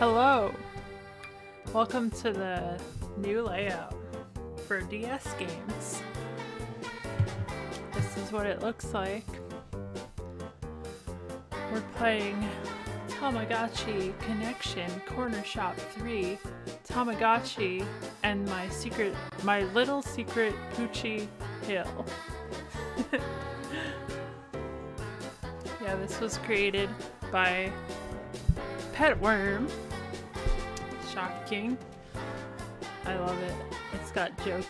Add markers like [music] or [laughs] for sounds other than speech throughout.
Hello! Welcome to the new layout for DS games. This is what it looks like. We're playing Tamagotchi Connection Corner Shop 3, Tamagotchi, and my secret, my little secret Poochie Hill. [laughs] yeah, this was created by Petworm. Shocking. I love it. It's got joke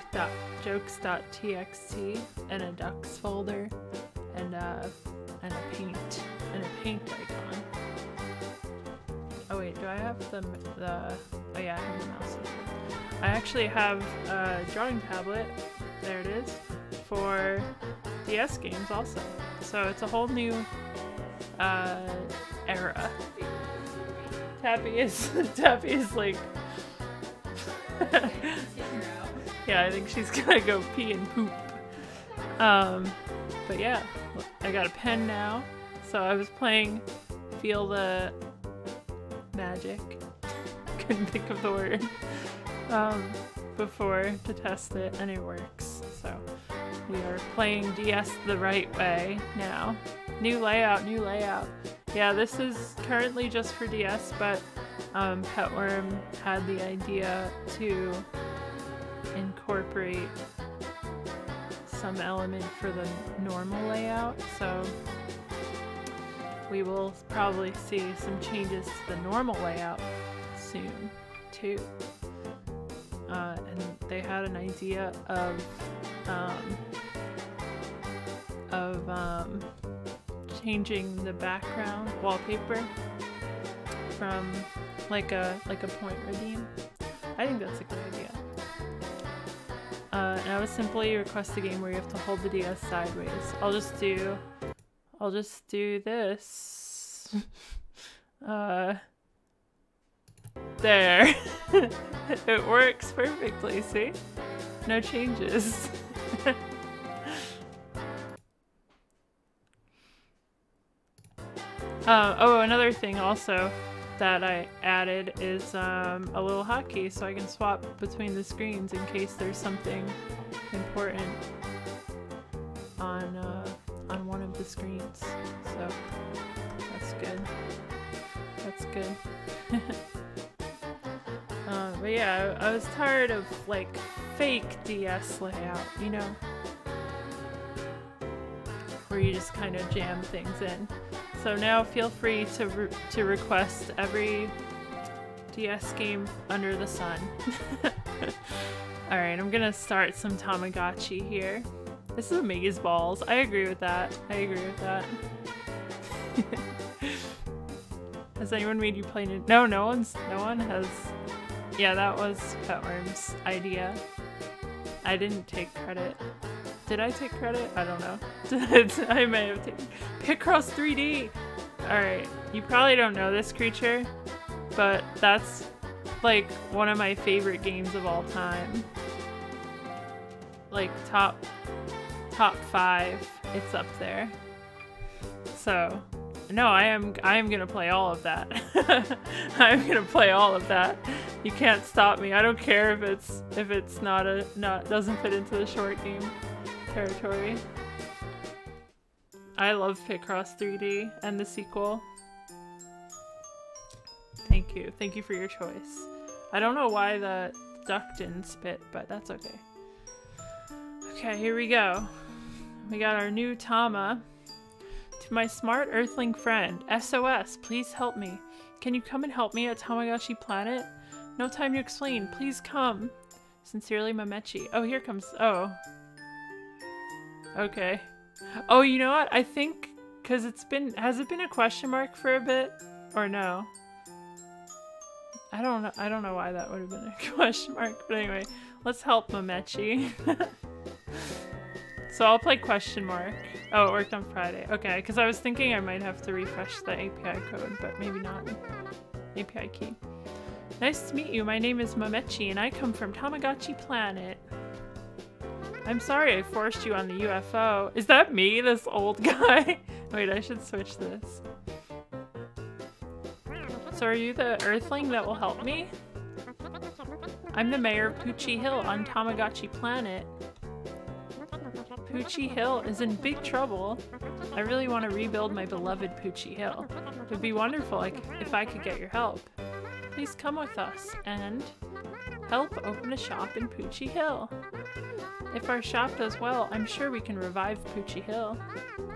jokes.txt and a ducks folder and uh and a paint and a paint icon. Oh wait, do I have the the oh yeah, I have the mouse. I actually have a drawing tablet. There it is for DS games also. So it's a whole new uh era. Tappy is [laughs] Tappy is like [laughs] Yeah, I think she's [laughs] gonna go pee and poop. Um but yeah, I got a pen now. So I was playing Feel the Magic. Couldn't think of the word. Um before to test it and it works. So we are playing DS the right way now. New layout, new layout. Yeah, this is currently just for DS, but um, Petworm had the idea to incorporate some element for the normal layout, so we will probably see some changes to the normal layout soon, too. Uh, and they had an idea of um, of um, changing the background wallpaper from like a like a point redeem. I think that's a good idea. Uh, and I would simply request a game where you have to hold the DS sideways. I'll just do, I'll just do this. [laughs] uh, there. [laughs] it works perfectly, see? No changes. [laughs] Uh, oh, another thing also that I added is um, a little hotkey so I can swap between the screens in case there's something important on uh, on one of the screens. So that's good. That's good. [laughs] uh, but yeah, I, I was tired of like fake DS layout, you know, where you just kind of jam things in. So now feel free to, re to request every DS game under the sun. [laughs] Alright, I'm gonna start some Tamagotchi here. This is Amaze Balls. I agree with that. I agree with that. [laughs] has anyone made you play it? No, no one's- no one has- Yeah, that was Petworm's idea. I didn't take credit. Did I take credit? I don't know. [laughs] I may have taken- Picross 3D! Alright, you probably don't know this creature, but that's like one of my favorite games of all time. Like top, top five, it's up there. So, no, I am I am gonna play all of that. [laughs] I'm gonna play all of that. You can't stop me. I don't care if it's if it's not a not doesn't fit into the short game territory. I love Picross 3D and the sequel. Thank you. Thank you for your choice. I don't know why the duck didn't spit, but that's okay. Okay, here we go. We got our new Tama. To my smart earthling friend, SOS, please help me. Can you come and help me at Tamagotchi Planet? No time to explain, please come. Sincerely, Mametchi. Oh, here comes- oh. Okay. Oh, you know what? I think because it's been has it been a question mark for a bit or no? I don't know. I don't know why that would have been a [laughs] question mark. But anyway, let's help Mametchi. [laughs] so I'll play question mark. Oh, it worked on Friday. Okay, because I was thinking I might have to refresh the API code, but maybe not. API key. Nice to meet you. My name is Mametchi, and I come from Tamagotchi Planet. I'm sorry I forced you on the UFO. Is that me, this old [laughs] guy? Wait, I should switch this. So are you the earthling that will help me? I'm the mayor of Poochy Hill on Tamagotchi Planet. Poochie Hill is in big trouble. I really want to rebuild my beloved Poochie Hill. It would be wonderful if I could get your help. Please come with us and help open a shop in Poochie Hill. If our shop does well, I'm sure we can revive Poochie Hill.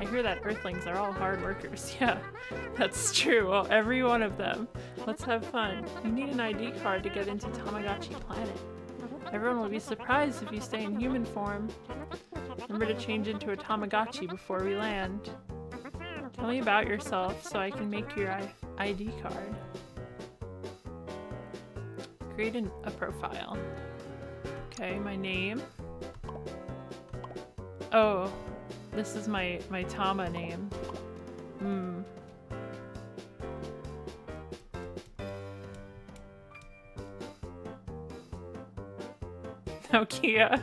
I hear that Earthlings are all hard workers. [laughs] Yeah, that's true. Well, every one of them. Let's have fun. You need an ID card to get into Tamagotchi Planet. Everyone will be surprised if you stay in human form. Remember to change into a Tamagotchi before we land. Tell me about yourself so I can make your ID card. Create an, a profile. Okay, my name. Oh, this is my, my Tama name. Hmm. [laughs] Nokia.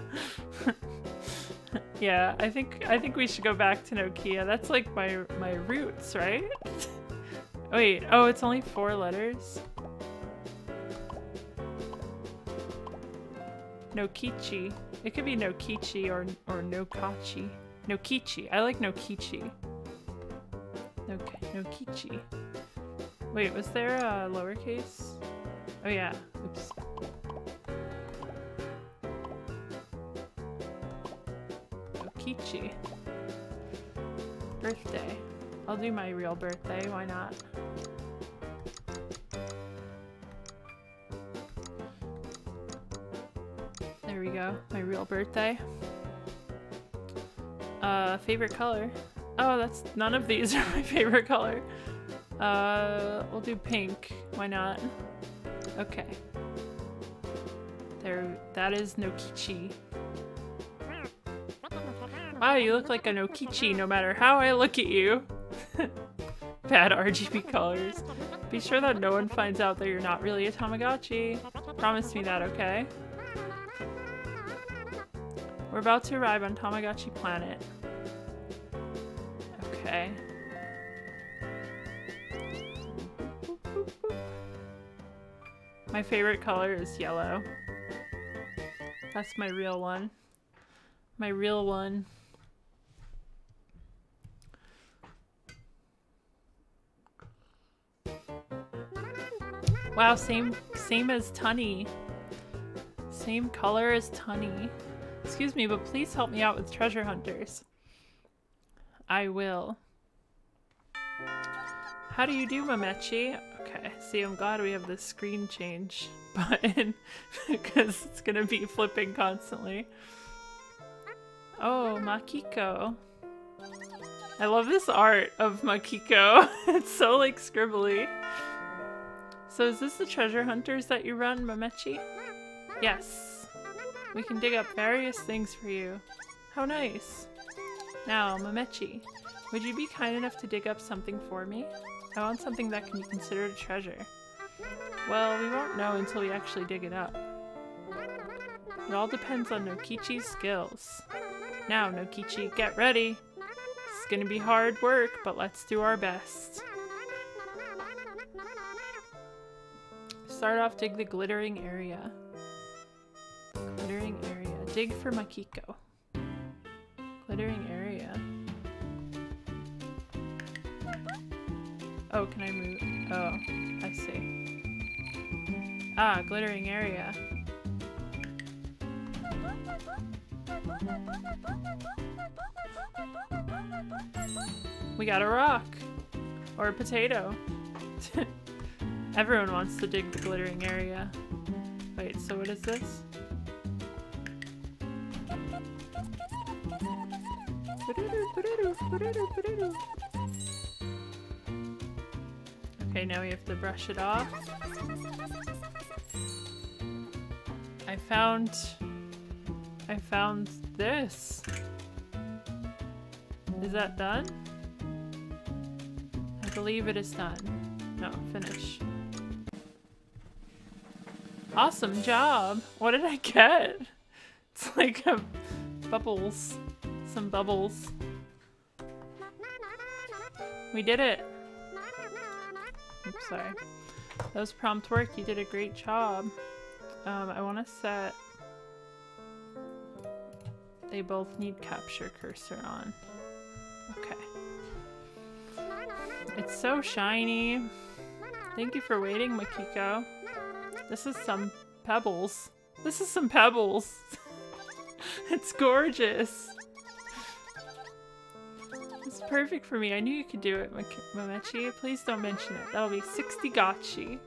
[laughs] yeah, I think I think we should go back to Nokia. That's like my my roots, right? [laughs] Wait, oh, it's only four letters. Nokichi. It could be Nokichi or or Nokachi. Nokichi. I like Nokichi. Okay, Nokichi. Wait, was there a lowercase? Oh yeah. Oops. Nokichi. Birthday. I'll do my real birthday, why not? There we go, my real birthday. Uh, favorite color? Oh, that's none of these [laughs] are my favorite color. Uh, we'll do pink. Why not? Okay. There, that is Nokichi. Wow, you look like a Nokichi no matter how I look at you. [laughs] Bad RGB colors. Be sure that no one finds out that you're not really a Tamagotchi. Promise me that, okay? About to arrive on Tamagotchi Planet. Okay. My favorite color is yellow. That's my real one. My real one. Wow, same same as Tunny. Same color as Tunny. Excuse me, but please help me out with treasure hunters. I will. How do you do, Mametchi? Okay, see, I'm glad we have the screen change [laughs] button [laughs] because it's gonna be flipping constantly. Oh, Makiko. I love this art of Makiko. [laughs] it's so like scribbly. So is this the treasure hunters that you run, Mametchi? Yes. We can dig up various things for you. How nice. Now, Mametchi, would you be kind enough to dig up something for me? I want something that can be considered a treasure. Well, we won't know until we actually dig it up. It all depends on Nokichi's skills. Now, Nokichi, get ready! It's gonna be hard work, but let's do our best. Start off, dig the glittering area. Glittering area. Dig for Makiko. Glittering area. Oh, can I move? Oh, I see. Ah, glittering area. We got a rock. Or a potato. [laughs] Everyone wants to dig the glittering area. Wait, so what is this? Okay, now we have to brush it off. I found... I found this. Is that done? I believe it is done. No, finish. Awesome job! What did I get? [laughs] It's like a bubbles. Some bubbles. We did it! Oops, sorry. That was prompt work. You did a great job. Um, I want to set... They both need capture cursor on. Okay. It's so shiny. Thank you for waiting, Makiko. This is some pebbles. This is some pebbles. [laughs] it's gorgeous. It's perfect for me. I knew you could do it, Momechi. Please don't mention it. That'll be 60 gotchi.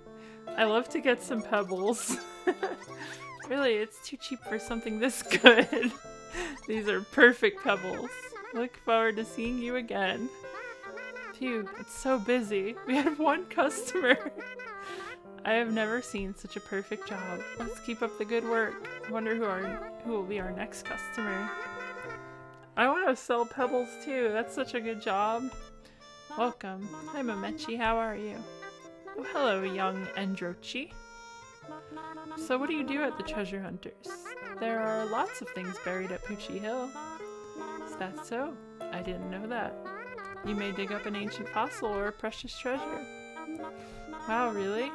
I love to get some pebbles. [laughs] really, it's too cheap for something this [laughs] good. These are perfect pebbles. Look forward to seeing you again. Phew, it's so busy. [laughs] We have one customer. I have never seen such a perfect job. Let's keep up the good work. Wonder who our who will be our next customer. I want to sell pebbles too. That's such a good job. Welcome. Hi Momechi, how are you? Oh, hello, young Androtchi. So what do you do at the treasure hunters? There are lots of things buried at Poochy Hill. Is that so? I didn't know that. You may dig up an ancient fossil or a precious treasure. Wow, really?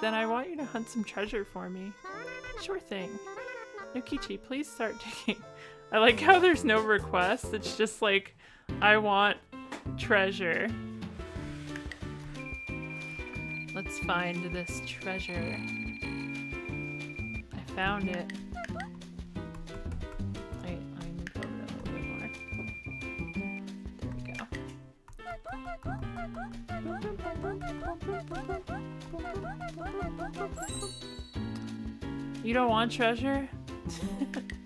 Then I want you to hunt some treasure for me. Sure thing. Nokichi, please start digging. I like how there's no request. It's just like, I want treasure. Let's find this treasure. I found it. Wait, over a little bit more. There we go. You don't want treasure? [laughs]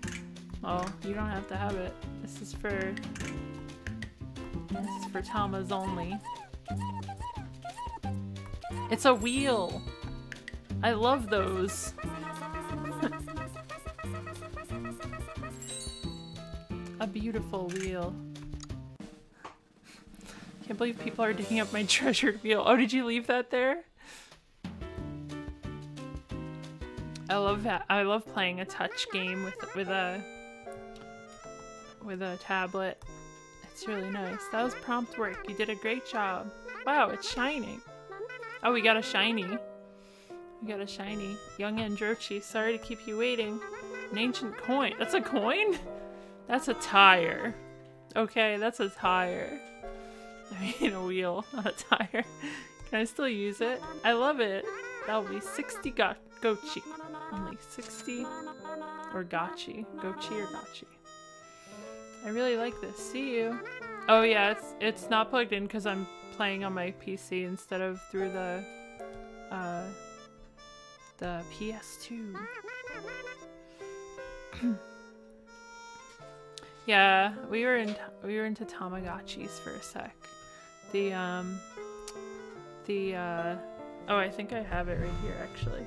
oh, you don't have to have it. This is for... This is for Tamas only. It's a wheel! I love those. [laughs] a beautiful wheel. Can't believe people are digging up my [laughs] treasured wheel. Oh, did you leave that there? I love that. I love playing a touch game with with a with a tablet. It's really nice. That was prompt work. You did a great job. Wow, it's shining. Oh, we got a shiny. We got a shiny. Young Androtchi, sorry to keep you waiting. An ancient coin. That's a coin? That's a tire. Okay, that's a tire. [laughs] I mean a wheel, [laughs] not a tire. Can I still use it? I love it. That'll be 60 go gochi. Only 60 or gotchi. Gochi or gotchi. I really like this. See you. Oh yeah, it's it's not plugged in because I'm playing on my PC instead of through the uh, the PS2. [clears throat] yeah, we were in we were into Tamagotchis for a sec. The um the uh oh I think I have it right here actually.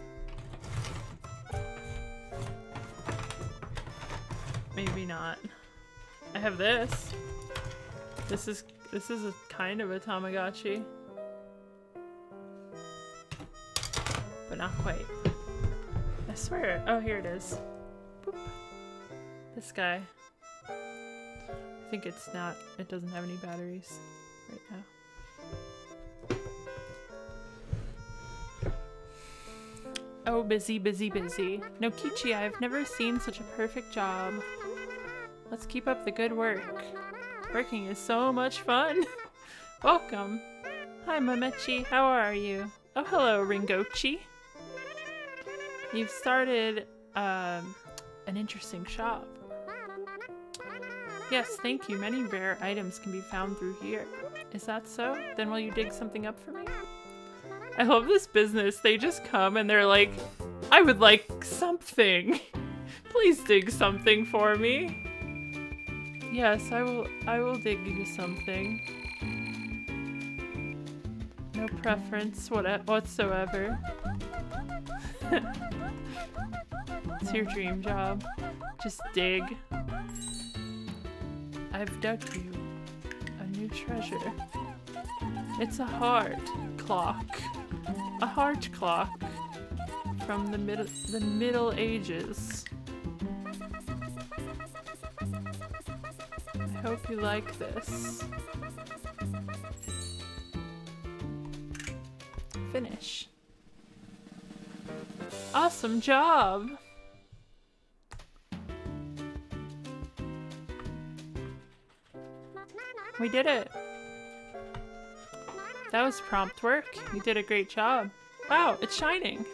Maybe not. I have this. This is this is a kind of a Tamagotchi. But not quite. I swear. Oh, here it is. Boop. This guy. I think it's not, it doesn't have any batteries right now. Oh, busy, busy, busy. No, Nokichi, I've never seen such a perfect job. Let's keep up the good work. Working is so much fun. [laughs] Welcome. Hi, Momechi. How are you? Oh, hello, Ringotchi. You've started um, an interesting shop. Yes, thank you. Many rare items can be found through here. Is that so? Then will you dig something up for me? I love this business. They just come and they're like, I would like something. [laughs] Please dig something for me. Yes, I will I will dig you something. No preference what whatsoever. [laughs] it's your dream job. Just dig. I've dug you a new treasure. It's a heart clock. A heart clock from the middle the Middle Ages. Hope you like this. Finish. Awesome job! We did it! That was prompt work. You did a great job. Wow, it's shining!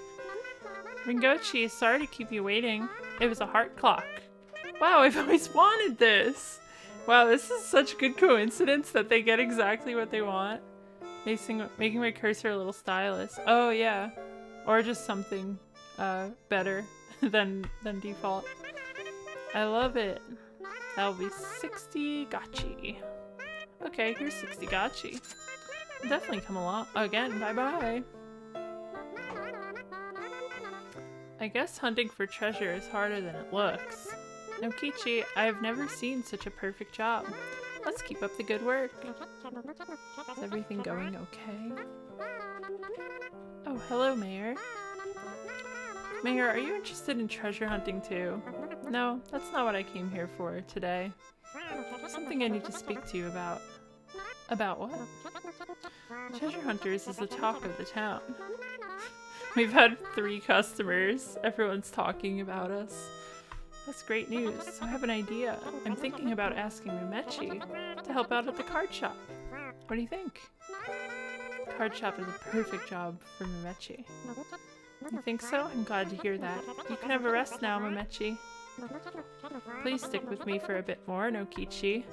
Ringotchi, sorry to keep you waiting. It was a heart clock. Wow, I've [laughs] always wanted this! Wow, this is such a good coincidence that they get exactly what they want. Making, making my cursor a little stylus. Oh, yeah. Or just something uh, better [laughs] than, than default. I love it. That'll be 60 gachi. Okay, here's 60 gachi. definitely come along. Again, bye-bye. I guess hunting for treasure is harder than it looks. Nokichi, I've never seen such a perfect job. Let's keep up the good work. Is everything going okay? Oh, hello, Mayor. Mayor, are you interested in treasure hunting too? No, that's not what I came here for today. Something I need to speak to you about. About what? Treasure hunters is the talk of the town. [laughs] We've had three customers. Everyone's talking about us. That's great news. I have an idea. I'm thinking about asking Mumechi to help out at the card shop. What do you think? Card shop is a perfect job for Mumechi. You think so? I'm glad to hear that. You can have a rest now, Mumechi. Please stick with me for a bit more, Nokichi.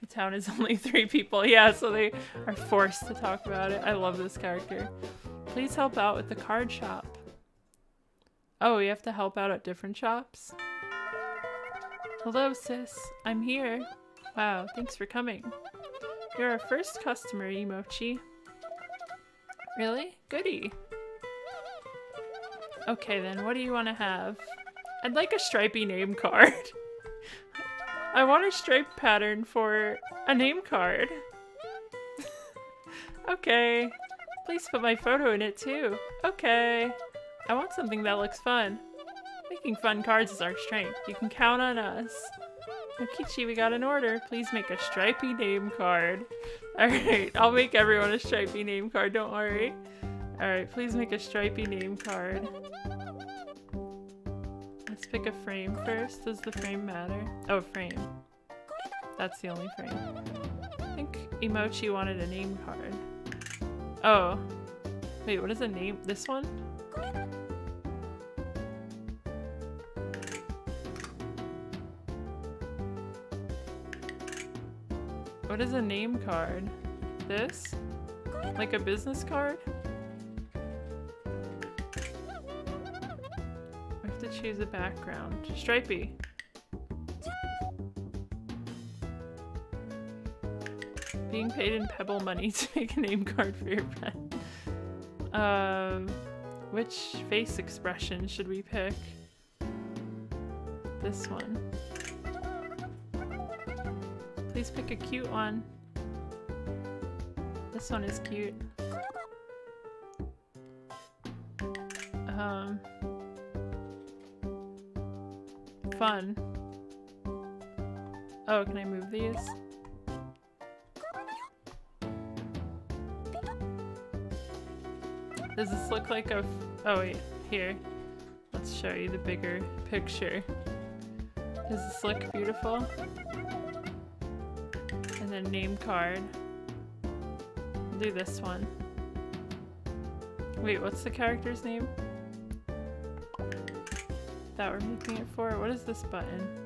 The town is [laughs] only three people. Yeah, so they are forced to talk about it. I love this character. Please help out with the card shop. Oh, you have to help out at different shops? Hello, sis. I'm here. Wow, thanks for coming. You're our first customer, Emochi. Really? Goody. Okay then, what do you want to have? I'd like a stripy name card. [laughs] I want a stripe pattern for a name card. [laughs] okay. Please put my photo in it too. Okay. I want something that looks fun. Making fun cards is our strength. You can count on us. Okichi, we got an order. Please make a stripy name card. [laughs] Alright, I'll make everyone a stripy name card, don't worry. Alright, please make a stripy name card. Let's pick a frame first. Does the frame matter? Oh, frame. That's the only frame. I think Emochi wanted a name card. Oh. Wait, what is the name? This one? What is a name card? This? Like a business card? I have to choose a background. Stripey. Being paid in pebble money [laughs] to make a name card for your friend. Um, which face expression should we pick? This one. Please pick a cute one. This one is cute. Um, fun. Oh, can I move these? Does this look like a... oh wait, here. Let's show you the bigger picture. Does this look beautiful? And then name card. Do this one. Wait, what's the character's name? That we're making it for? What is this button?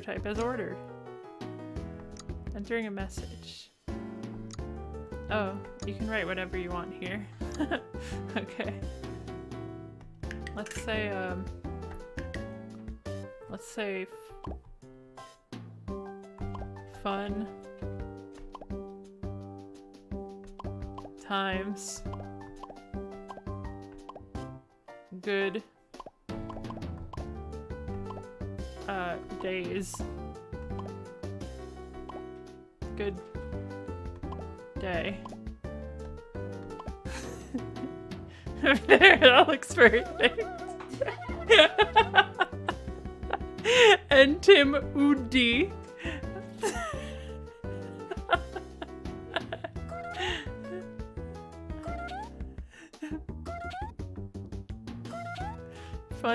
Paper type as ordered. Entering a message. Oh, you can write whatever you want here. [laughs] okay. Let's say, um, let's say fun times good days. Good day. there, [laughs] that looks perfect. [laughs] and Tim Udi.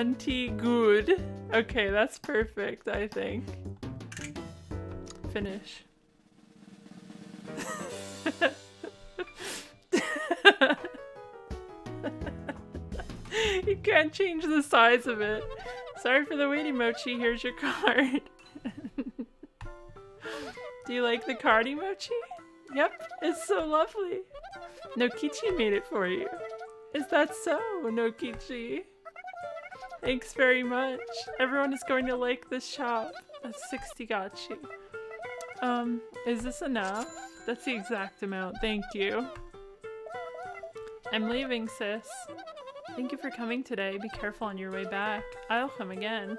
Funty good. Okay, that's perfect, I think. Finish. [laughs] you can't change the size of it. Sorry for the waiting, Mochi. Here's your card. [laughs] Do you like the card emoji? Yep, it's so lovely. Nokichi made it for you. Is that so, Nokichi? Thanks very much. Everyone is going to like this shop. That's 60 gachi. Um, is this enough? That's the exact amount. Thank you. I'm leaving, sis. Thank you for coming today. Be careful on your way back. I'll come again.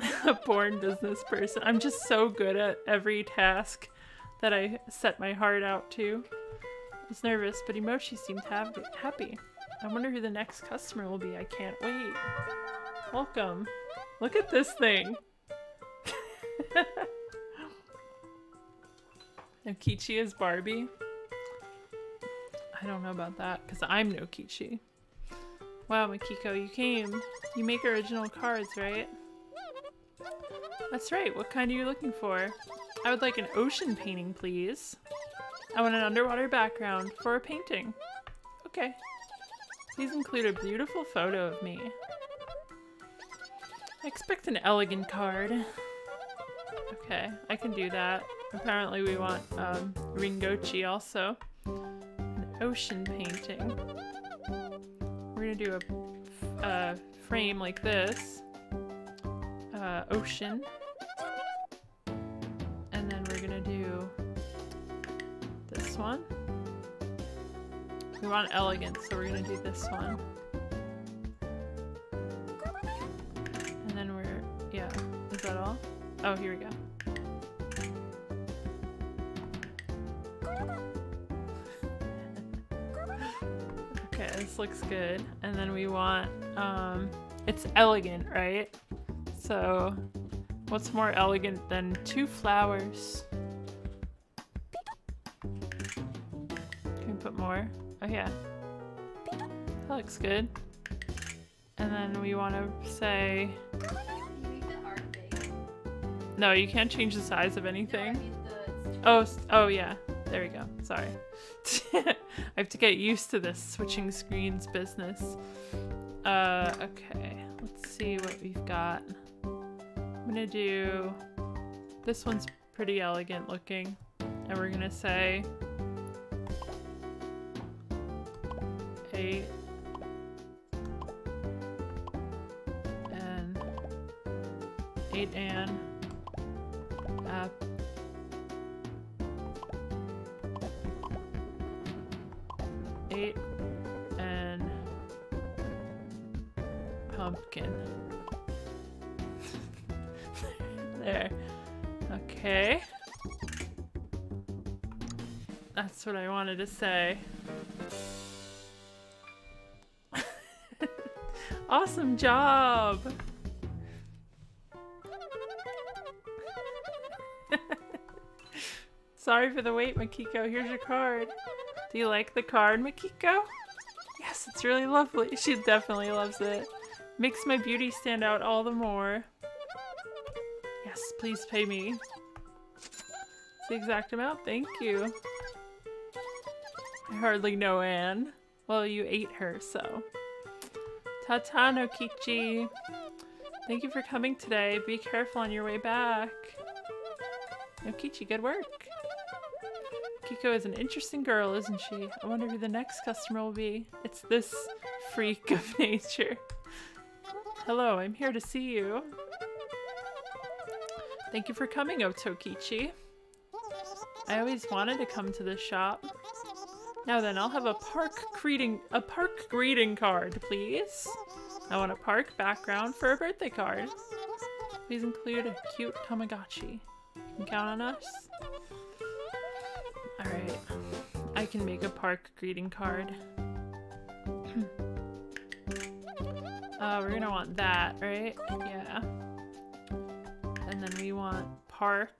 [laughs] A born business person. I'm just so good at every task that I set my heart out to. I was nervous, but Emochi seemed happy. I wonder who the next customer will be. I can't wait. Welcome. Look at this thing. [laughs] Nokichi is Barbie. I don't know about that because I'm Nokichi. Wow, Makiko, you came. You make original cards, right? That's right. What kind are you looking for? I would like an ocean painting, please. I want an underwater background for a painting. Okay. Please include a beautiful photo of me. I expect an elegant card. Okay, I can do that. Apparently we want um, Ringochi also. An ocean painting. We're gonna do a, a frame like this. Uh, ocean. We want elegance, so we're gonna do this one. And then we're, yeah, is that all? Oh, here we go. okay, this looks good. And then we want, um, it's elegant, right? So, what's more elegant than two flowers? Can we put more? Oh yeah. That looks good. And then we want to say... No, you can't change the size of anything. Oh, oh yeah. There we go. Sorry. [laughs] I have to get used to this switching screens business. Uh, okay. Let's see what we've got. I'm gonna do... This one's pretty elegant looking. And we're gonna say eight, and eight and eight and pumpkin. [laughs] there. Okay. That's what I wanted to say. Job! [laughs] Sorry for the wait, Makiko. Here's your card. Do you like the card, Makiko? Yes, it's really lovely. She definitely loves it. Makes my beauty stand out all the more. Yes, please pay me. It's the exact amount. Thank you. I hardly know Anne. Well, you ate her, so. Tata Nokichi. Thank you for coming today. Be careful on your way back. Nokichi, good work. Kiko is an interesting girl, isn't she? I wonder who the next customer will be. It's this freak of [laughs] nature. Hello, I'm here to see you. Thank you for coming, Otokitchi. I always wanted to come to this shop. Now then, I'll have a park greeting a park greeting card, please. I want a park background for a birthday card. Please include a cute Tamagotchi. You can count on us. Alright. I can make a park greeting card. [clears throat] Uh, we're gonna want that, right? Yeah. And then we want park.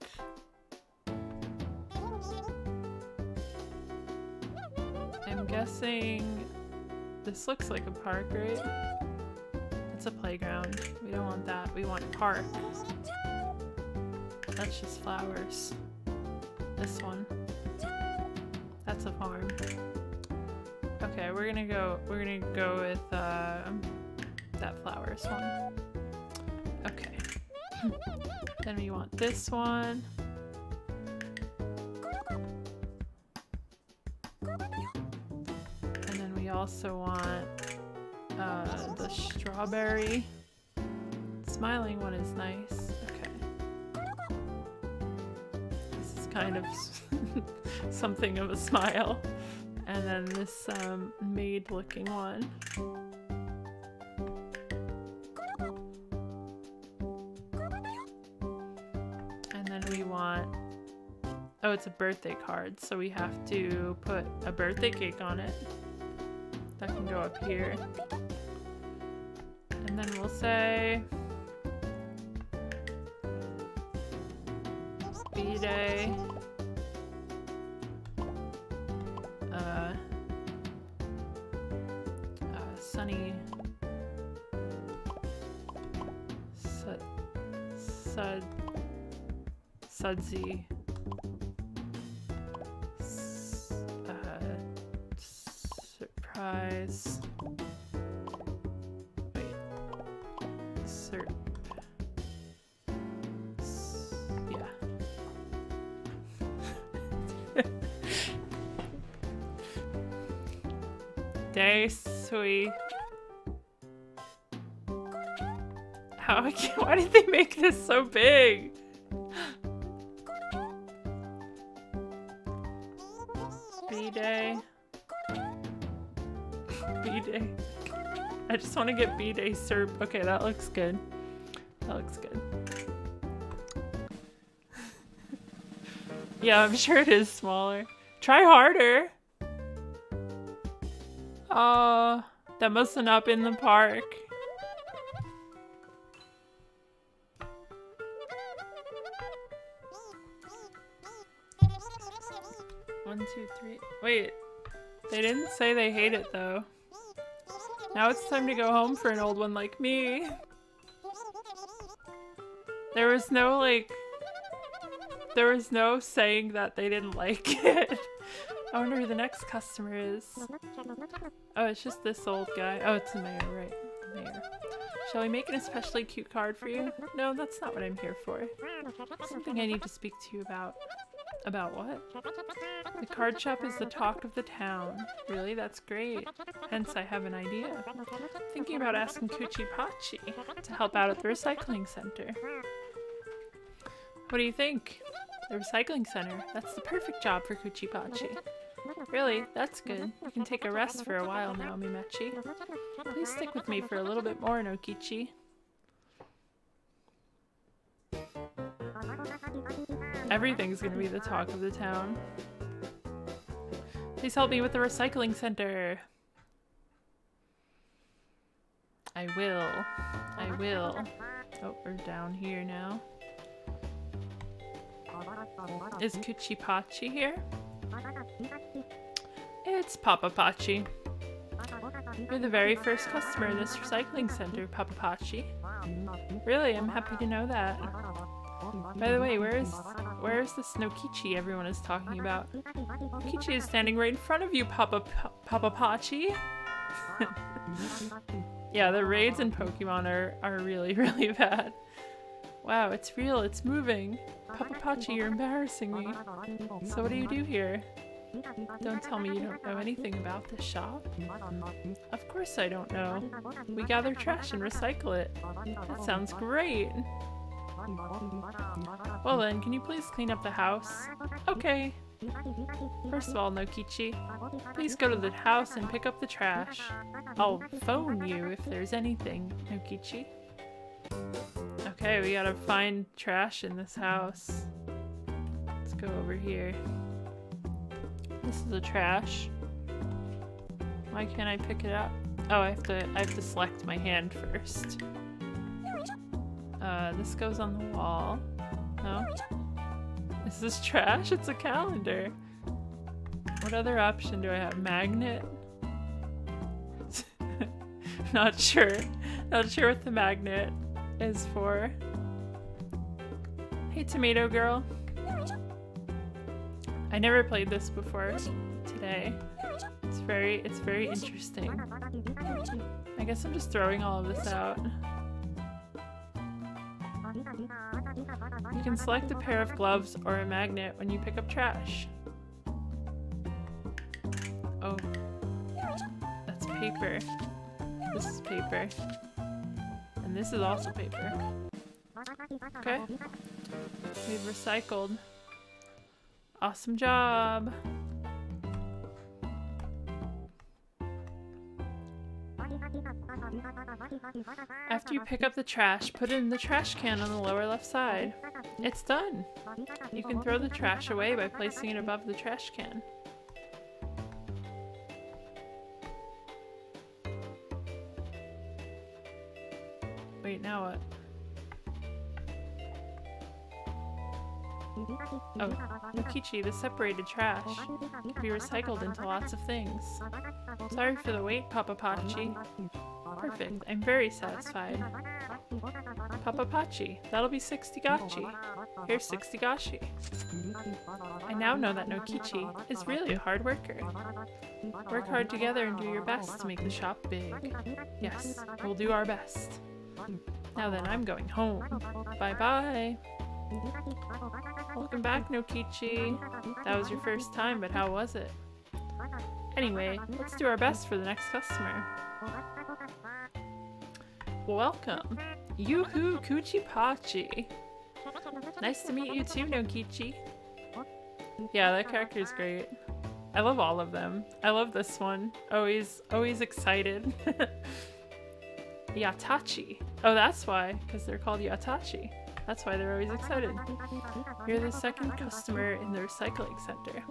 I'm guessing this looks like a park, right? It's a playground. We don't want that. We want park. That's just flowers. This one. That's a farm. Okay, we're gonna go we're gonna go with uh, that flowers one. Okay. [laughs] then we want this one. Also want uh, the strawberry. Smiling one is nice. Okay. This is kind of [laughs] something of a smile. And then this um, maid looking one. And then we want, oh, it's a birthday card. So we have to put a birthday cake on it. That can go up here. And then we'll say B-Day. Uh, uh, sunny. Sud, sud, sudsy. How? [laughs] Why did they make this so big? B day. B day. I just want to get B day syrup. Okay, that looks good. That looks good. [laughs] yeah, I'm sure it is smaller. Try harder. Oh, that must have not been the park. One, two, three. Wait, they didn't say they hate it though. Now it's time to go home for an old one like me. There was no like, there was no saying that they didn't like [laughs] it. I wonder who the next customer is. Oh, it's just this old guy. Oh, it's the mayor, right. The mayor. Shall we make an especially cute card for you? No, that's not what I'm here for. Something I need to speak to you about. About what? The card shop is the talk of the town. Really? That's great. Hence, I have an idea. Thinking about asking Kuchipatchi to help out at the recycling center. What do you think? The recycling center. That's the perfect job for Kuchipatchi. Really? That's good. You can take a rest for a while now, Mimechi. Please stick with me for a little bit more, Nokichi. Everything's gonna be the talk of the town. Please help me with the recycling center. I will. I will. Oh, we're down here now. Is Kuchipatchi here? It's Papapachi. You're the very first customer in this recycling center, Papapachi. Really, I'm happy to know that. By the way, where is where is this Nokichi everyone is talking about? Nokichi is standing right in front of you, Papa P Papa Pachi. [laughs] yeah, the raids in Pokemon are, are really, [laughs] really bad. Wow, it's real, it's moving. Papa Pachi, you're embarrassing me. So what do you do here? Don't tell me you don't know anything about this shop. Of course I don't know. We gather trash and recycle it. That sounds great. Well then, can you please clean up the house? Okay. First of all, Nokichi, please go to the house and pick up the trash. I'll phone you if there's anything, Nokichi. Okay, we gotta find trash in this house. Let's go over here. This is a trash. Why can't I pick it up? Oh, I have to I have to select my hand first. Uh, this goes on the wall. No? Is this trash? It's a calendar. What other option do I have? Magnet? [laughs] Not sure. Not sure with the magnet is for. Hey, Tomato Girl. I never played this before today. It's very, it's very interesting. I guess I'm just throwing all of this out. You can select a pair of gloves or a magnet when you pick up trash. Oh. That's paper. This is paper. This is also paper. Okay. We've recycled. Awesome job. After you pick up the trash, put it in the trash can on the lower left side. It's done! You can throw the trash away by placing it above the trash can. Wait, now what? Oh, Mokichi, the separated trash can be recycled into lots of things. Sorry for the wait, Papa Pachi. Perfect, I'm very satisfied. Papa Pachi, that'll be 60 gachi. Here's 60 gachi. I now know that Nokichi is really a hard worker. Work hard together and do your best to make the shop big. Yes, we'll do our best. Now then, I'm going home. Bye-bye. Welcome back, Nokichi. That was your first time, but how was it? Anyway, let's do our best for the next customer. Welcome. Yoo-hoo Kuchipatchi. Nice to meet you too, Nokichi. Yeah, that character is great. I love all of them. I love this one. Always, always excited. [laughs] Yatachi. Oh, that's why, because they're called Yatachi. That's why they're always excited. You're the second customer in the recycling center.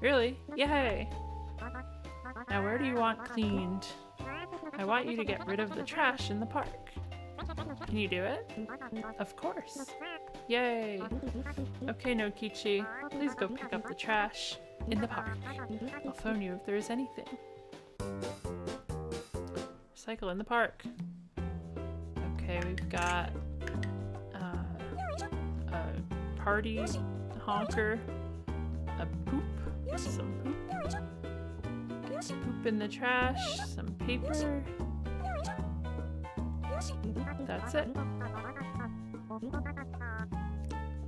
Really? Yay! Now where do you want cleaned? I want you to get rid of the trash in the park. Can you do it? Of course. Yay! Okay, Nokichi, please go pick up the trash in the park. I'll phone you if there is anything. Recycle in the park. Okay, we've got uh, a party honker, a poop, some poop, poop in the trash, some paper. That's it.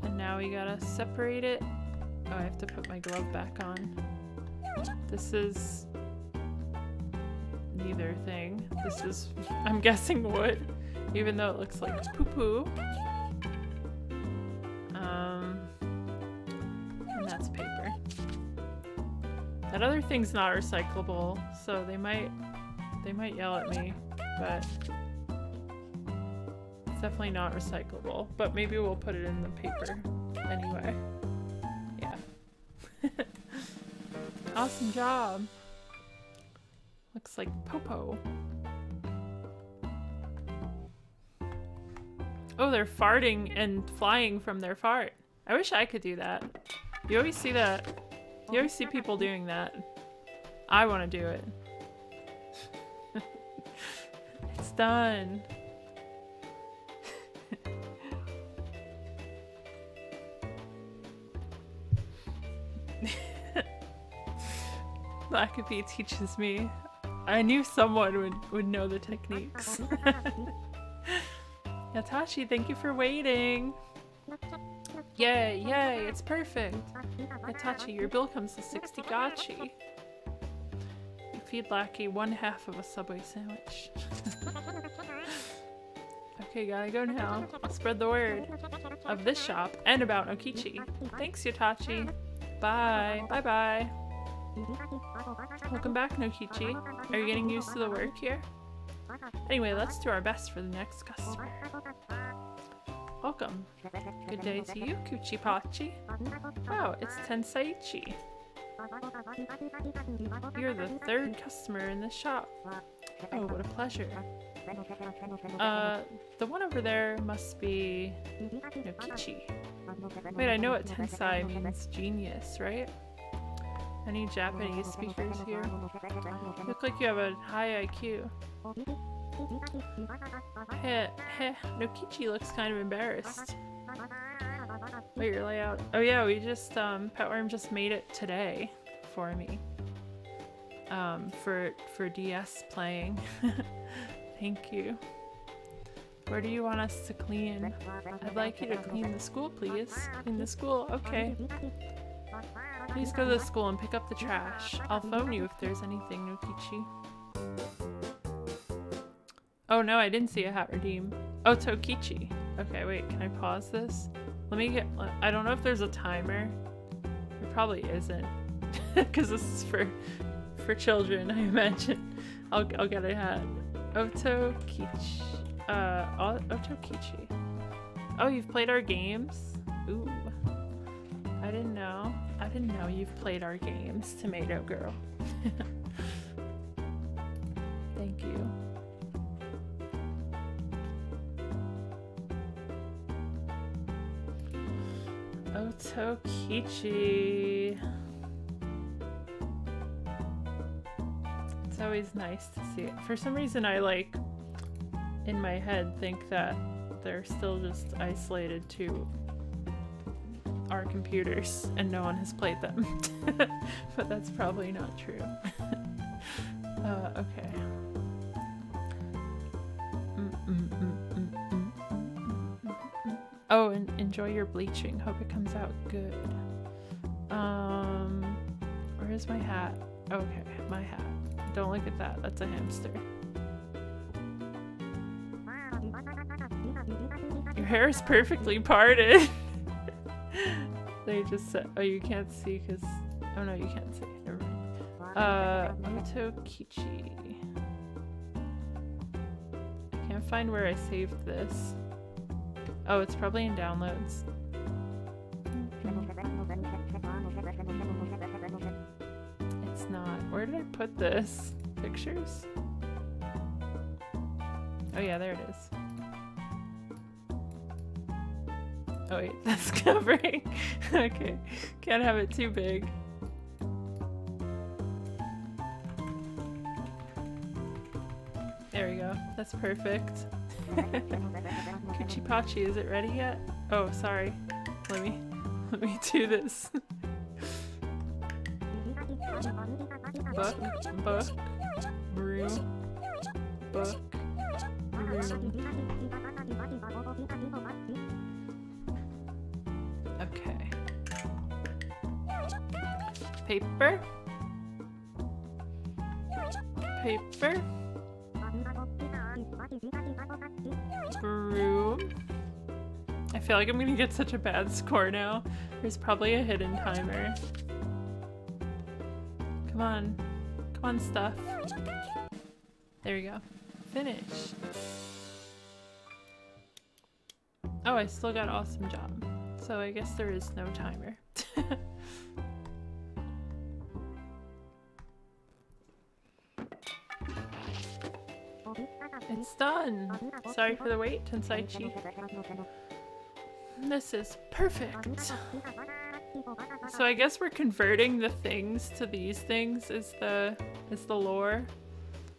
And now we gotta separate it. Oh, I have to put my glove back on. This is neither thing. This is, I'm guessing wood, even though it looks like poo-poo. Um, and that's paper. That other thing's not recyclable, so they might, they might yell at me, but it's definitely not recyclable. But maybe we'll put it in the paper anyway. Yeah. [laughs] awesome job. Looks like Popo. Oh, they're farting and flying from their fart. I wish I could do that. You always see that. You always see people doing that. I want to do it. [laughs] it's done. [laughs] Blackaby teaches me. I knew someone would, would know the techniques. [laughs] Yatachi, thank you for waiting. Yay, yay, it's perfect. Yatachi, your bill comes to 60 gachi. You feed Lackey one half of a Subway sandwich. [laughs] okay, gotta go now. Spread the word of this shop and about Nokichi. Thanks, Yatachi. Bye. Bye-bye. Welcome back, Nokichi. Are you getting used to the work here? Anyway, let's do our best for the next customer. Welcome. Good day to you, Kuchipatchi. Wow, it's Tensaitchi. You're the third customer in this shop. Oh, what a pleasure. Uh, the one over there must be Nokichi. Wait, I know what tensai means genius, right? Any Japanese speakers here? Look like you have a high IQ. Heh, heh, Nokichi looks kind of embarrassed. Wait, your layout. Oh yeah, we just, um, Petworm just made it today for me. Um, for, for DS playing. [laughs] Thank you. Where do you want us to clean? I'd like you to clean the school, please. Clean the school, okay. Please go to the school and pick up the trash. I'll phone you if there's anything, Nokichi. Oh no, I didn't see a hat redeem. Oh, Tokichi. Okay, wait, can I pause this? Let me get- I don't know if there's a timer. There probably isn't. [laughs] Because this is for for children, [laughs] I imagine. I'll, I'll get a hat. Otokitchi. Uh, Otokitchi. Oh, you've played our games? Ooh. I didn't know. I didn't know you've played our games, Tomato Girl. [laughs] Thank you. Otokitchi. It's always nice to see it. For some reason I like, in my head, think that they're still just isolated to our computers and no one has played them. [laughs] but that's probably not true. [laughs] uh, okay. Oh, and enjoy your bleaching. Hope it comes out good. Um, where is my hat? Okay, my hat. Don't look at that. That's a hamster. Your hair is perfectly parted. [laughs] they just said, oh, you can't see because, oh no, you can't see. Never mind. Uh. I can't find where I saved this. Oh, it's probably in downloads. It's not. Where did I put this? Pictures? Oh yeah, there it is. Oh wait, [laughs] that's covering. okay, can't have it too big. There we go. That's perfect. [laughs] Kuchipatchi, is it ready yet? Oh, sorry. Let me [laughs] let me do this. book, book, book. Okay. Paper. Paper. Broom. I feel like I'm gonna get such a bad score now. There's probably a hidden timer. Come on. Come on, stuff. There we go. Finish. Oh, I still got awesome job. So I guess there is no timer. [laughs] it's done! Sorry for the wait, Tensaitchi. This is perfect. So I guess we're converting the things to these things is the is the lore.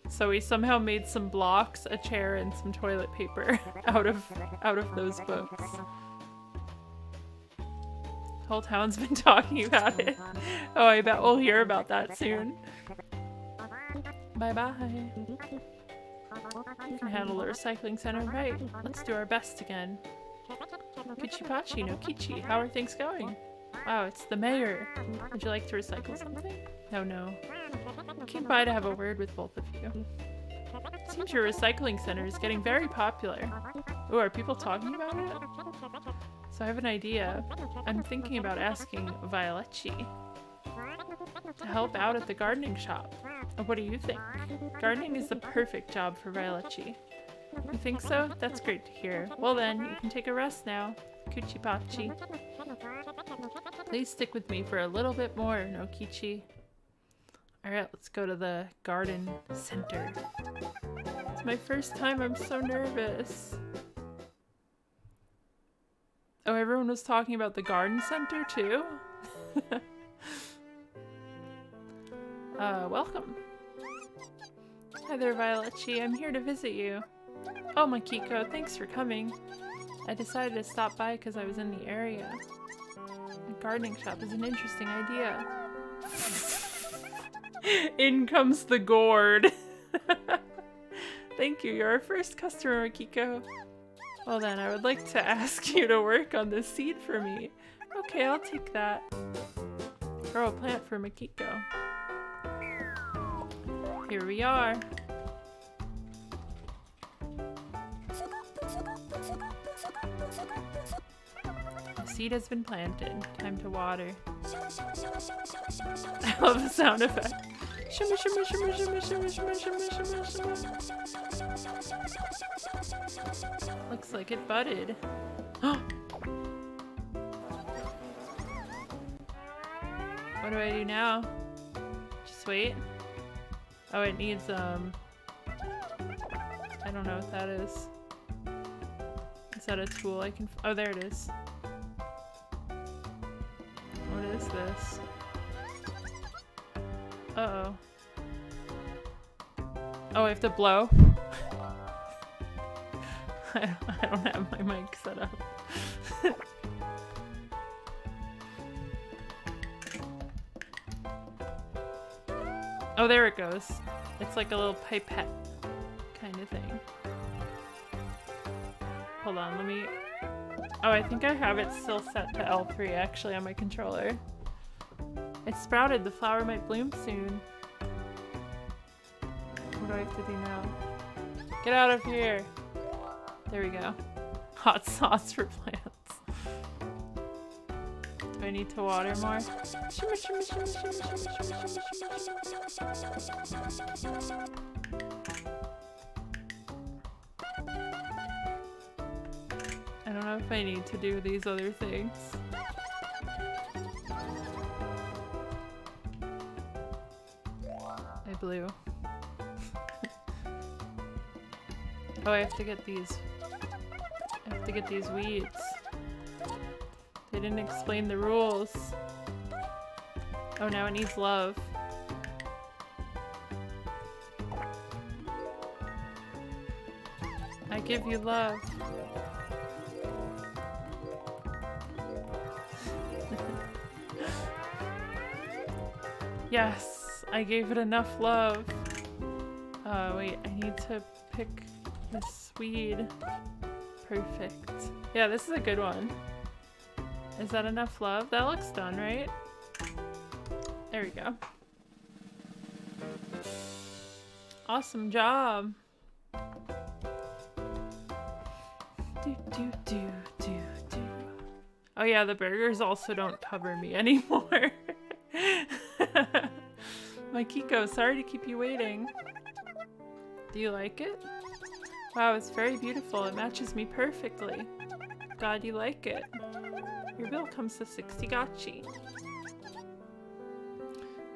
So we somehow made some blocks, a chair, and some toilet paper [laughs] out of out of those books. Whole town's been [laughs] talking about it. Oh, I bet we'll hear about that soon. Bye bye. You can handle the recycling center right. Let's do our best again. Kuchipatchi no Kichi, how are things going? Wow, it's the mayor. Would you like to recycle something? No, no. I came by to have a word with both of you. Seems your recycling center is getting very popular. Oh, are people talking about it? So I have an idea. I'm thinking about asking Violetchi to help out at the gardening shop. What do you think? Gardening is the perfect job for Violetchi. You think so? That's great to hear. Well then, you can take a rest now. Kuchipatchi. Please stick with me for a little bit more, Nokichi. Alright, let's go to the garden center. It's my first time, I'm so nervous. Oh, everyone was talking about the garden center too? [laughs] uh, welcome. Hi there, Violetchi. I'm here to visit you. Oh, Makiko, thanks for coming. I decided to stop by because I was in the area. A gardening shop is an interesting idea. [laughs] in comes the gourd. [laughs] Thank you, you're our first customer, Makiko. Well then, I would like to [laughs] ask you to work on this seed for me. Okay, I'll take that. Grow a plant for Makiko. Here we are. The seed has been planted. Time to water. [laughs] I love the sound effect. Shimmy, shimmy, shimmy, shimmy, shimmy, shimmy, shimmy, shimmy, shimmy. Looks like it budded. [gasps] what do I do now? Just wait? Oh, it needs, um... I don't know what that is. Is that a tool I can- oh, there it is. What is this? Uh-oh. Oh, I have to blow? [laughs] [laughs] I, don't have my mic set up. [laughs] oh, there it goes. It's like a little pipette kind of thing. Hold on, let me... Oh, I think I have it still set to L3 actually on my controller. It sprouted. The flower might bloom soon. What do I have to do now? Get out of here! There we go. [laughs] Hot sauce for plants. Do I need to water more? I don't know if I need to do these other things. I blew. [laughs] oh, I have to get these. To get these weeds. They didn't explain the rules. Oh, now it needs love. I give you love. [laughs] yes, I gave it enough love. Uh, wait, I need to pick this weed. Perfect. Yeah, this is a good one. Is that enough love? That looks done, right? There we go. Awesome job. Do, do, do, do, do. Oh yeah, the burgers also don't cover me [laughs] anymore. [laughs] My Kiko, sorry to keep you waiting. Do you like it? Wow, it's very beautiful. It matches me perfectly. Glad you like it. Your bill comes to 60 gachi.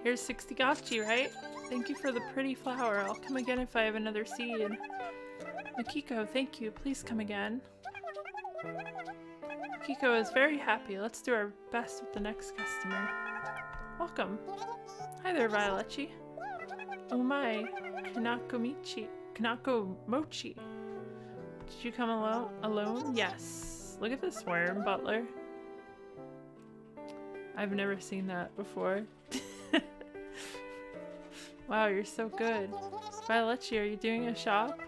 Here's 60 gachi, right? Thank you for the pretty flower. I'll come again if I have another seed. Makiko, thank you. Please come again. Makiko is very happy. Let's do our best with the next customer. Welcome. Hi there, Violetchi. Oh my, Kanakomichi. Kanako Mochi. Did you come alone? Alone? Yes. Look at this worm, Butler. I've never seen that before. [laughs] wow, you're so good. Violetchi, are you doing a shop?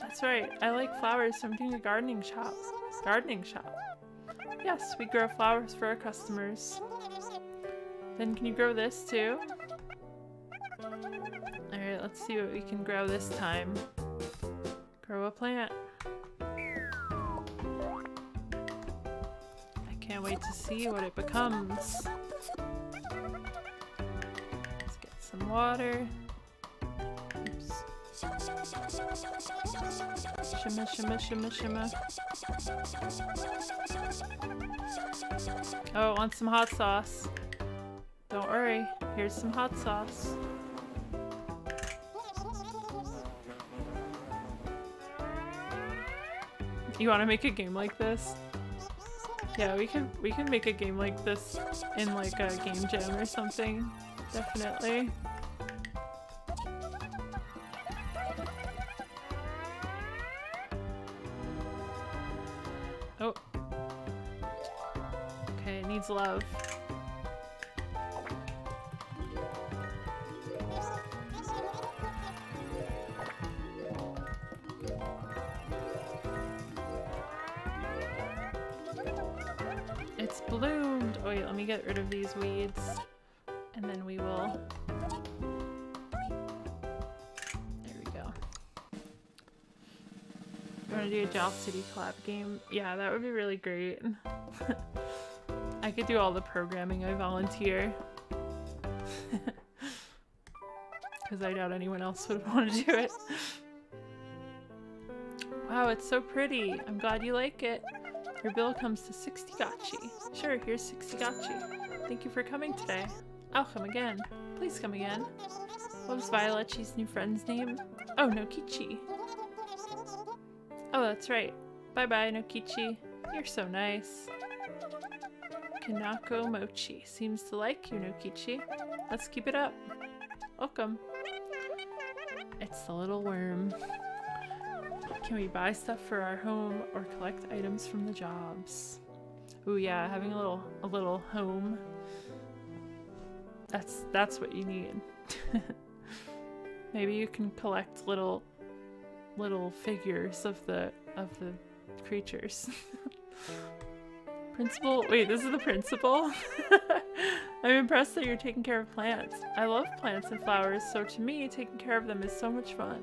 That's right. I like flowers, so I'm doing a gardening shop. Gardening shop. Yes, we grow flowers for our customers. Then can you grow this too? Alright, let's see what we can grow this time. Grow a plant. wait to see what it becomes. Let's get some water. Oops. shimmer, shimmer, shimmer. Oh, it wants some hot sauce. Don't worry, here's some hot sauce. You want to make a game like this? Yeah, we can we can make a game like this in like a game jam or something. Definitely. Oh. Okay, it needs love. Jowl City collab game? Yeah, that would be really great. [laughs] I could do all the programming, I volunteer. [laughs] Because I doubt anyone else would [laughs] want to do it. Wow, it's so pretty. I'm glad you like it. Your bill comes to 60 gachi. Sure, here's 60 gachi. Thank you for coming today. I'll come again. Please come again. What was Violetchi's new friend's name? Oh, Nokichi. Oh, that's right. Bye-bye, Nokichi. You're so nice. Kanako Mochi seems to like you, Nokichi. Let's keep it up. Welcome. It's the little worm. Can we buy stuff for our home or collect items from the jobs? Ooh yeah, having a little a little home. That's that's what you need. [laughs] Maybe you can collect little little figures of the of the creatures. [laughs] principal? Wait, this is the principal? [laughs] I'm impressed that you're taking care of plants. I love plants and flowers, so to me, taking care of them is so much fun.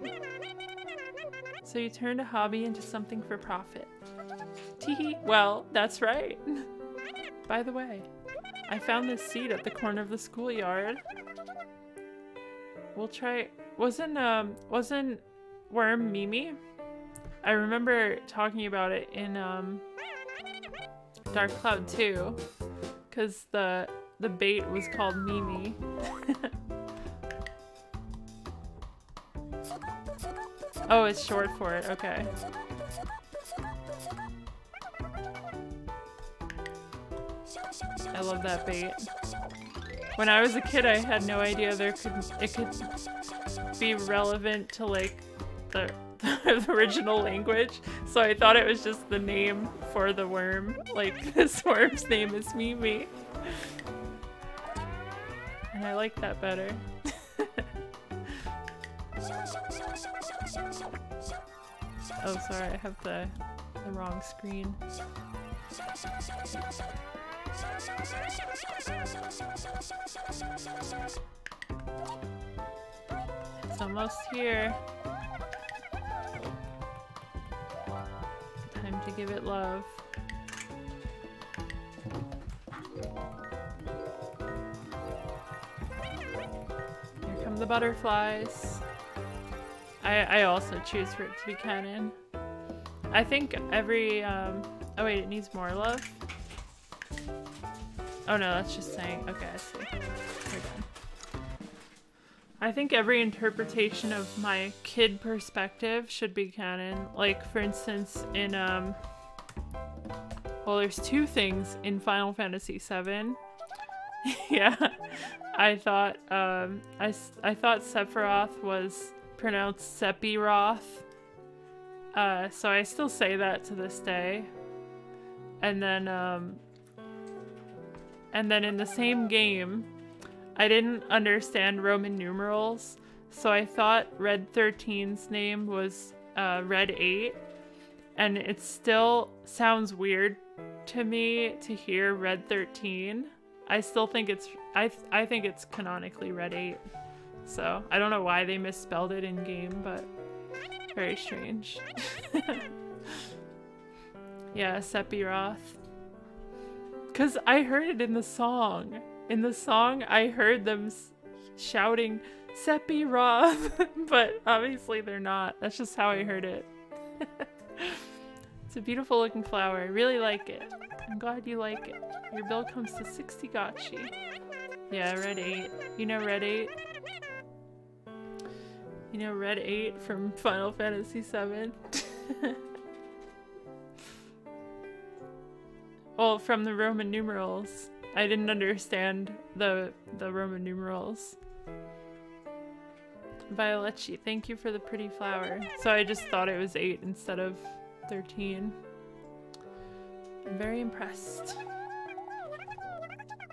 So you turned a hobby into something for profit. Teehee. Well, that's right. [laughs] By the way, I found this seed at the corner of the schoolyard. We'll try. Wasn't um wasn't worm Mimi? I remember talking about it in um Dark Cloud 2 because the the bait was called Mimi. [laughs] Oh, it's short for it. Okay. I love that bait. When I was a kid, I had no idea there could it could be relevant to like the, [laughs] the original language. So I thought it was just the name for the worm. Like [laughs] this worm's name is Mimi. And I like that better. [laughs] Oh, sorry, I have the, the wrong screen. It's almost here. To give it love. Here come the butterflies. I, I also choose for it to be canon. I think every, um, oh wait, it needs more love? Oh no, that's just saying, okay, I see. I think every interpretation of my kid perspective should be canon. Like, for instance, in, um, well, there's two things in Final Fantasy VII. [laughs] yeah, I thought, um, I, I thought Sephiroth was pronounced Sephiroth. Uh, so I still say that to this day. And then, um, and then in the same game, I didn't understand Roman numerals, so I thought Red 13's name was uh, Red 8, and it still sounds weird to me to hear Red 13. I still think it's I th I think it's canonically Red 8. So, I don't know why they misspelled it in game, but very strange. [laughs] yeah, Sephiroth. Because I heard it in the song. In the song, I heard them shouting, Sephiroth, [laughs] but obviously they're not. That's just how I heard it. [laughs] it's a beautiful looking flower. I really like it. I'm glad you like it. Your bill comes to 60 gachi. Yeah, red 8. You know red 8? You know, Red 8 from [laughs] Final Fantasy VII. Well, from the Roman numerals. I didn't understand the the Roman numerals. Violetchi, thank you for the pretty flower. So I just thought it was 8 instead of 13. I'm very impressed.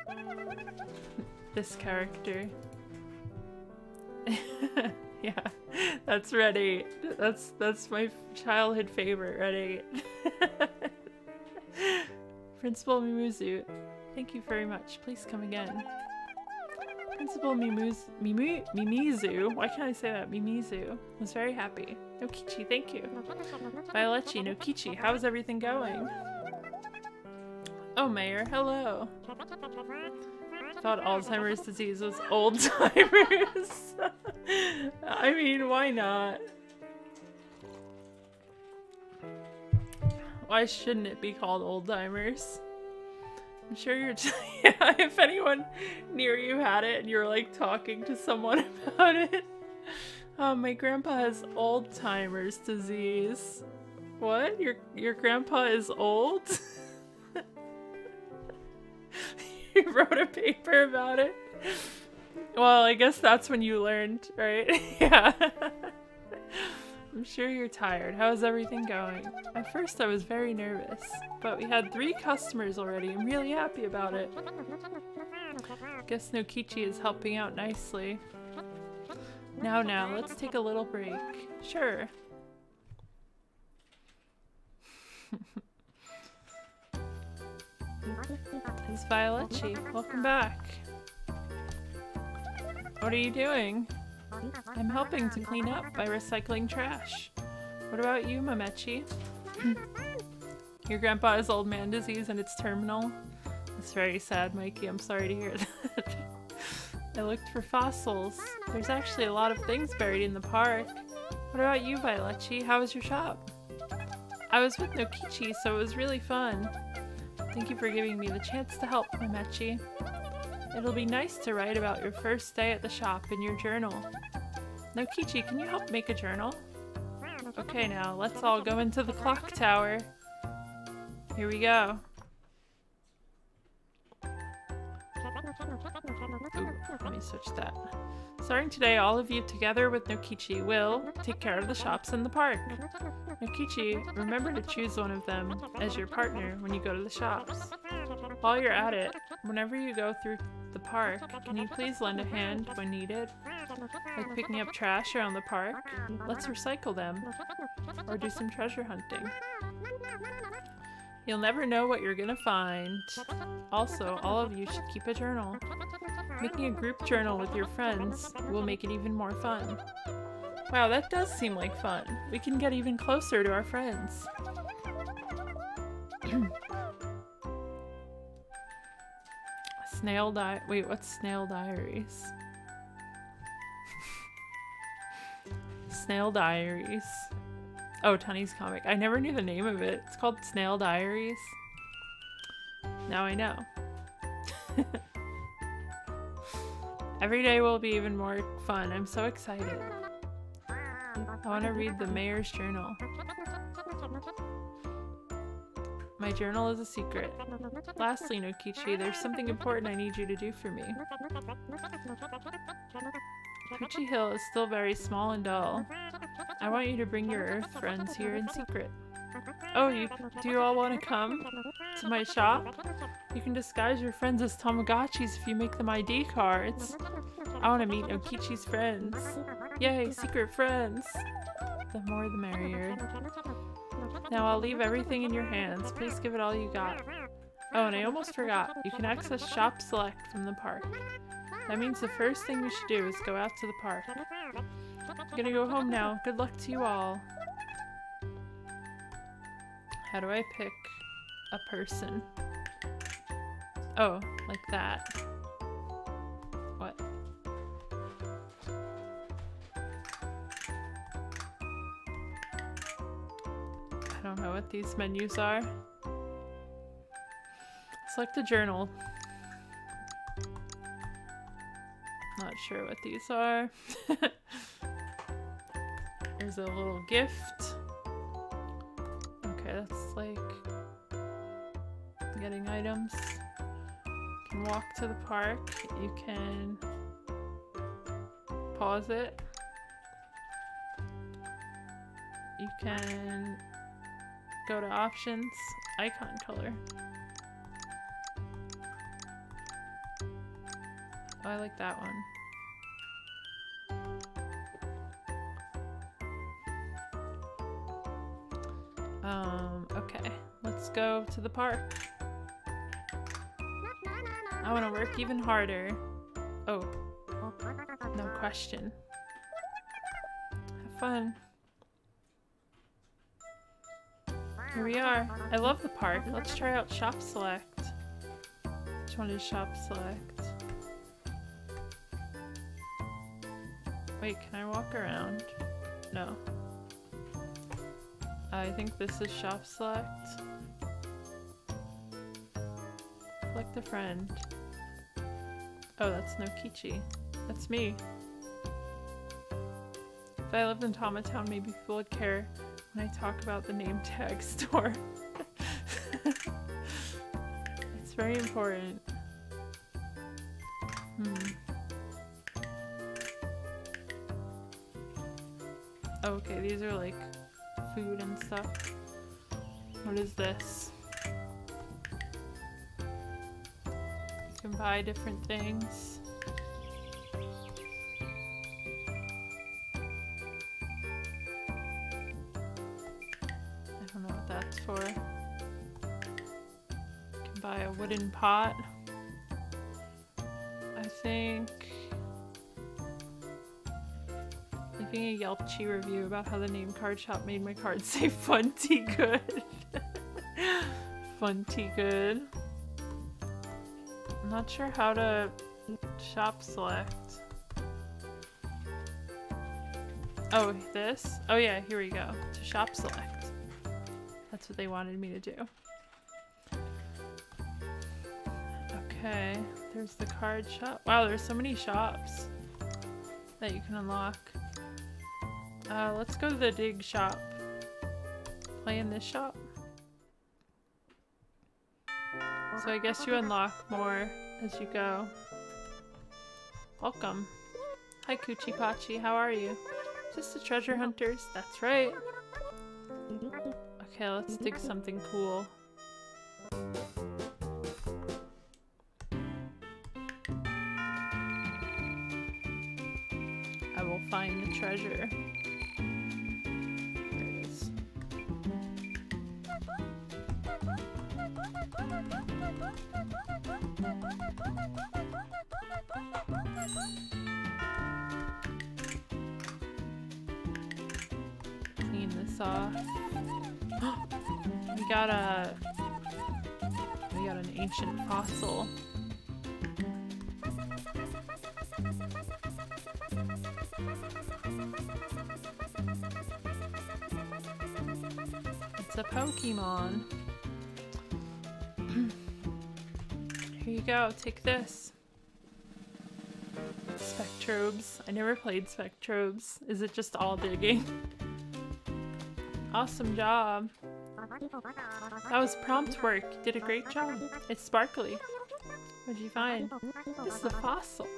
[laughs] this character. [laughs] yeah, that's ready. That's, that's my childhood favorite, Red 8. [laughs] Principal Mimizu, thank you very much. Please come again. Principal Mimuz Mimu Mimizu, why can't I say that? Mimizu was very happy. Nokichi, thank you. Violetchi, Nokichi, how's everything going? Oh, Mayor, hello. Thought Alzheimer's disease was old timers. [laughs] I mean, why not? Why shouldn't it be called old timers? I'm sure you're. [laughs] [laughs] yeah, if anyone near you had it and you're like talking to someone [laughs] about it. Oh, my grandpa has old timers disease. What? Your your grandpa is old? you wrote a paper about it. Well, I guess that's when you learned, right? yeah. I'm sure you're tired. How's everything going? At first I was very nervous, but we had three customers already. I'm really happy about it. Guess Nokichi is helping out nicely. Now now, let's take a little break. Sure. [laughs] it's Violetchi. Welcome back. What are you doing? I'm helping to clean up by recycling trash. What about you, Mametchi? Hmm. Your grandpa has old man disease and it's terminal. That's very sad, Mikey. I'm sorry to hear [laughs] that. I looked for fossils. There's actually a lot of things buried in the park. What about you, Violetchi? How was your shop? I was with Nokichi, so it was really fun. Thank you for giving me the chance to help, Mametchi. It'll be nice to write about your first day at the shop in your journal. Nokichi, can you help make a journal? Okay, now let's all go into the clock tower. Here we go. Ooh, let me switch that. Starting today, all of you together with Nokichi will take care of the shops in the park. Nokichi, remember to choose one of them as your partner when you go to the shops. While you're at it, whenever you go through the park, can you please lend a hand when needed? Like picking up trash around the park? Let's recycle them. Or do some treasure hunting. You'll never know what you're gonna find. Also, all of you should keep a journal. Making a group journal with your friends will make it even more fun. Wow, that does seem like fun. We can get even closer to our friends. [clears throat] snail di- wait, what's snail diaries? [laughs] snail diaries. Oh, Tunny's comic. I never knew the name of it. It's called Snail Diaries. Now I know. [laughs] Every day will be even more fun. I'm so excited. I want to read the mayor's journal. My journal is a secret. Lastly, Nokichi, there's something important I need you to do for me. Pucci Hill is still very small and dull. I want you to bring your Earth friends here in secret. Oh, you do you all want to come to my shop? You can disguise your friends as Tamagotchis if you make them ID cards. I want to meet Okichi's friends. Yay, secret friends! The more the merrier. Now I'll leave everything in your hands. Please give it all you got. Oh, and I almost forgot. You can access Shop Select from the park. That means the first thing we should do is go out to the park. I'm gonna go home now. Good luck to you all. How do I pick a person? Oh, like that. What? I don't know what these menus are. Select a journal. Not sure what these are. [laughs] There's a little gift. Okay, that's like getting items. You can walk to the park. You can pause it. You can go to options, icon color. Oh, I like that one. Um, okay. Let's go to the park. I want to work even harder. Oh. No question. Have fun. Here we are. I love the park. Let's try out Shop Select. Which one is Shop Select? Wait, can I walk around? No. I think this is Shop Select. Select a friend. Oh, that's Nokichi. That's me. If I lived in Town, maybe people would care when I talk about the name tag [laughs] store. it's very important. Hmm. Oh, okay, these are like food and stuff. What is this? You can buy different things. I don't know what that's for. You can buy a wooden pot. Yelp Chi review about how the name card shop made my card [laughs] say fun tea good. [laughs] fun tea good. I'm not sure how to shop select. Oh, this? Oh yeah, here we go. To shop select. That's what they wanted me to do. Okay, there's the card shop. Wow, there's so many shops that you can unlock. Uh, let's go to the dig shop. Play in this shop. So I guess you unlock more as you go. Welcome. Hi Kuchipatchi, how are you? Just the treasure hunters, that's right. Okay, let's dig something cool. Take this. Spectrobes. I never played Spectrobes. Is it just all digging? awesome job. That was prompt work. Did a great job. It's sparkly. What'd you find? This is a fossil.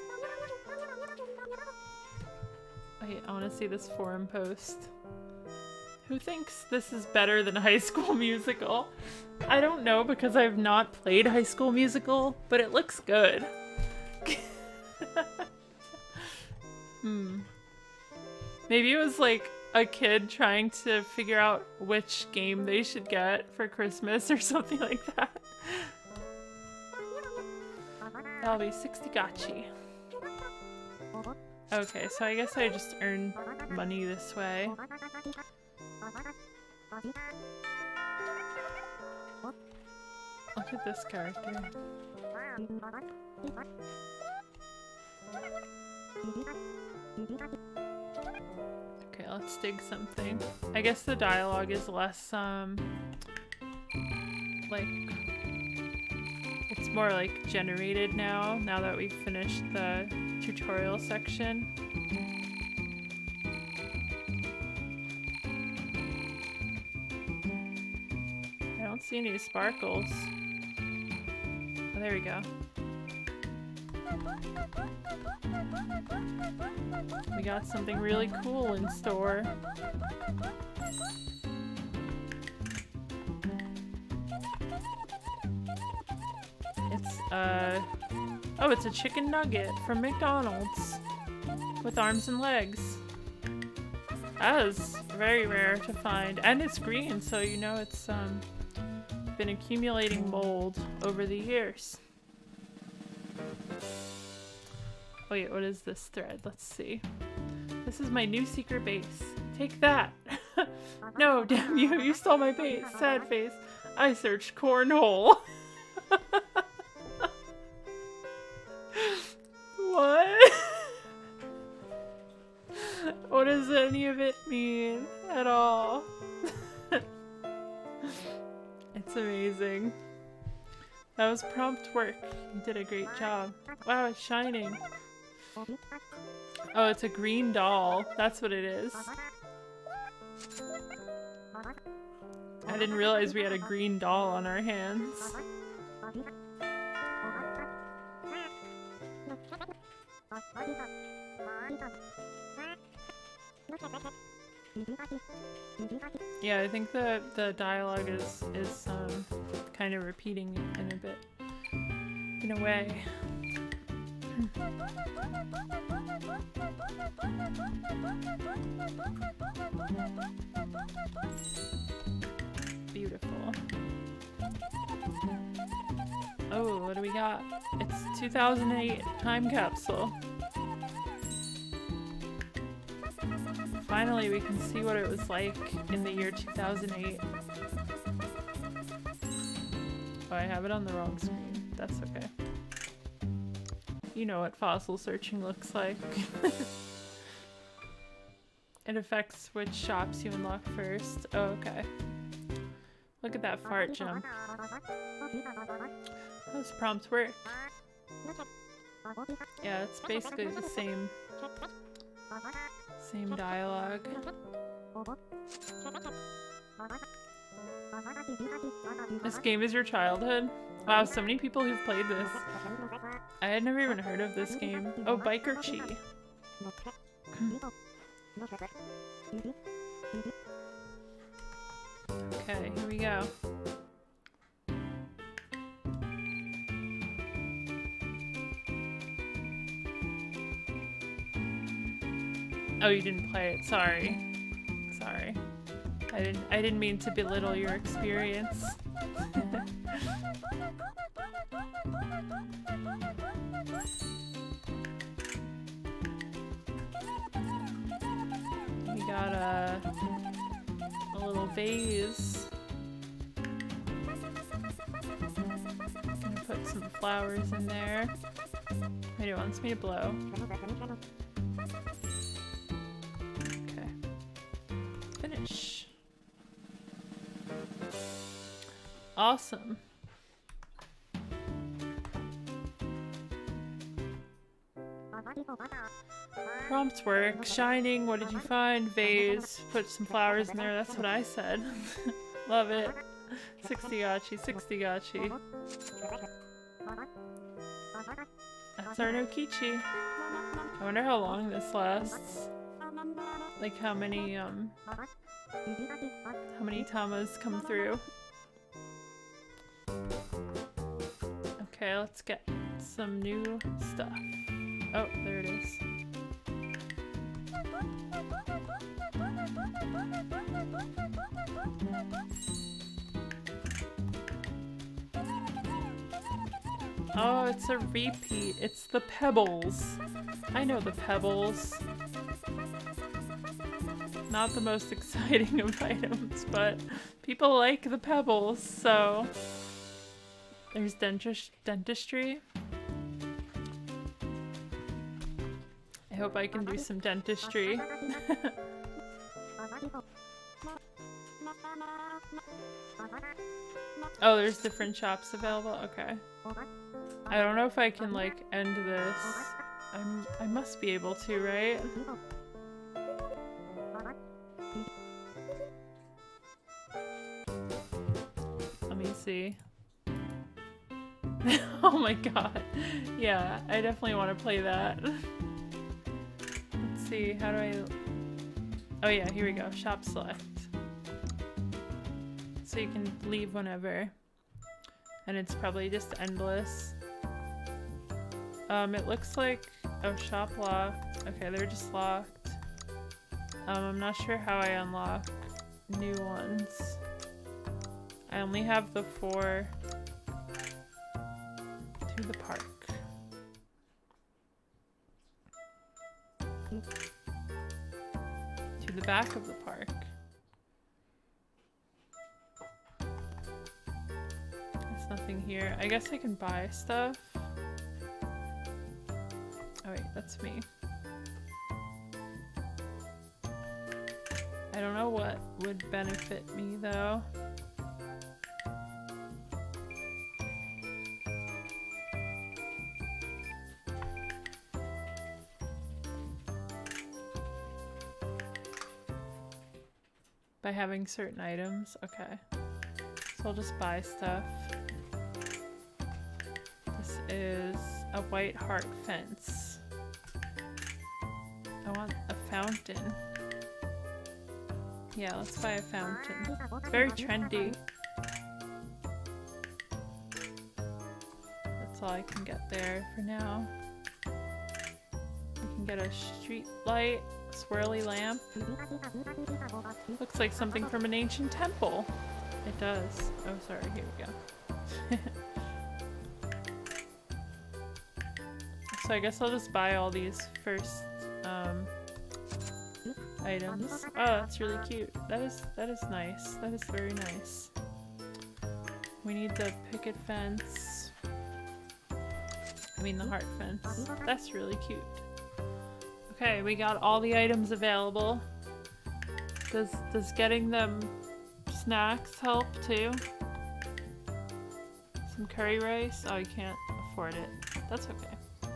Wait, I want to see this forum post. Who thinks this is better than High School [laughs] Musical? I don't know because I've not played High School Musical, but it looks good. [laughs] hmm. Maybe it was like a kid trying to figure out which game they should get for Christmas or [laughs] something like that. That'll be 60 gachi. Okay, so I guess I just earn money this way. Look at this character. Okay, let's dig something. I guess the dialogue is less, um, like, it's more like generated now, now that we've finished the tutorial section. See any sparkles. there we go. We got something really cool in store. It's, uh... Oh, it's a chicken nugget from McDonald's. With arms and legs. That is very rare to find. And it's green, so you know it's, um... Been accumulating mold over the years. Wait, what is this thread? Let's see. This is my new secret base. Take that! [laughs] no, [laughs] damn you, you stole my base. Sad face. I searched cornhole. [laughs] what? what does any of it mean at all? It's amazing. That was prompt work. You did a great job. Wow, it's shining. Oh, it's a green doll. That's what it is. I didn't realize we had a green doll on our hands. Yeah, I think the the dialogue is is um, kind of repeating in a bit, in a way. Beautiful. Oh, what do we got? It's 2008 time capsule. Finally, we can see what it was like in the year 2008. Oh, I have it on the wrong screen. That's okay. You know what fossil searching looks like. [laughs] it affects which shops you unlock first. Oh, okay. Look at that fart jump. How's prompts work? Yeah, it's basically the same same dialogue. This game is your childhood? Wow, so many people who've played this. I had never even heard of this game. Oh, Biker Chi. okay, here we go. Oh, you didn't play it. Sorry. Sorry. I didn't I didn't mean to belittle your experience. [laughs] we got a, a little vase. Put some flowers in there. Wait, it wants me to blow. Awesome. Prompt work. Shining. What did you find? Vase. Put some flowers in there. That's what I said. [laughs] Love it. 60 gotchi. 60 gotchi. That's our Nokichi. I wonder how long this lasts. Like how many, um... How many tamas come through. Okay, let's get some new stuff. Oh, there it is. Oh, it's a repeat. It's the pebbles. I know the pebbles. Not the most [laughs] exciting of items, but people like the pebbles, so... There's dentist dentistry. I hope I can do some dentistry. [laughs] oh, there's different shops available? Okay. I don't know if I can, like, end this. I'm- I must be able to, right? Let me see. [laughs] oh my god. Yeah, I definitely want to play that. Let's see, how do I... Oh yeah, here we go. Shop select. So you can leave whenever. And it's probably just endless. Um, it looks like... Oh, shop locked. Okay, they're just locked. Um, I'm not sure how I unlock new ones. I only have the four to the park. To the back of the park. There's nothing here. I guess I can buy stuff. Oh wait, that's me. I don't know what would benefit me though. By having certain items? Okay. So I'll just buy stuff. This is a white heart fence. I want a fountain. Yeah, let's buy a fountain. It's very trendy. That's all I can get there for now. We can get a street light swirly lamp. Looks like something from an ancient temple. It does. Oh, sorry. Here we go. [laughs] so I guess I'll just buy all these first um, items. Oh, that's really cute. That is that is nice. That is very nice. We need the picket fence. I mean the heart fence. That's really cute. Okay, we got all the items available. Does does getting them snacks help too? Some curry rice? Oh, you can't afford it. That's okay.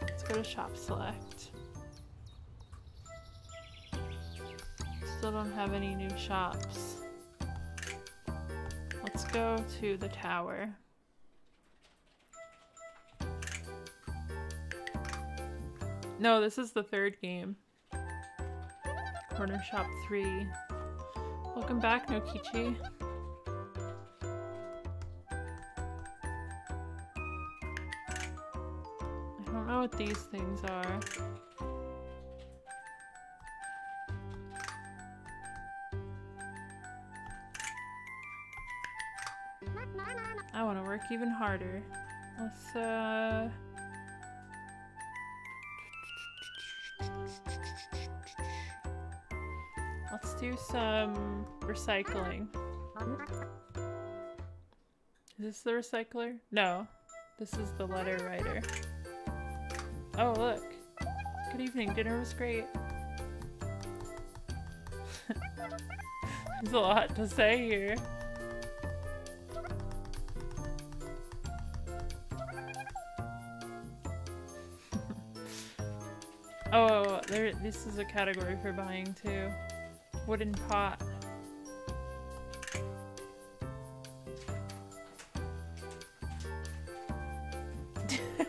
Let's go to shop select. Still don't have any new shops. Let's go to the tower. No, this is the third game. Corner Shop 3. Welcome back, Nokichi. I don't know what these things are. I want to work even harder. Let's, uh... Let's do some recycling. Is this the recycler? No. This is the letter writer. Oh, look. Good evening. Dinner was great. [laughs] There's a lot to say here. [laughs] oh, there. This is a category for buying too. Wooden pot.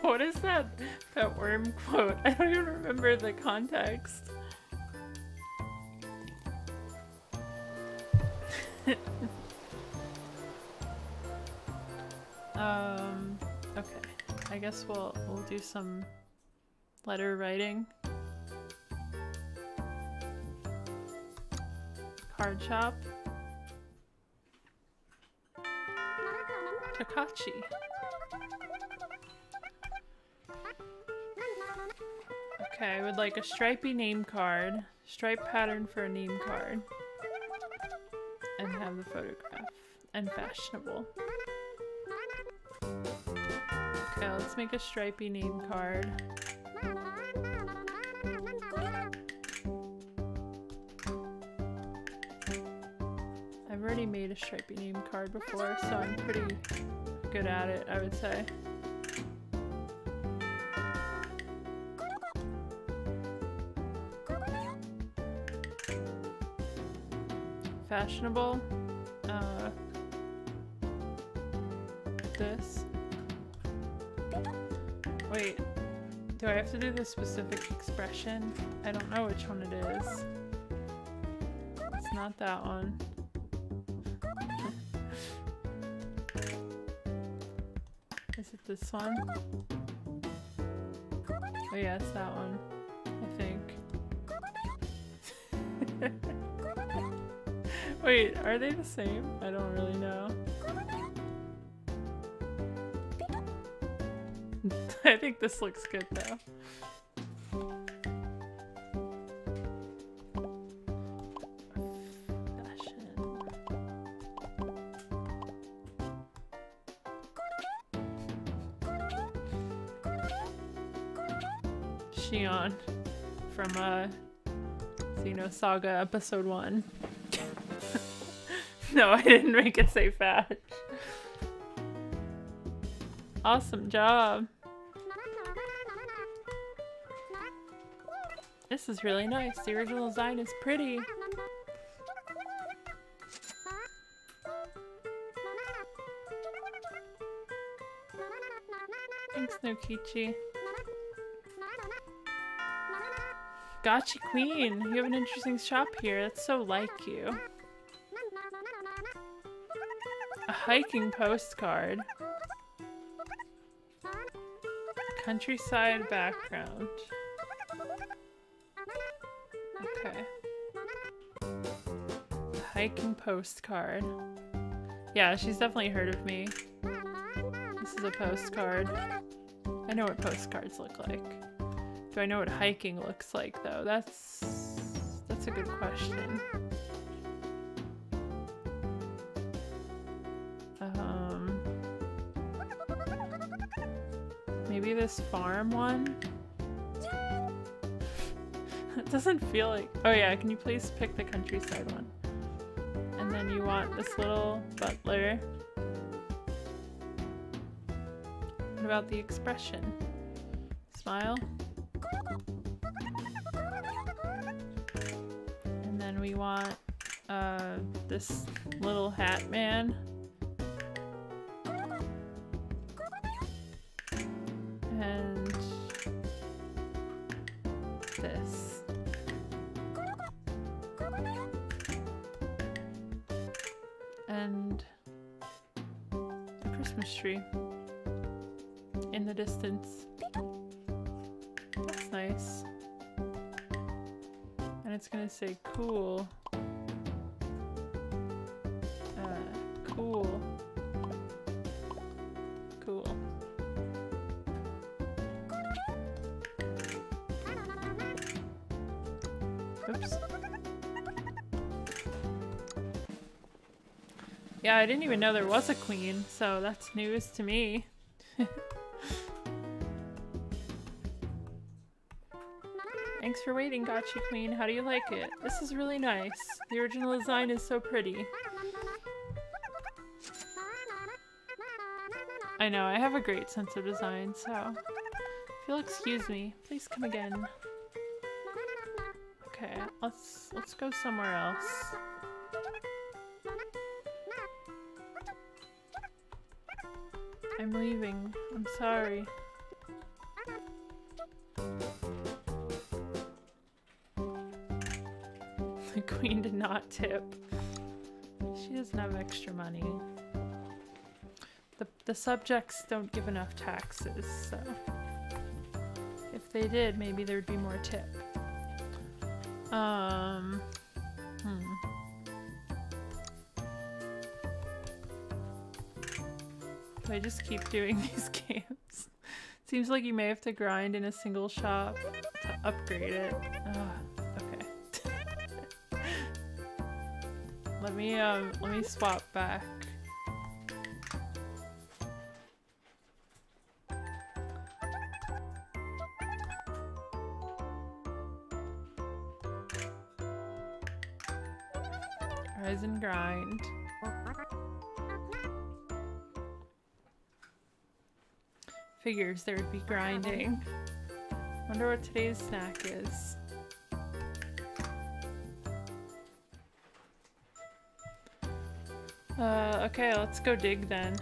[laughs] what is that that worm quote? I don't even remember the context. [laughs] um okay. I guess we'll we'll do some letter writing. Card shop. Takachi. Okay, I would like a stripy name card, stripe pattern for a name card, and have the photograph, and fashionable. Okay, let's make a stripy name card. Made a stripy name card before, so I'm pretty good at it, I would say. Fashionable. Uh, this. Wait, do I have to do the specific expression? I don't know which one it is. It's not that one. Is it this one? Oh yeah, it's that one. I think. [laughs] Wait, are they the same? I don't really know. [laughs] I think this looks good though. Xenosaga episode 1. [laughs] no, I didn't make it say fat. Awesome job. This is really nice. The original design is pretty. Thanks, Nokichi. Gotcha Queen, you have an interesting shop here. That's so like you. A hiking postcard. Countryside background. Okay. Hiking postcard. Yeah, she's definitely heard of me. This is a postcard. I know what postcards look like. Do I know what hiking looks like though? That's that's a good question. Um Maybe this farm one? [laughs] it doesn't feel like Oh yeah, can you please pick the countryside one? And then you want this little butler. What about the expression? Smile? Want uh, this little hat man. Didn't even know there was a queen, so that's news to me. [laughs] Thanks for waiting, Gotcha Queen. How do you like it? This is really nice. The original design is so pretty. I know, I have a great sense of design, so... If you'll excuse me, please come again. Okay, let's let's go somewhere else. I'm leaving. I'm sorry. [laughs] The queen did not tip. She doesn't have extra money. The, the subjects don't give enough taxes, so... If they did, maybe there'd be more tip. Um... I just keep doing [laughs] these games? Seems like you may have to grind in a single shop to upgrade it. Ugh. [laughs] Let me um let me swap back. Figures there would be grinding. Wonder what today's snack is. Uh, okay, let's go dig then.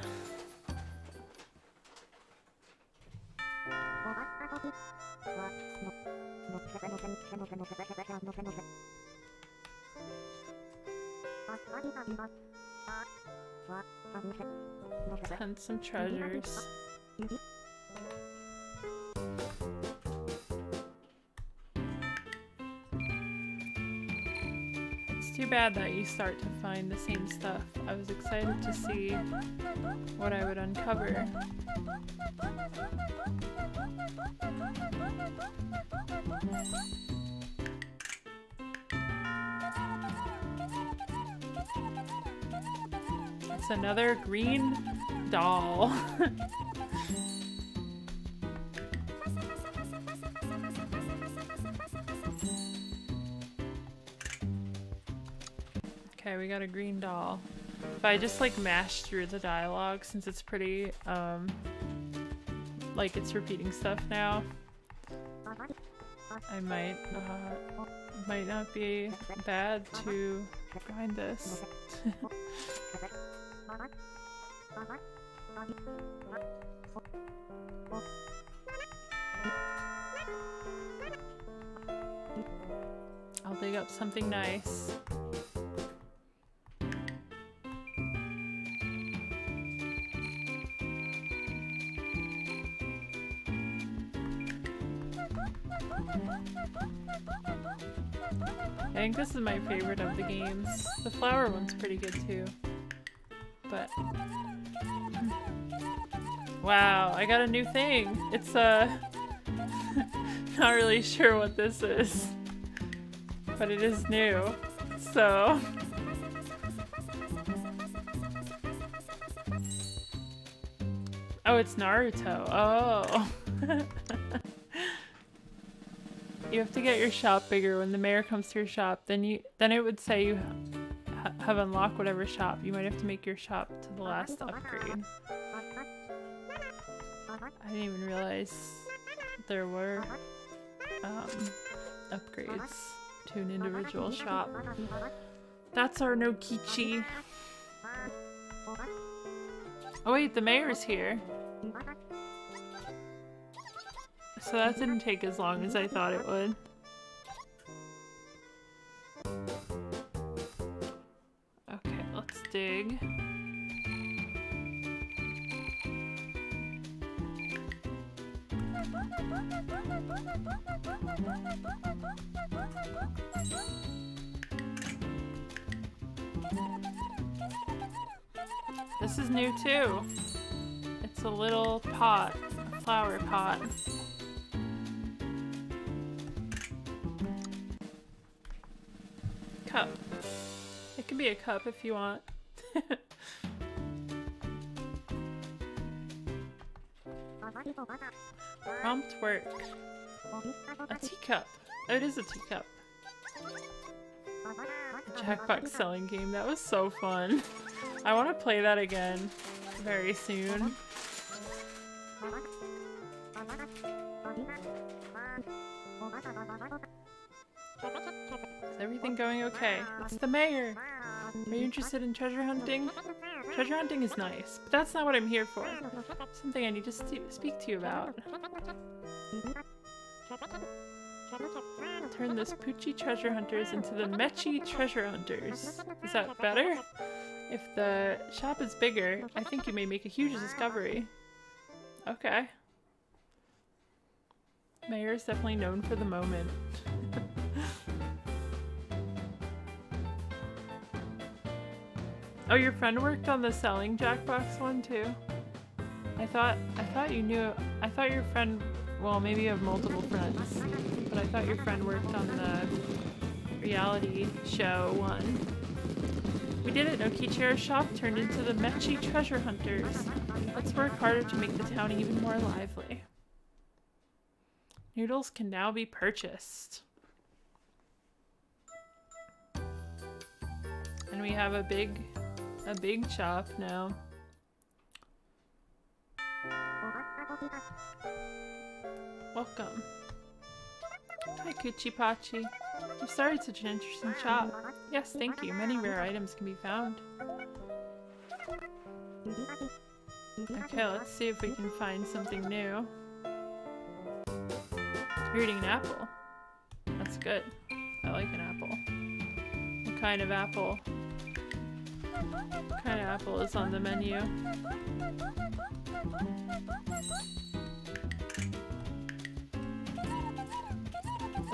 Hunt some treasures. Bad that you start to find the same stuff. I was excited to see what I would uncover. It's another green doll. [laughs] a green doll. If I just like mash through the dialogue since it's pretty um like it's repeating stuff now, I might uh might not be bad to find this. [laughs] I'll dig up something nice. This is my favorite of the games. The flower one's pretty good too. But... Wow, I got a new thing. It's, uh... [laughs] not really sure what this is. But it is new. So... Oh, it's Naruto. Oh. [laughs] you have to get your shop bigger when the mayor comes to your shop. Then you then it would say you ha have unlocked whatever shop. You might have to make your shop to the last upgrade. I didn't even realize there were um, upgrades to an individual shop. That's our Nokichi. Oh wait, the mayor's here. So that didn't take as long as I thought it would. Okay, let's dig. This is new too. It's a little pot, a flower pot. Cup. It can be a cup if you want. [laughs] Prompt work. A teacup. Oh, it is a teacup. A Jackbox selling game. That was so fun. [laughs] I want to play that again very soon. [laughs] Is everything going okay? It's the mayor! Are you interested in treasure hunting? Treasure hunting is nice, but that's not what I'm here for. Something I need to speak to you about. Turn those Poochie treasure hunters into the Mechi treasure hunters. Is that better? If the shop is bigger, I think you may make a huge discovery. Okay. Mayor is definitely known for the moment. [laughs] oh, your friend worked on the selling Jackbox one too? I thought I thought you knew I thought your friend well maybe you have multiple friends, but I thought your friend worked on the reality show one. We did it, Okichira's shop turned into the Mechi treasure hunters. Let's work harder to make the town even more lively. Noodles can now be purchased. And we have a big, a big shop now. Welcome. Hi, Kuchipatchi. You started such an interesting shop. Yes, thank you. Many rare items can be found. Okay, let's see if we can find something new. You're eating an apple. That's good. I like an apple. What kind of apple? Kind of apple is on the menu?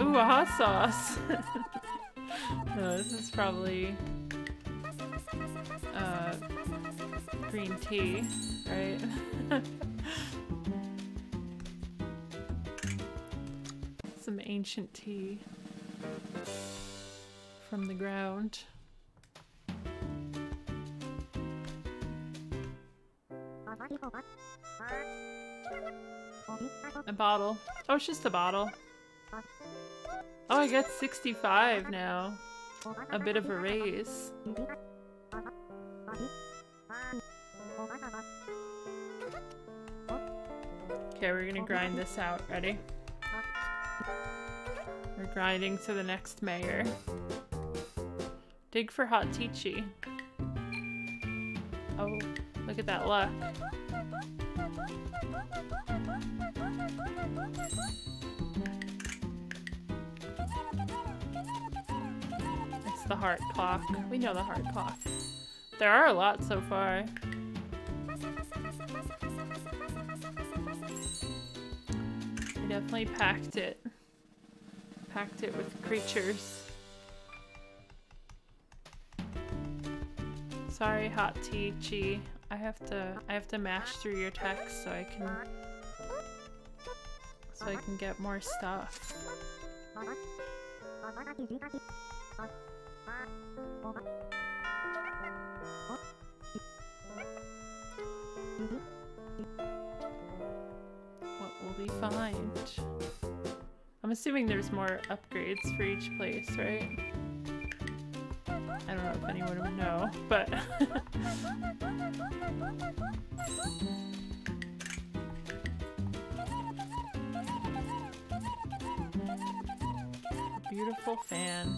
Ooh, a hot sauce! no, [laughs] this is probably uh, green tea, right? [laughs] Some ancient tea from the ground. A bottle. Oh, it's just a bottle. Oh, I get 65 now. A bit of a raise. Okay, we're gonna grind this out. Ready? We're grinding to the next mayor. Dig for hot teachy. Oh, look at that luck. It's the heart clock. We know the heart clock. There are a lot so far. We definitely packed it. Packed it with creatures. Sorry, Hot Tea Chi. I have to I have to mash through your text so I can so I can get more stuff. What will we find? I'm assuming there's more upgrades for each place, right? I don't know if anyone would know, but... [laughs] Beautiful fan.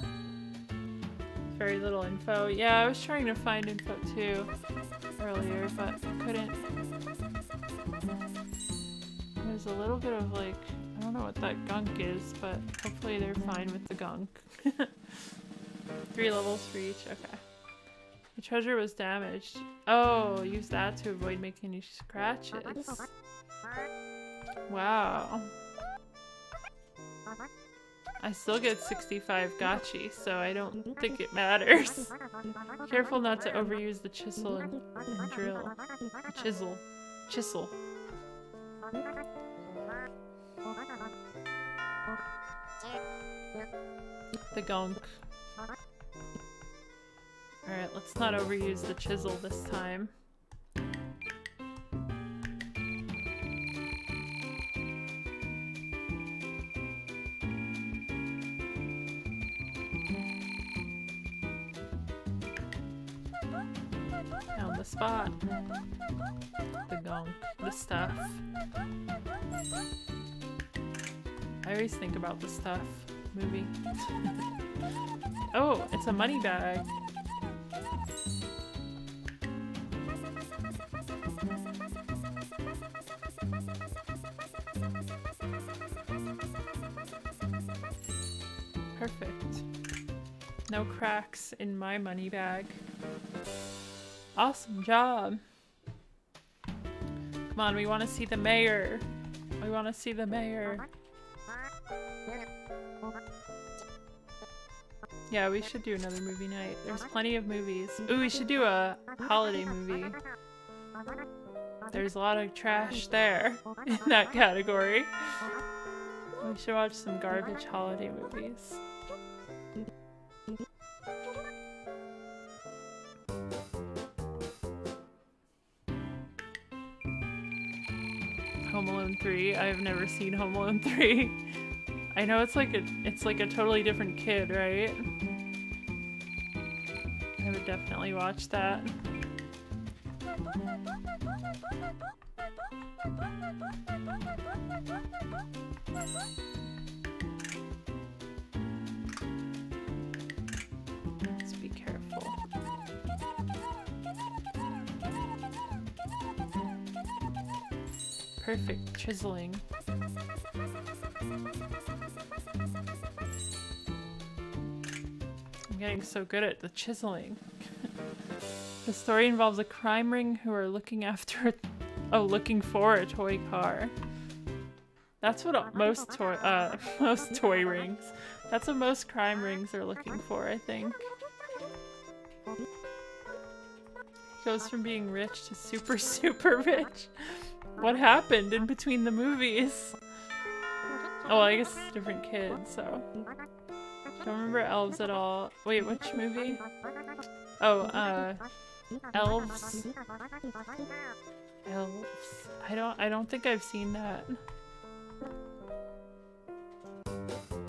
Very little info. Yeah, I was trying to find info too earlier, but couldn't. There's a little bit of like, I don't know what that gunk is, but hopefully they're fine with the gunk. [laughs] Three levels for each, okay. The treasure was damaged. Oh, use that to avoid making any scratches. Wow. I still get 65 gotchi, so I don't think it matters. [laughs] Careful not to overuse the chisel and, and drill. Chisel. Chisel. The gunk. Alright, let's not overuse the chisel this time. Found the spot. The gunk. The stuff. I always think about the stuff movie. [laughs] oh, it's a money bag. Perfect. No cracks in my money bag. Awesome job. Come on, we want to see the mayor. We want to see the mayor. Yeah, we should do another movie night. There's plenty of movies. Ooh, we should do a holiday movie. There's a lot of trash there [laughs] in that category. We should watch some garbage holiday movies. Home Alone 3. I've never seen Home Alone 3. [laughs] I know it's like a it's like a totally different kid, right? I would definitely watch that. Let's be careful. Perfect chiseling. Getting so good at the chiseling. [laughs] The story involves a crime ring who are looking after, oh, looking for a toy car. That's what most toy, uh, [laughs] most toy rings. That's what most crime rings are looking for, I think. Goes from being rich to super, [laughs] super rich. What happened in between the movies? Oh, well, I guess it's a different kid, so. Don't remember elves at all. Wait, which movie? Oh, uh, elves. Elves. I don't. I don't think I've seen that.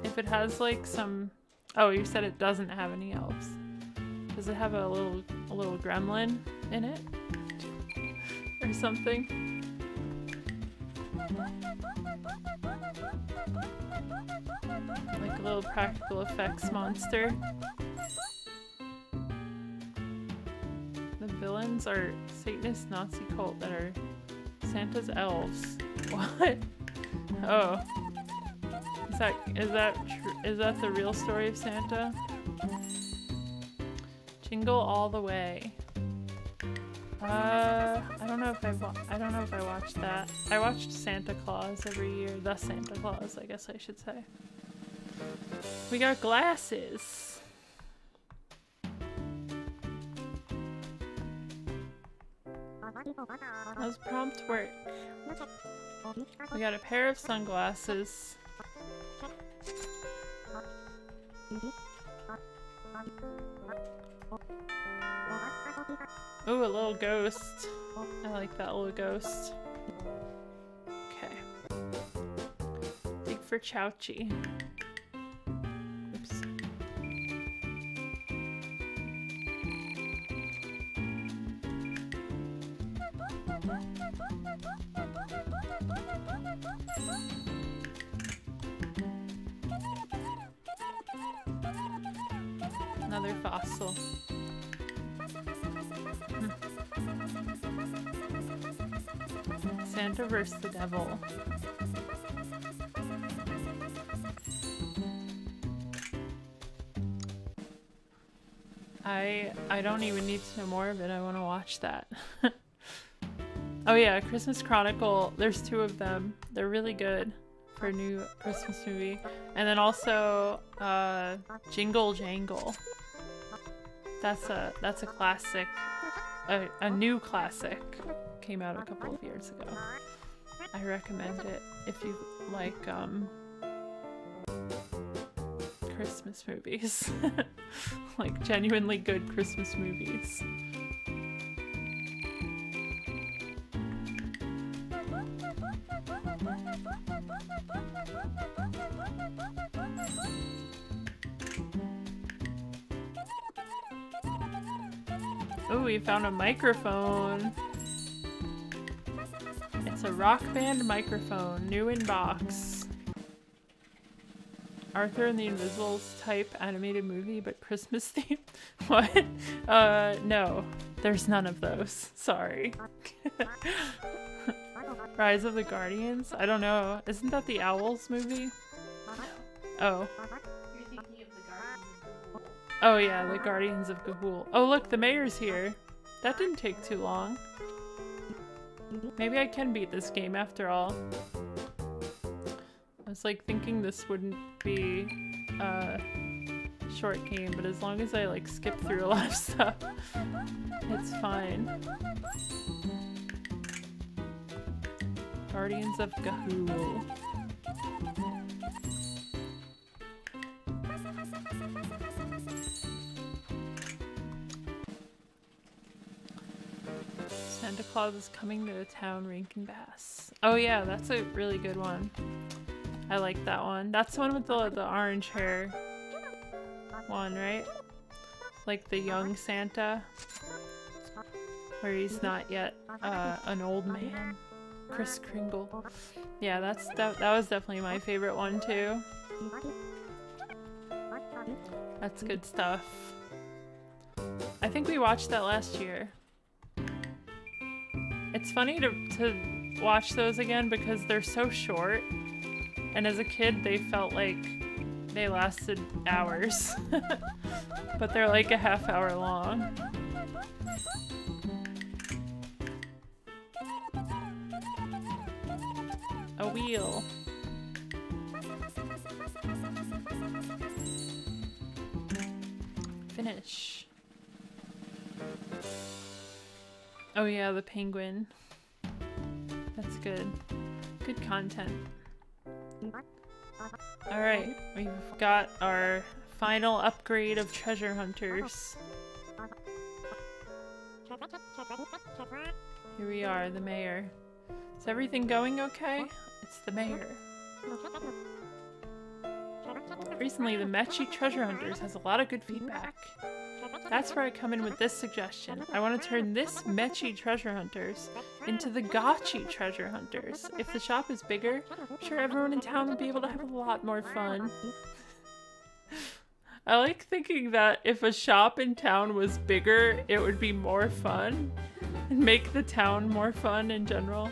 If it has like some. Oh, you said it doesn't have any elves. Does it have a little a little gremlin in it or something? Like a little practical effects monster. The villains are Satanist Nazi cult that are Santa's elves. [laughs] What? Oh. Is that is that is that the real story of Santa? Jingle all the way. Uh, I don't know if I I don't know if I watched that. I watched Santa Claus every year. The Santa Claus, I guess I should say. We got glasses. How's prompt work? We got a pair of sunglasses. Ooh, a little ghost. I like that little ghost. Okay. Dig for Chouchy. Another fossil. Santa vs. the Devil. I I don't even need to know more of it. I want to watch that. [laughs] oh yeah, Christmas Chronicle. There's two of them. They're really good for a new Christmas movie. And then also uh, Jingle Jangle. That's a that's a classic, a, a new classic came out a couple of years ago. I recommend it if you like um, Christmas movies. [laughs] like genuinely good Christmas movies. Oh, we found a microphone It's a rock band microphone, new in box. Arthur and the Invisibles type animated movie, but Christmas [laughs] theme? what? Uh, no. There's none of those. Sorry. [laughs] Rise of the Guardians? I don't know. Isn't that the Owls movie? Oh. Oh yeah, the Guardians of Ga'Hoole. Oh look, the mayor's here. That didn't take too long. Maybe I can beat this game after all. I was like thinking this wouldn't be a short game, but as long as I like skip through a lot of [laughs] stuff, it's fine. Guardians of Ga'Hoole. Santa Claus is coming to the town Rankin Bass. Oh yeah, that's a really good one. I like that one. That's the one with the, the orange hair one, right? Like the young Santa. Where he's not yet uh, an old man. Kris Kringle. Yeah, that's that, that was definitely my favorite one too. That's good stuff. I think we watched that last year. It's funny to, to watch those again because they're so short. And as a kid, they felt like they lasted hours. [laughs] but they're like a half hour long. A wheel. Finish. Oh yeah, the penguin. That's good. Good content. Alright, we've got our final upgrade of treasure hunters. Here we are, the mayor. Is everything going okay? It's the mayor. Recently, the Mechi Treasure Hunters has a lot of good feedback. That's where I come in with this suggestion. I want to turn this Mechi Treasure Hunters into the Gachi Treasure Hunters. If the shop is bigger, I'm sure everyone in town would be able to have a lot more fun. I like thinking that if a shop in town was bigger, it would be more fun and make the town more fun in general.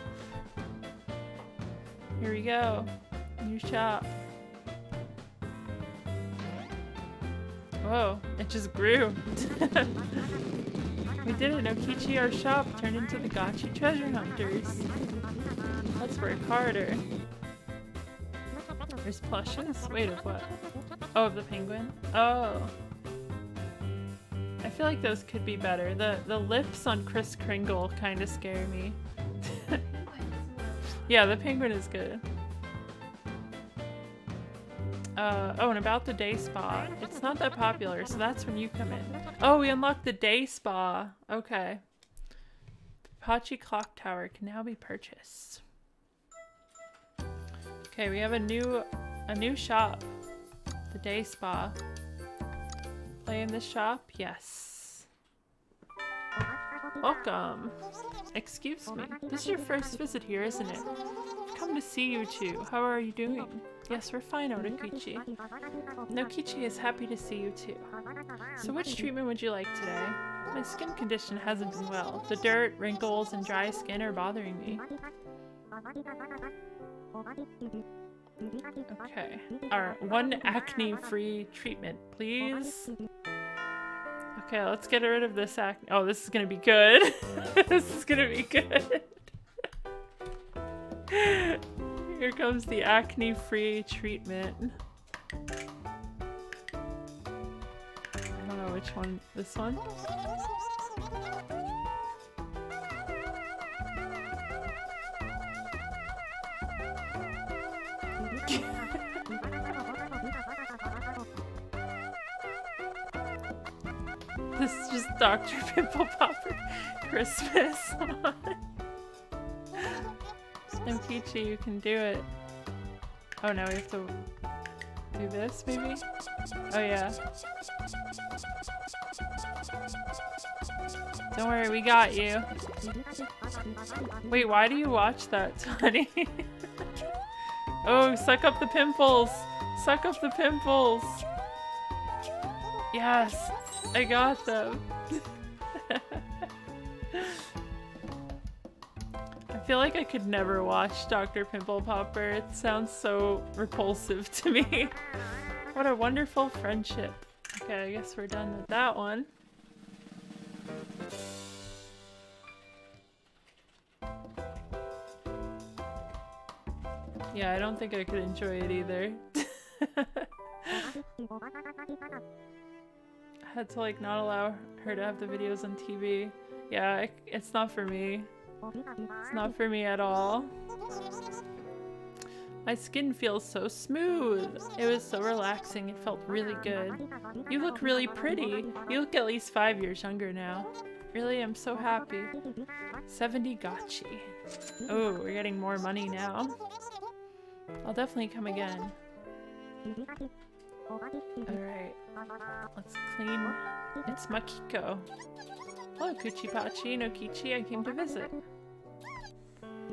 Here we go. New shop. Whoa, it just grew. [laughs] we did it, Okichi, our shop turned into the Gachi Treasure Hunters. Let's work harder. There's plushes? Wait, of what? Oh, of the penguin? Oh. I feel like those could be better. The the lips on Kris Kringle kind of scare me. [laughs] yeah, the penguin is good. Uh, oh, and about the day spa. It's not that popular, so that's when you come in. Oh, we unlocked the day spa. Okay. The Pachi Clock Tower can now be purchased. Okay, we have a new a new shop. The day spa. Play in this shop? Yes. Welcome. Excuse me. This is your first visit here, isn't it? Come to see you two. How are you doing? Yes, we're fine, Otokitchi. Nokichi is happy to see you too. So which treatment would you like today? My skin condition hasn't been well. The dirt, wrinkles, and dry skin are bothering me. Okay. Alright, one acne-free treatment, please. Okay, let's get rid of this acne- Oh, this is gonna be good. [laughs] this is gonna be good. [laughs] Here comes the acne-free treatment. I don't know which one. This one? [laughs] this is just Dr. Pimple Popper Christmas. [laughs] Peachy, you can do it. Oh, now we have to do this, maybe? Oh, yeah. Don't worry, we got you. Wait, why do you watch that, [laughs] Tony? oh, suck up the pimples! Suck up the pimples! Yes! I got them! [laughs] feel like I could never watch Dr. Pimple Popper. It sounds so repulsive to me. [laughs] what a wonderful friendship. Okay, I guess we're done with that one. Yeah, I don't think I could enjoy it either. [laughs] I had to like not allow her to have the videos on TV. Yeah, it's not for me. It's not for me at all. My skin feels so smooth. It was so relaxing. It felt really good. You look really pretty. You look at least five years younger now. Really, I'm so happy. 70 gotchi. Oh, we're getting more money now. I'll definitely come again. Alright. Let's clean. It's Makiko. Hello, Kuchipatchi no Kichi. I came to visit.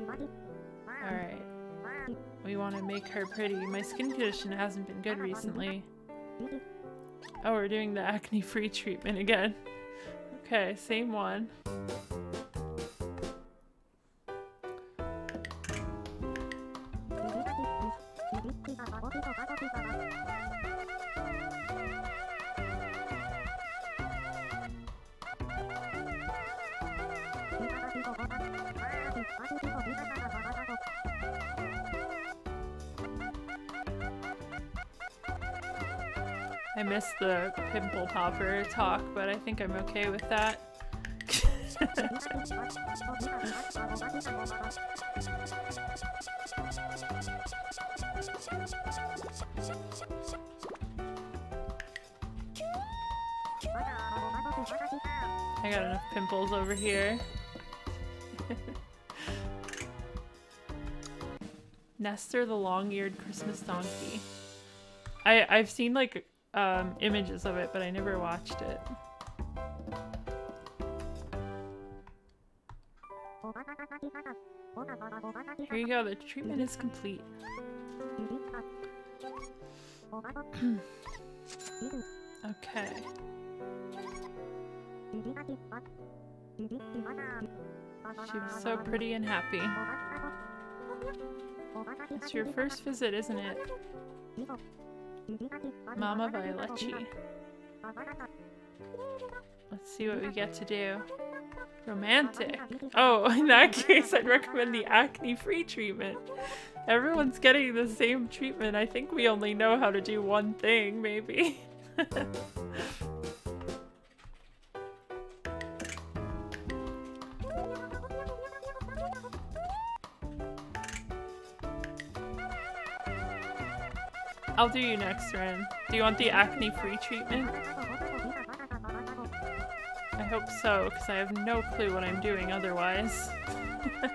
Alright. We want to make her pretty. My skin condition hasn't been good recently. Oh, we're doing the acne-free treatment again. Okay, same one. The pimple popper talk, but I think I'm okay with that. I got enough pimples over here. [laughs] Nestor the long-eared Christmas donkey. I I've seen like um, images of it, but I never watched it. Here you go, the treatment is complete. [clears throat] okay. She was so pretty and happy. It's your first visit, isn't it? Mama Violetti. Let's see what we get to do. Romantic. Oh, [laughs] in that case, I'd recommend the acne-free treatment. Everyone's getting the same treatment. I think we only know how to do one thing, maybe. [laughs] I'll do you next, Ren. Do you want the acne-free treatment? I hope so, because I have no clue what I'm doing otherwise. [laughs]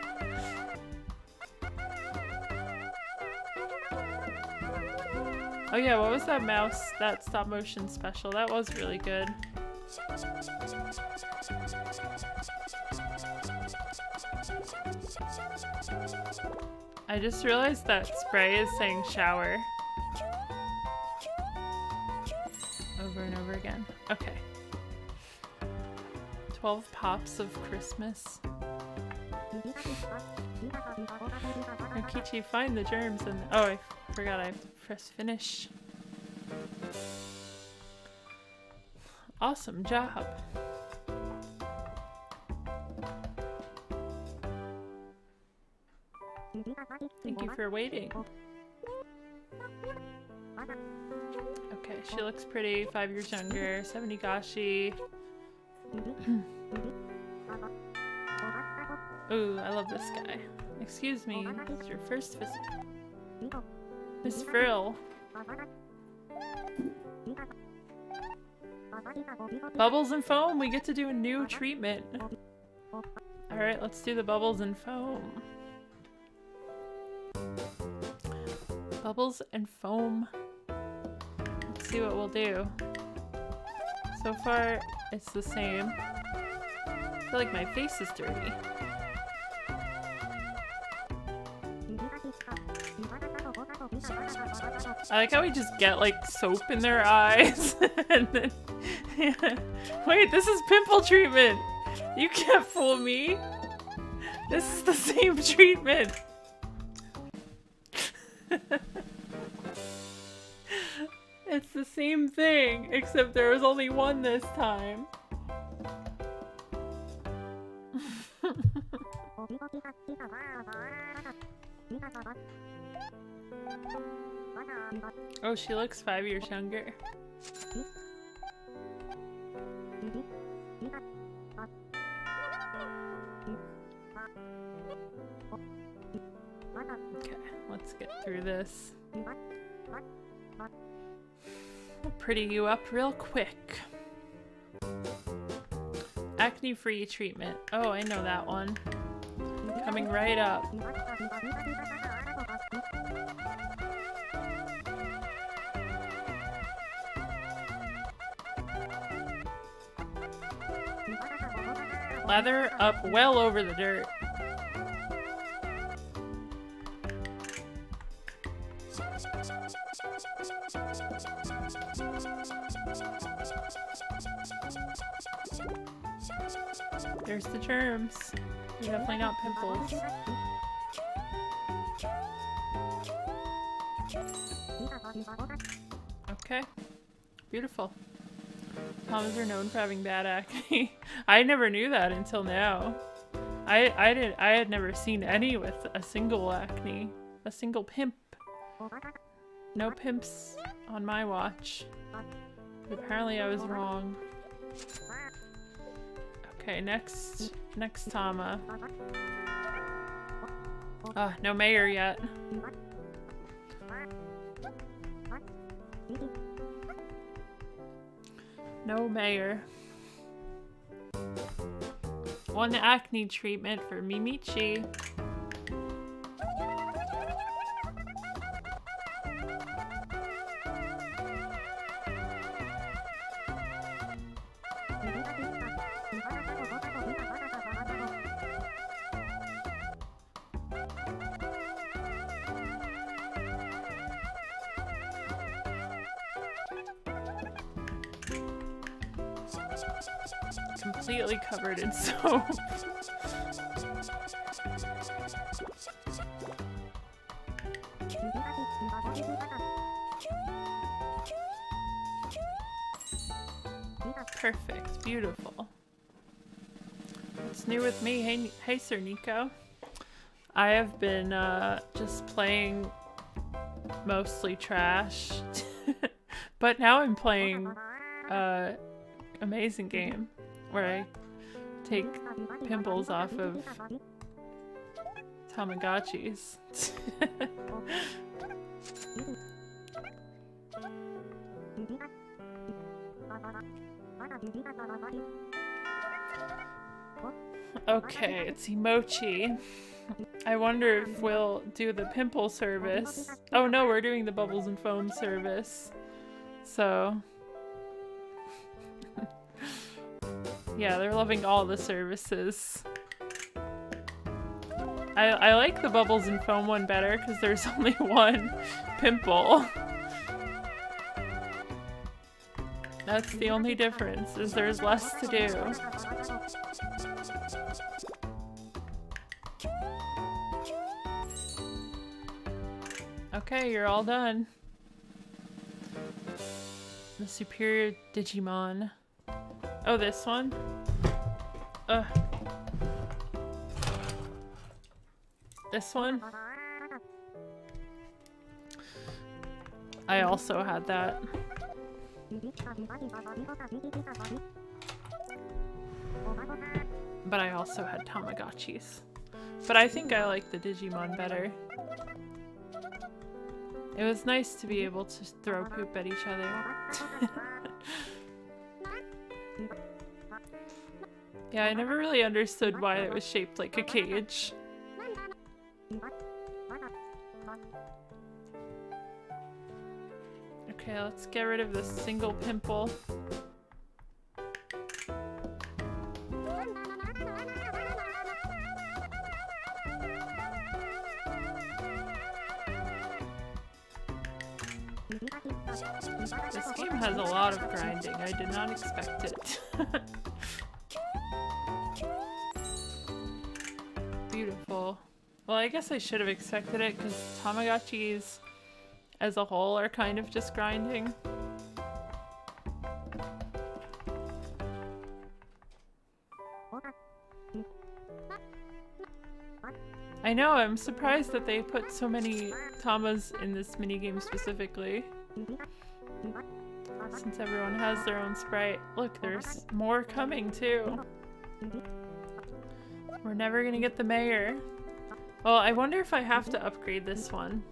oh yeah, what was that mouse, that stop motion special? That was really good. I just realized that spray is saying shower. Over and over again. Okay. 12 pops of Christmas. Kichi, find the germs and- oh, I forgot I press finish. Awesome job. Thank you for waiting. Okay, she looks pretty. Five years younger. 70 gotchi. Ooh, I love this guy. Excuse me, it's your first visit. Miss Frill. Bubbles and foam, we get to do a new treatment. Alright, let's do the bubbles and foam. Bubbles and foam see what we'll do. So far, it's the same. I feel like my face is dirty. I like how we just get like soap in their eyes [laughs] and then yeah. [laughs] Wait, this is pimple treatment! You can't fool me! This is the [laughs] same treatment! Same thing, except there was only one this time. oh, she looks five years younger. Okay, let's get through this pretty you up real quick. Acne-free treatment. Oh, I know that one. Coming right up. Lather up well over the dirt. There's the germs. They're definitely not pimples. Okay. Beautiful. Toms are known for having bad acne. [laughs] I never knew that until now. I I did I had never seen any with a single acne. A single pimp. No pimps on my watch. Apparently I was wrong. Okay, next next Tama. Ah, no mayor yet. No mayor. One acne treatment for Mimitchi. Soap. Perfect. Beautiful. What's new with me? Hey, hey Sir Nico. I have been uh, just playing mostly trash. [laughs] but now I'm playing uh, amazing game where I take pimples off of Tamagotchis. okay, it's Emochi. I wonder if we'll do the pimple service. Oh no, we're doing the bubbles and foam service. So... yeah, they're loving all the services. I, I like the bubbles and foam one better because there's [laughs] only one pimple. That's the only difference, is there's less to do. Okay, you're all done. The superior Digimon. Oh, this one? Ugh. This one? I also had that. But I also had Tamagotchis. But I think I like the Digimon better. It was nice to be able to throw poop at each other. [laughs] yeah, I never really understood why it was shaped like a cage. Okay, let's get rid of this single pimple. This game has a lot of grinding. I did not expect it. [laughs] Beautiful. Well, I guess I should have expected it because Tamagotchis as a whole are kind of just grinding. I know, I'm surprised that they put so many Tamas in this minigame specifically. Since everyone has their own sprite. Look, there's more coming too. We're never gonna get the mayor. Well, I wonder if I have to upgrade this one.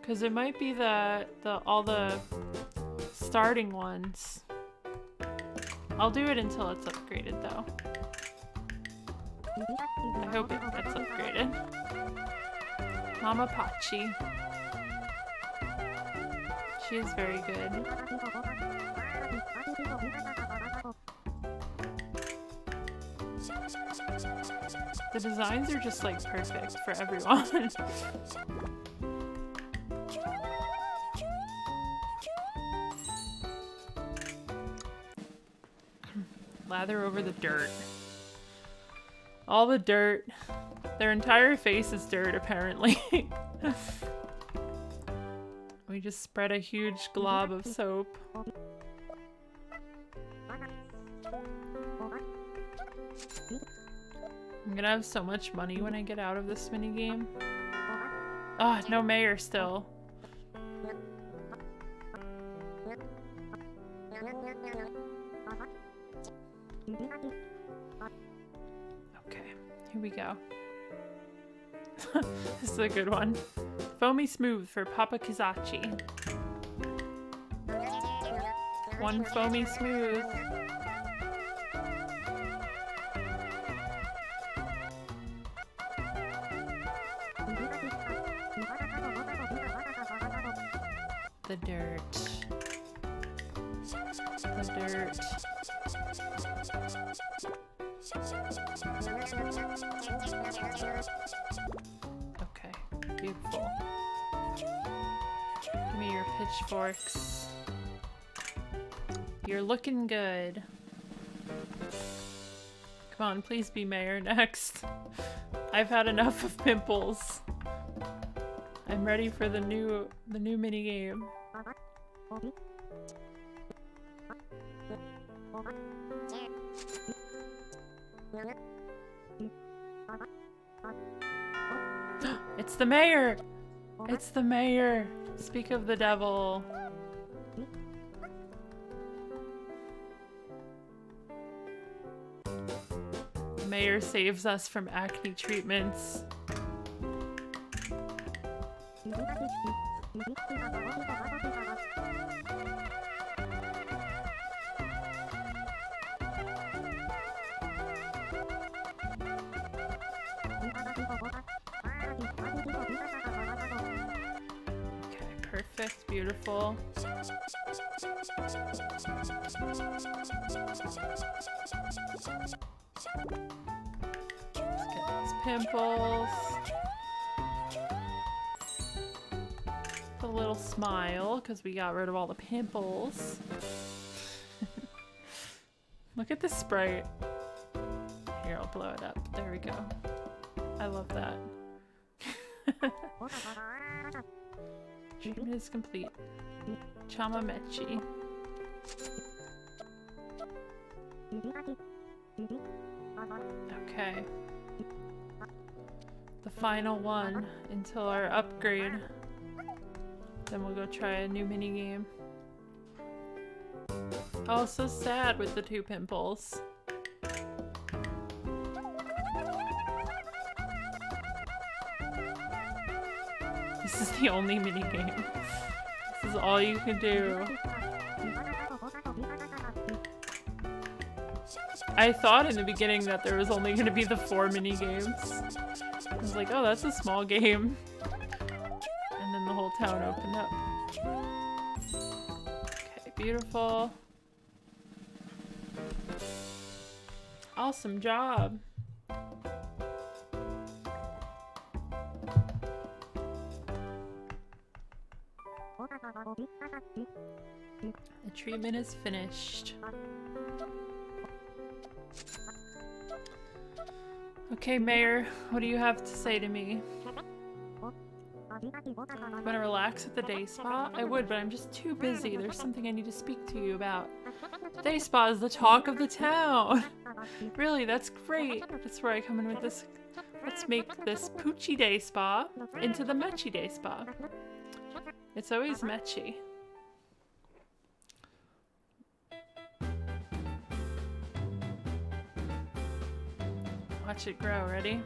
Because it might be the, the all the starting ones. I'll do it until it's upgraded though. I hope it gets upgraded. Mama Patchi. She is very good. The designs are just like perfect for everyone. [laughs] Lather over the dirt. All the dirt. Their entire face is dirt, apparently. [laughs] we just spread a huge glob of soap. I'm gonna have so much money when I get out of this minigame. Ah, oh, no mayor still. Okay, here we go. [laughs] this is a good one. Foamy Smooth for Papa Kizachi. One Foamy Smooth. The dirt. Pitchforks. You're looking good. Come on, please be mayor next. I've had enough of pimples. I'm ready for the new the new mini game. [gasps] it's the mayor! It's the mayor! Speak of the devil. Mayor saves us from acne treatments. A little smile because we got rid of all the pimples. [laughs] Look at the sprite. Here, I'll blow it up. There we go. I love that. [laughs] Treatment is complete. Chamametchi. Okay. The final one until our upgrade. Then we'll go try a new mini game. Oh, so sad with the two pimples. This is the only mini game. This is all you can do. I thought in the beginning that there was only going to be the four mini games. I was like, oh, that's a small game. And then the whole town opened up. Okay, beautiful. Awesome job. The treatment is finished. Okay, Mayor, what do you have to say to me? Want to relax at the day spa? I would, but I'm just too busy. There's something I need to speak to you about. Day spa is the talk of the town. [laughs] really, that's great. That's where I come in with this. Let's make this Poochie Day Spa into the Mechi Day Spa. It's always Mechi. Watch it grow, ready?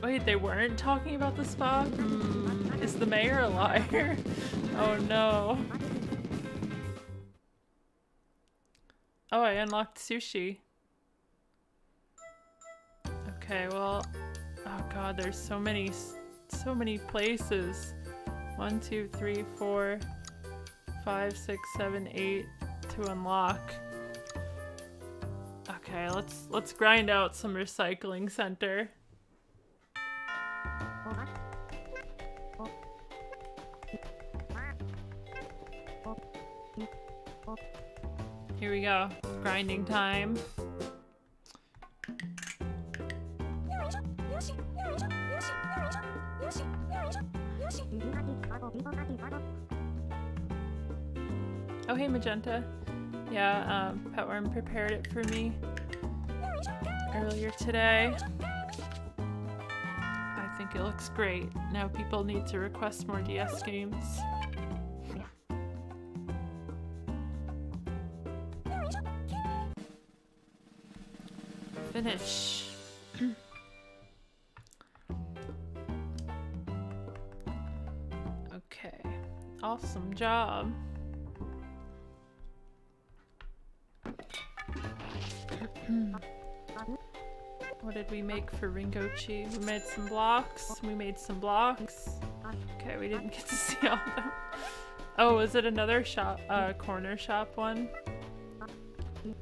Wait, they weren't talking about the spa? Hmm, is the mayor a liar? [laughs] oh no. Oh, I unlocked sushi. Okay, well, oh god, there's so many, so many places. One, two, three, four, five, six, seven, eight to unlock. Okay, let's let's grind out some recycling center. Here we go. Grinding time. Oh, hey, Magenta. Yeah, um, Petworm prepared it for me earlier today. I think It looks great. Now people need to request more DS games. Finish. [clears throat] okay. Awesome job. Did we make for Ringotchi? We made some blocks. We made some blocks. Okay, we didn't get to [laughs] see all of them. Oh, is it another shop, uh, corner shop one?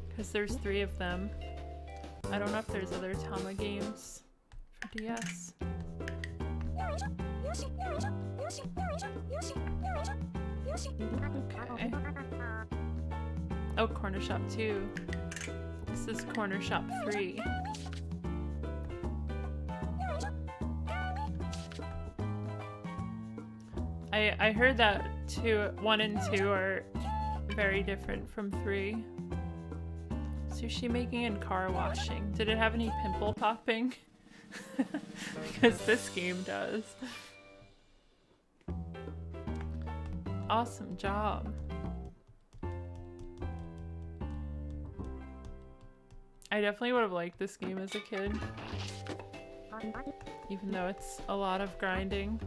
Because there's three of them. I don't know if there's other Tama games for DS. Okay. Oh, Corner Shop 2. This is Corner Shop 3. I, I heard that two, 1 and 2 are very different from 3. Sushi making and car washing. Did it have any pimple popping? [laughs] because this game does. Awesome job. I definitely would have liked this game as a kid. Even though it's a lot of grinding.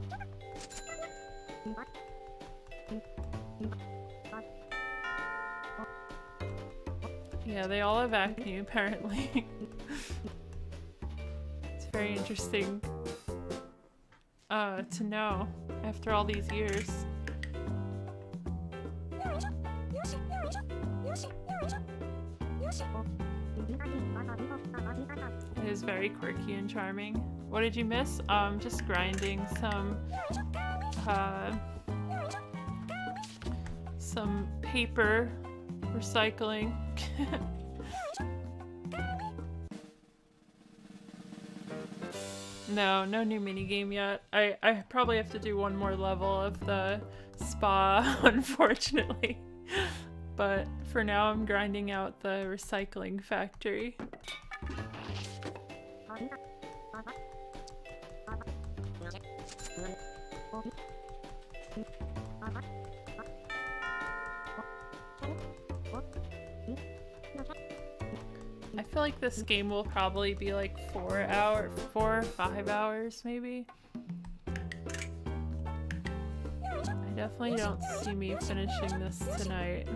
Yeah, they all have acne apparently. it's very interesting uh, to know after all these years. It is very quirky and charming. What did you miss? Um, just grinding some, uh, some paper recycling. [laughs] no, no new minigame yet. I, I probably have to do one more level of the spa, [laughs] unfortunately. but for now I'm grinding out the recycling factory. [laughs] feel like this game will probably be like four hour, four or five hours maybe. I definitely don't see me finishing this tonight.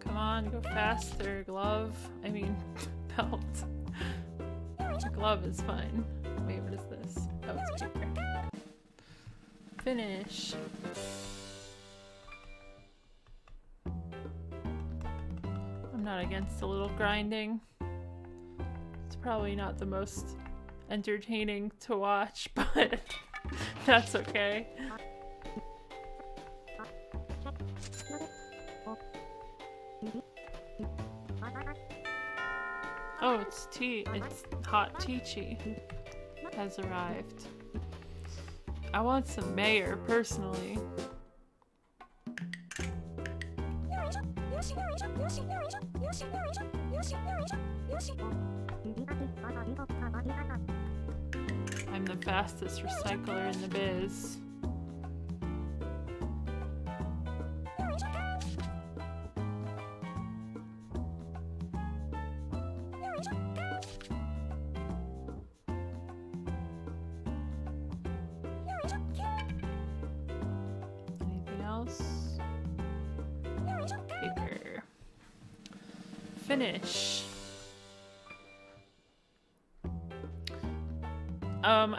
Come on, go faster, glove. I mean, [laughs] belt. Glove is fine. Wait, what is this? Oh, it's. Finish. I'm not against a little grinding. It's probably not the most entertaining to watch, [laughs] but that's okay. Oh, it's tea. It's hot Teachy has arrived. I want some mayor, personally. I'm the fastest recycler in the biz.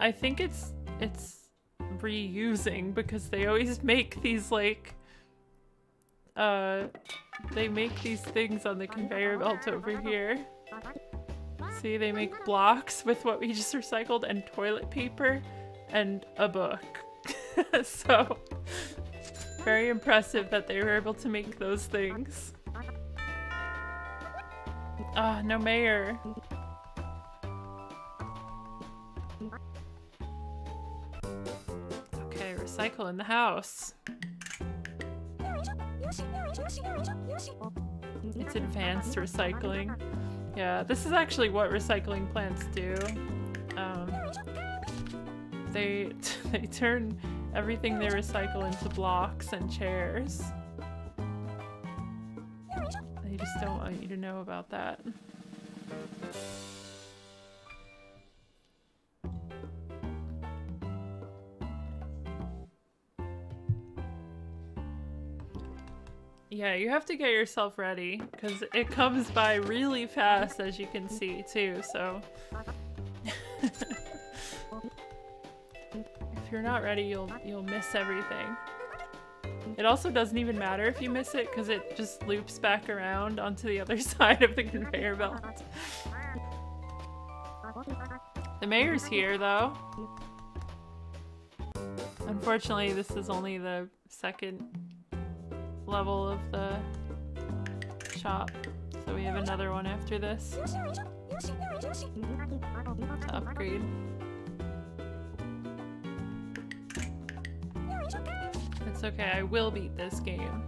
I think it's it's reusing because they always [laughs] make these like uh they make these things on the conveyor belt over here. See, they make blocks with what we just recycled and toilet paper and a book. [laughs] so, very impressive that they were able to make those things. Ah, no mayor. Recycle in the house. It's advanced recycling. Yeah, this is actually what recycling plants do. Um, they [laughs] they turn everything they recycle into blocks and chairs. They just don't want you to know about that. Yeah, you have to get yourself ready because it comes by really fast as you can see too, so [laughs] if you're not ready, you'll you'll miss everything. It also doesn't even matter if you miss it because it just loops back around onto the other [laughs] side of the conveyor belt. The mayor's here though. Unfortunately, this is only the second level of the shop. So we have another one after this to upgrade. It's okay, I will beat this game.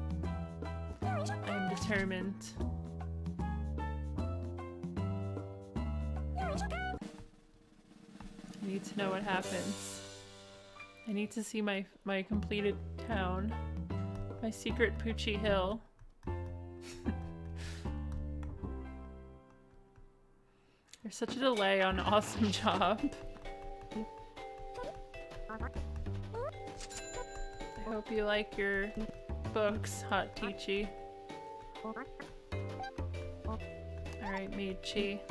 I'm determined. I need to know what happens. I need to see my my completed town. My secret Poochie Hill. [laughs] There's such a delay on awesome job. I hope you like your books, Hot Teachy. Alright, Michi.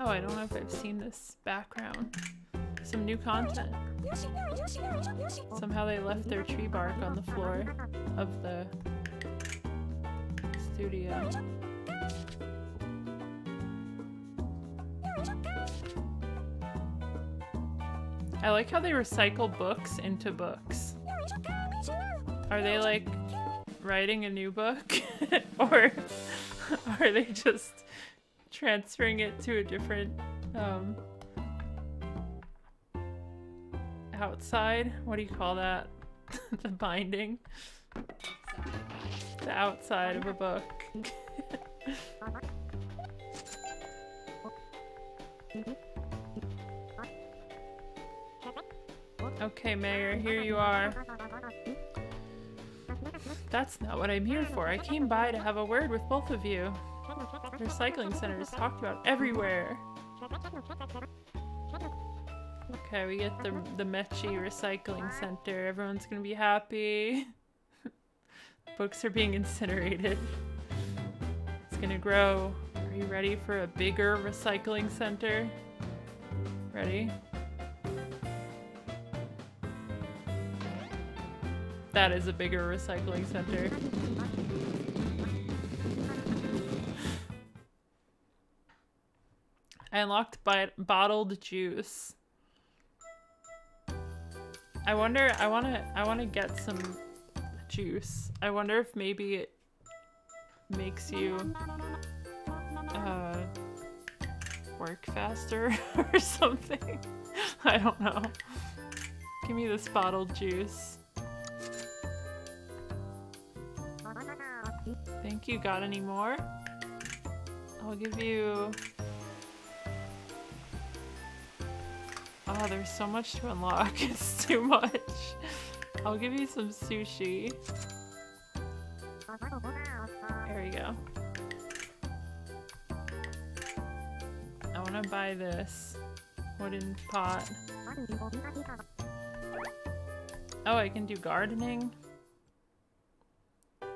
Oh, I don't know if I've seen this background. Some new content. Somehow they left their tree bark on the floor of the studio. I like how they recycle books into books. Are they like writing a new book? [laughs] or [laughs] are they just transferring it to a different um, outside? What do you call that? [laughs] the binding? The outside of a book. [laughs] okay, Mayor, here you are. That's not what I'm here for. I came by to have a word with both of you. Recycling center is talked about everywhere. Okay, we get the the Mechi Recycling Center. Everyone's gonna be happy. [laughs] Books are being incinerated. It's gonna grow. Are you ready for a bigger recycling center? Ready? That is a bigger recycling center. I unlocked bottled juice. I wonder, I wanna, I wanna get some juice. I wonder if maybe it makes you, uh, work faster [laughs] or something. I don't know. Give me this bottled juice. Thank you. Got any more? I'll give you Oh, there's so much to unlock. [laughs] It's too much. I'll give you some sushi. There we go. I want to buy this wooden pot. Oh, I can do gardening. I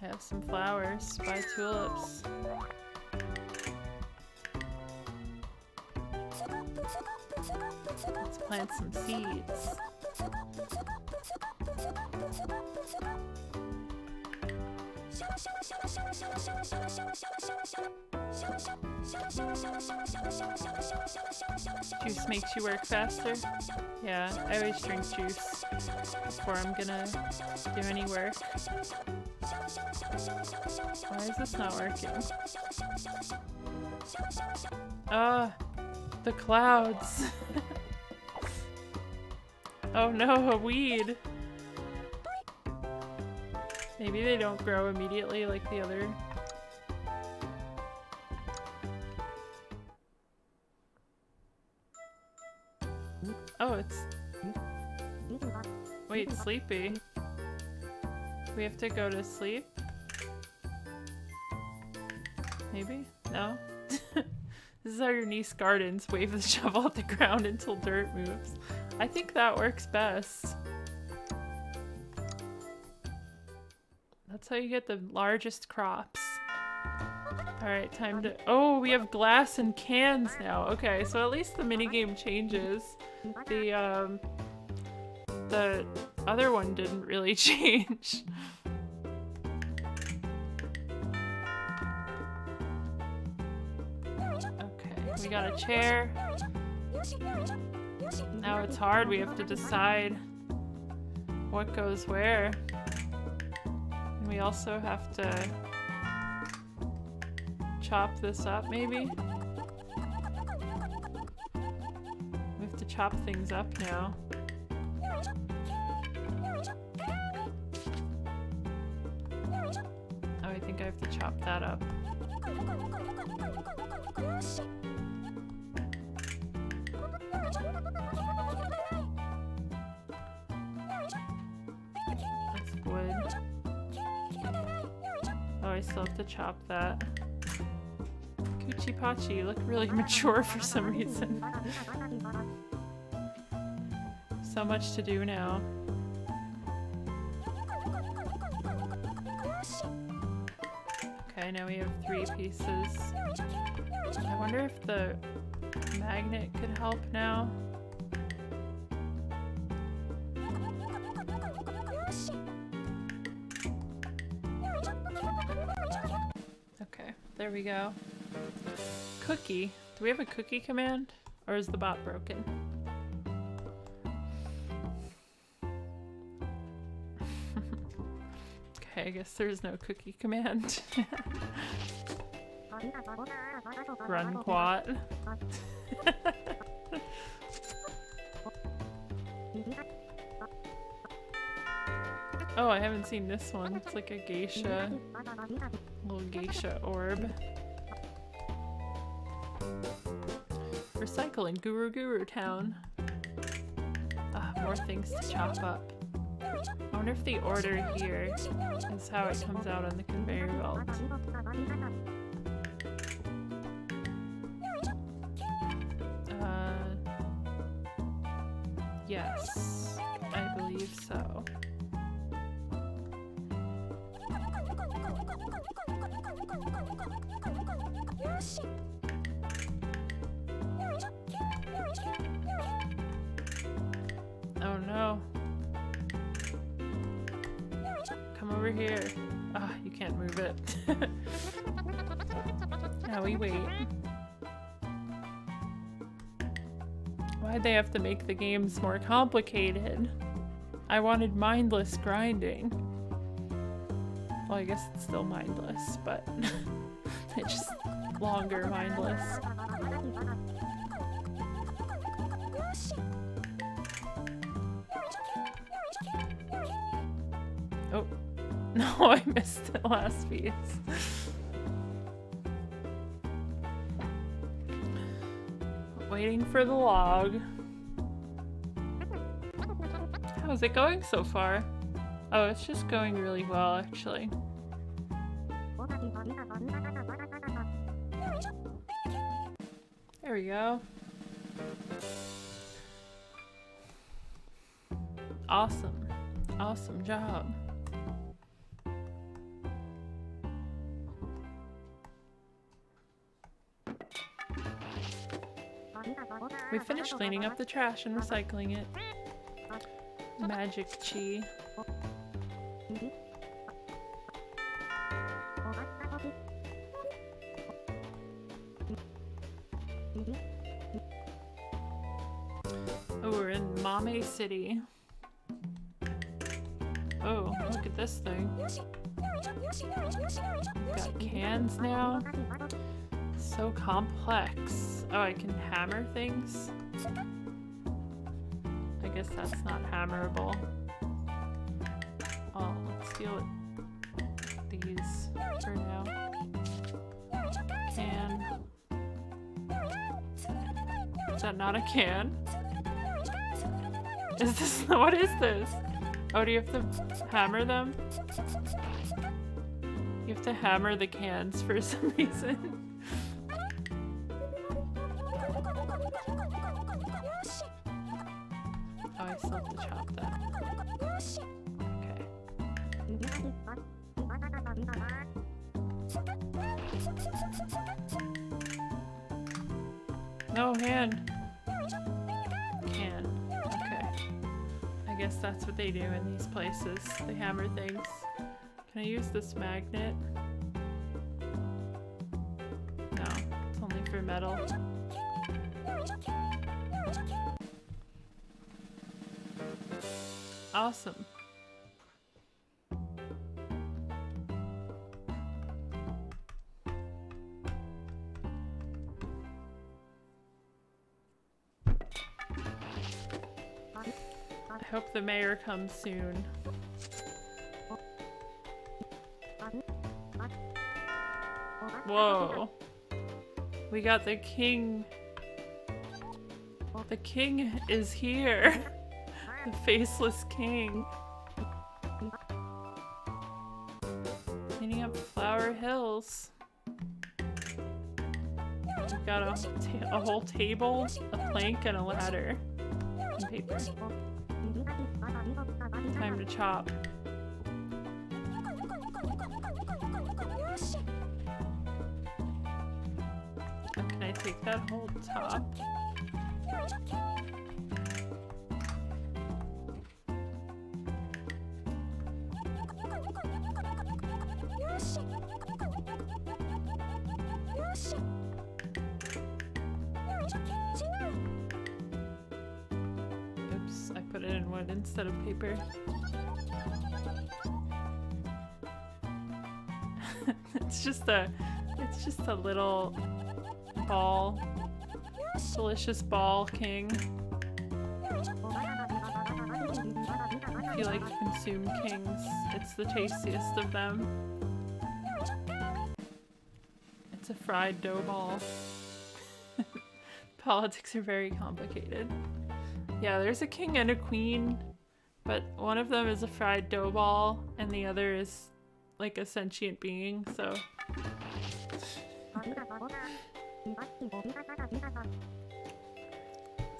have some flowers. Buy tulips. Plant some seeds. Juice makes you work faster? Yeah, I always drink juice before I'm gonna do any work. Why is this not working? Ah, the clouds. [laughs] oh no, a weed. Maybe they don't grow immediately like the other. Oh, it's... Wait, sleepy. We have to go to sleep? Maybe? No? [laughs] this is how your niece gardens. Wave the shovel at the ground until dirt moves. I think that works best. That's how you get the largest crops. Alright, time to- Oh, we have glass and cans now. Okay, so at least the minigame changes. The, um... The other one didn't really [laughs] change. Okay, we got a chair. Now it's hard, we have to decide what goes where. And we also have to chop this up, maybe? We have to chop things up now. Oh, I think I have to chop that up. Still have to chop that. Kuchipatchi, you look really [laughs] mature for some reason. so much to do now. Okay, now we have three pieces. I wonder if the magnet could help now. There we go. Cookie. Do we have a cookie command? Or is the bot broken? [laughs] okay, I guess there's no cookie command. [laughs] Run quat. [laughs] oh, I haven't seen this one. It's like a geisha. Little geisha orb. Recycling Guru Guru Town. Ah, more things to chop up. I wonder if the order here is how it comes out on the conveyor belt. Uh, yes, I believe so. Oh no. Come over here. Ah, you can't move it. [laughs] now we wait. Why'd they have to make the games more complicated? I wanted mindless grinding. Well, I guess it's still mindless, but [laughs] it's just longer mindless. Oh, [laughs] no, I missed the last piece. Waiting for the log. How's it going so far? Oh, it's just going really well, actually. There we go. Awesome. Awesome job. We finished cleaning up the trash and recycling it. Magic chi. Mm-hmm. Oh, we're in Mame City. Oh, look at this thing. Got cans now. So complex. Oh, I can hammer things? I guess that's not hammerable. Oh, let's deal with these for now. Is that not a can? Is this- [laughs] what is this? Oh, do you have to hammer them? You have to hammer the cans for [laughs] some reason. Oh, I still have to chop that. Okay. No hand. Guess that's what they do in these places. They hammer things. Can I use this magnet? No, it's only for metal. Awesome. The mayor comes soon. Whoa. We got the king. The king is here. [laughs] The faceless king. Cleaning up Flower Hills. We've got a, a whole table, a plank, and a ladder. And paper. Time to chop. Can I take that whole top? Paper. [laughs] it's just a it's just a little ball. Delicious ball king. If you like consume kings, it's the tastiest of them. It's a fried dough ball. [laughs] Politics are very complicated. Yeah, there's a king and a queen, but one of them is a fried dough ball and the other is like a sentient being, so.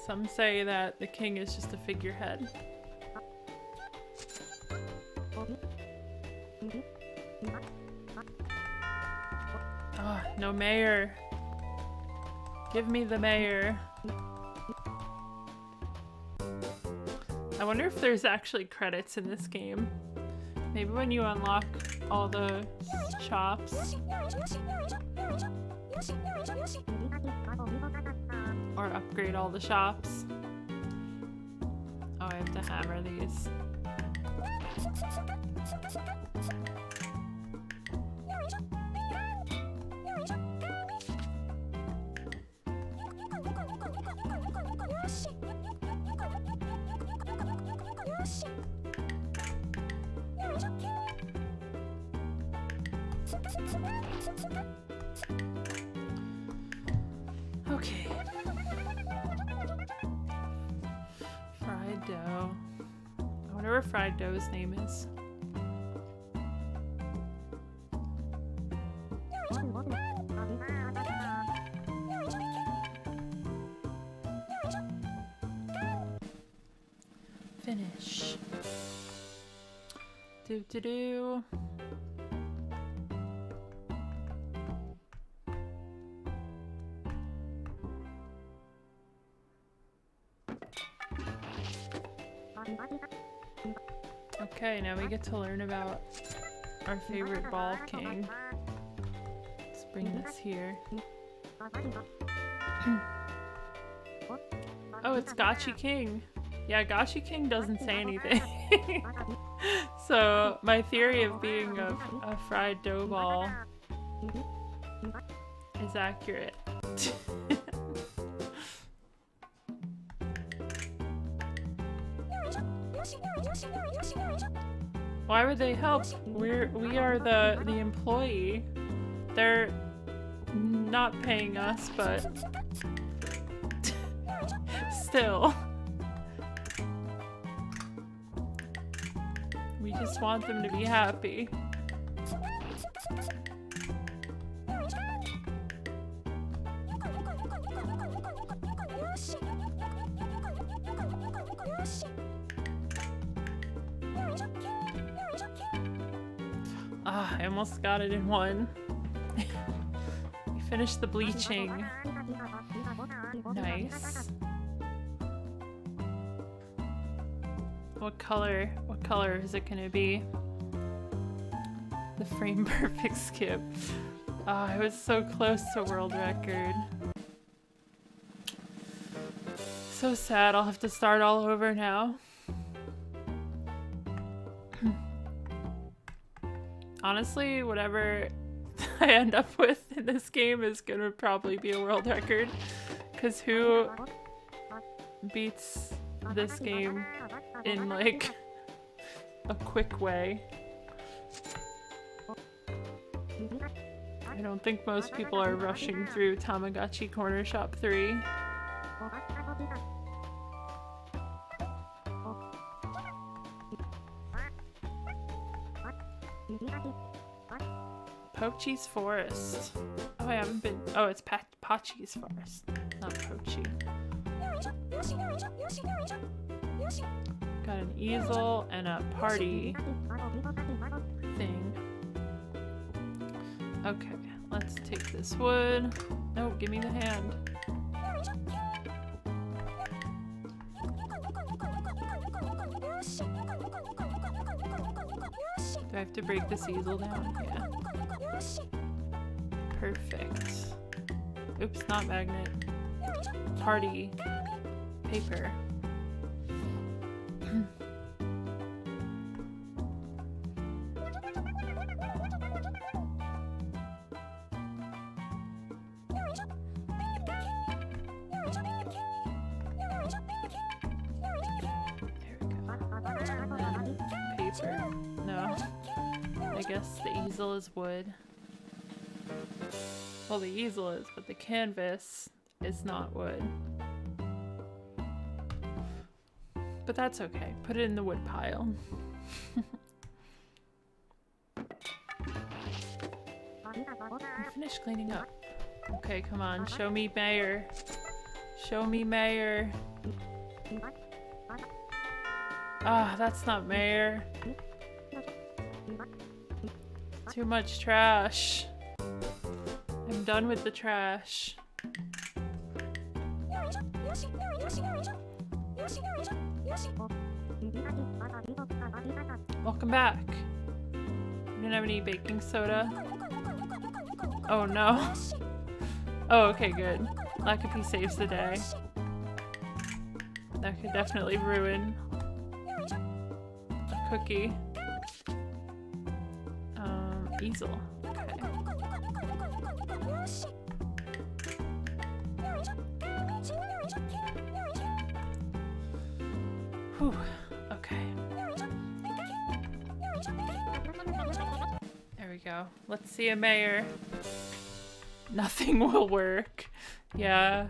Some say that the king is just a figurehead. Oh, no mayor. Give me the mayor. I wonder if there's actually credits in this game. Maybe when you unlock all the shops. Or upgrade all the shops. Oh, I have to hammer these. Okay. Fried dough. I wonder what fried dough's name is. Finish. Do do do. Now we get to learn about our favorite ball king. Let's bring this here. [clears throat] oh, it's Gotchi King. Yeah, Gotchi King doesn't say anything. [laughs] So my theory of being a, a fried dough ball is accurate. [laughs] Why would they help? We're we are the the employee. They're not paying us, but [laughs] still. We just want them to be happy. Almost got it in one. [laughs] we finished the bleaching. Nice. What color? What color is it gonna be? The frame [laughs] perfect skip. Ah, I was so close to world record. So sad, I'll have to start all over now. Honestly, whatever [laughs] I end up with in this game is gonna probably be a world record. Cause who beats this game in like a quick way? I don't think most people are rushing through Tamagotchi Corner Shop 3. Pochi's Forest. Oh, I haven't been. Oh, it's pa Pachi's Forest, not Pochi. Got an easel and a party thing. Okay, let's take this wood. No, give me the hand. Do I have to break this easel down? Yeah. Perfect. Oops, not magnet. Party. Paper. Is wood. Well, the easel is, but the canvas is not wood. But that's okay. Put it in the wood pile. [laughs] I'm cleaning up. Okay, come on. Show me Mayor. Show me Mayor. Ah, that's not Mayor. Too much trash. I'm done with the trash. Welcome back. You didn't have any baking soda? Oh no. [laughs] Oh, okay, good. Lakapi saves the day. That could definitely ruin a cookie. Easel. Okay. Whew. Okay. There we go. Let's see a mayor. Nothing [laughs] will work. Yeah.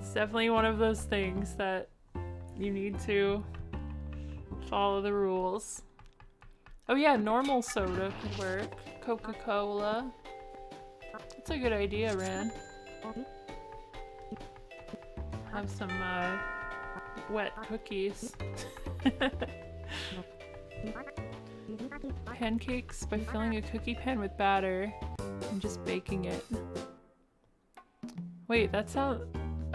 It's definitely one of those things that you need to follow the rules. Oh yeah, normal soda could work. Coca-Cola. That's a good idea, Ran. Have some uh, wet cookies. [laughs] Pancakes by filling a cookie pan with batter and just baking it. Wait, that's how.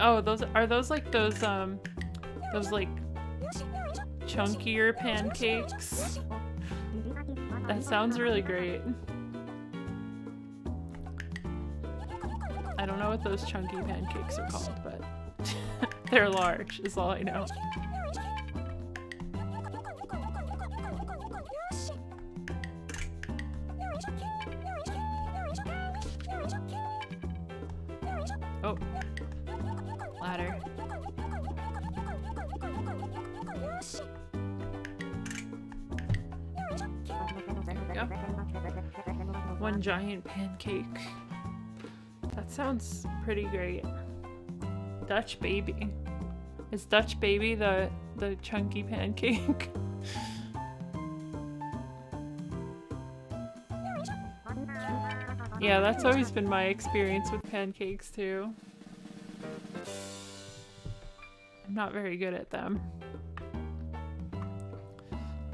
Oh, those are those like those um, those like chunkier pancakes. That sounds really great. I don't know what those chunky pancakes are called, but [laughs] they're large is all I know. One giant pancake. That sounds pretty great. Dutch baby. Is Dutch baby the the chunky pancake? [laughs] yeah, that's always been my experience with pancakes too. I'm not very good at them.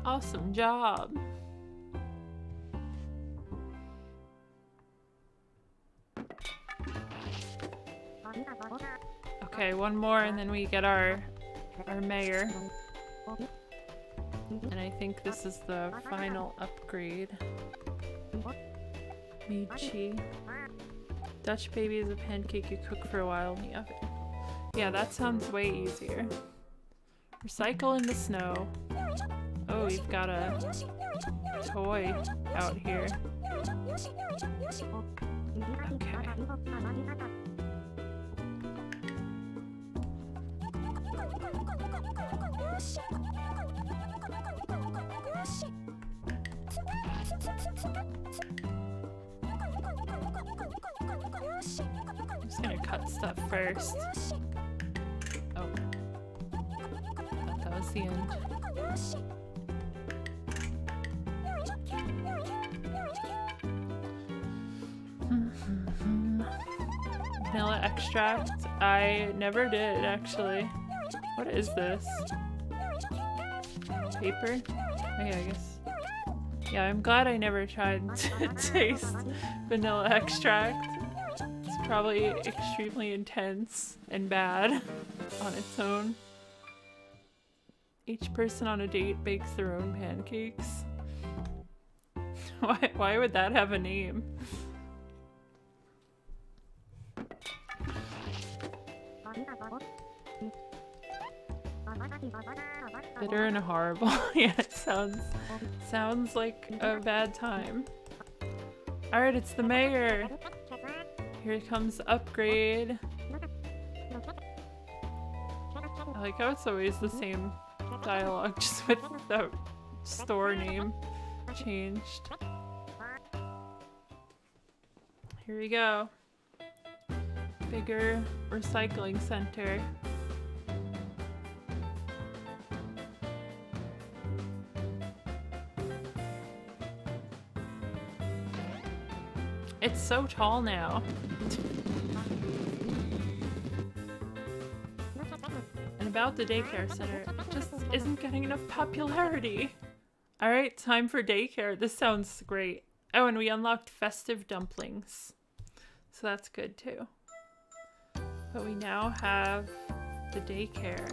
Awesome job. Okay, one more and then we get our our mayor. And I think this is the final upgrade. Michi. Dutch baby is a pancake you cook for a while in the oven. Yeah, that sounds way easier. Recycle in the snow. Oh, we've got a toy out here. Okay. Just gonna cut stuff first. Oh. That was the end. [laughs] Vanilla extract? I never did, actually. What is this? Paper? Okay, I guess. Yeah, I'm glad I never tried [laughs] to taste vanilla extract. It's probably extremely intense and bad [laughs] on its own. Each person on a date bakes their own pancakes. [laughs] why, why would that have a name? Bitter and horrible. [laughs] yeah, it sounds sounds like a bad time. Alright, it's the mayor. Here comes upgrade. I like how it's always the same dialogue, [laughs] just with the store name changed. Here we go. Bigger recycling center. It's so tall now. and about the daycare center, it just isn't getting enough popularity. Alright, time for daycare. This sounds great. Oh, and we unlocked festive dumplings. So that's good too. But we now have the daycare.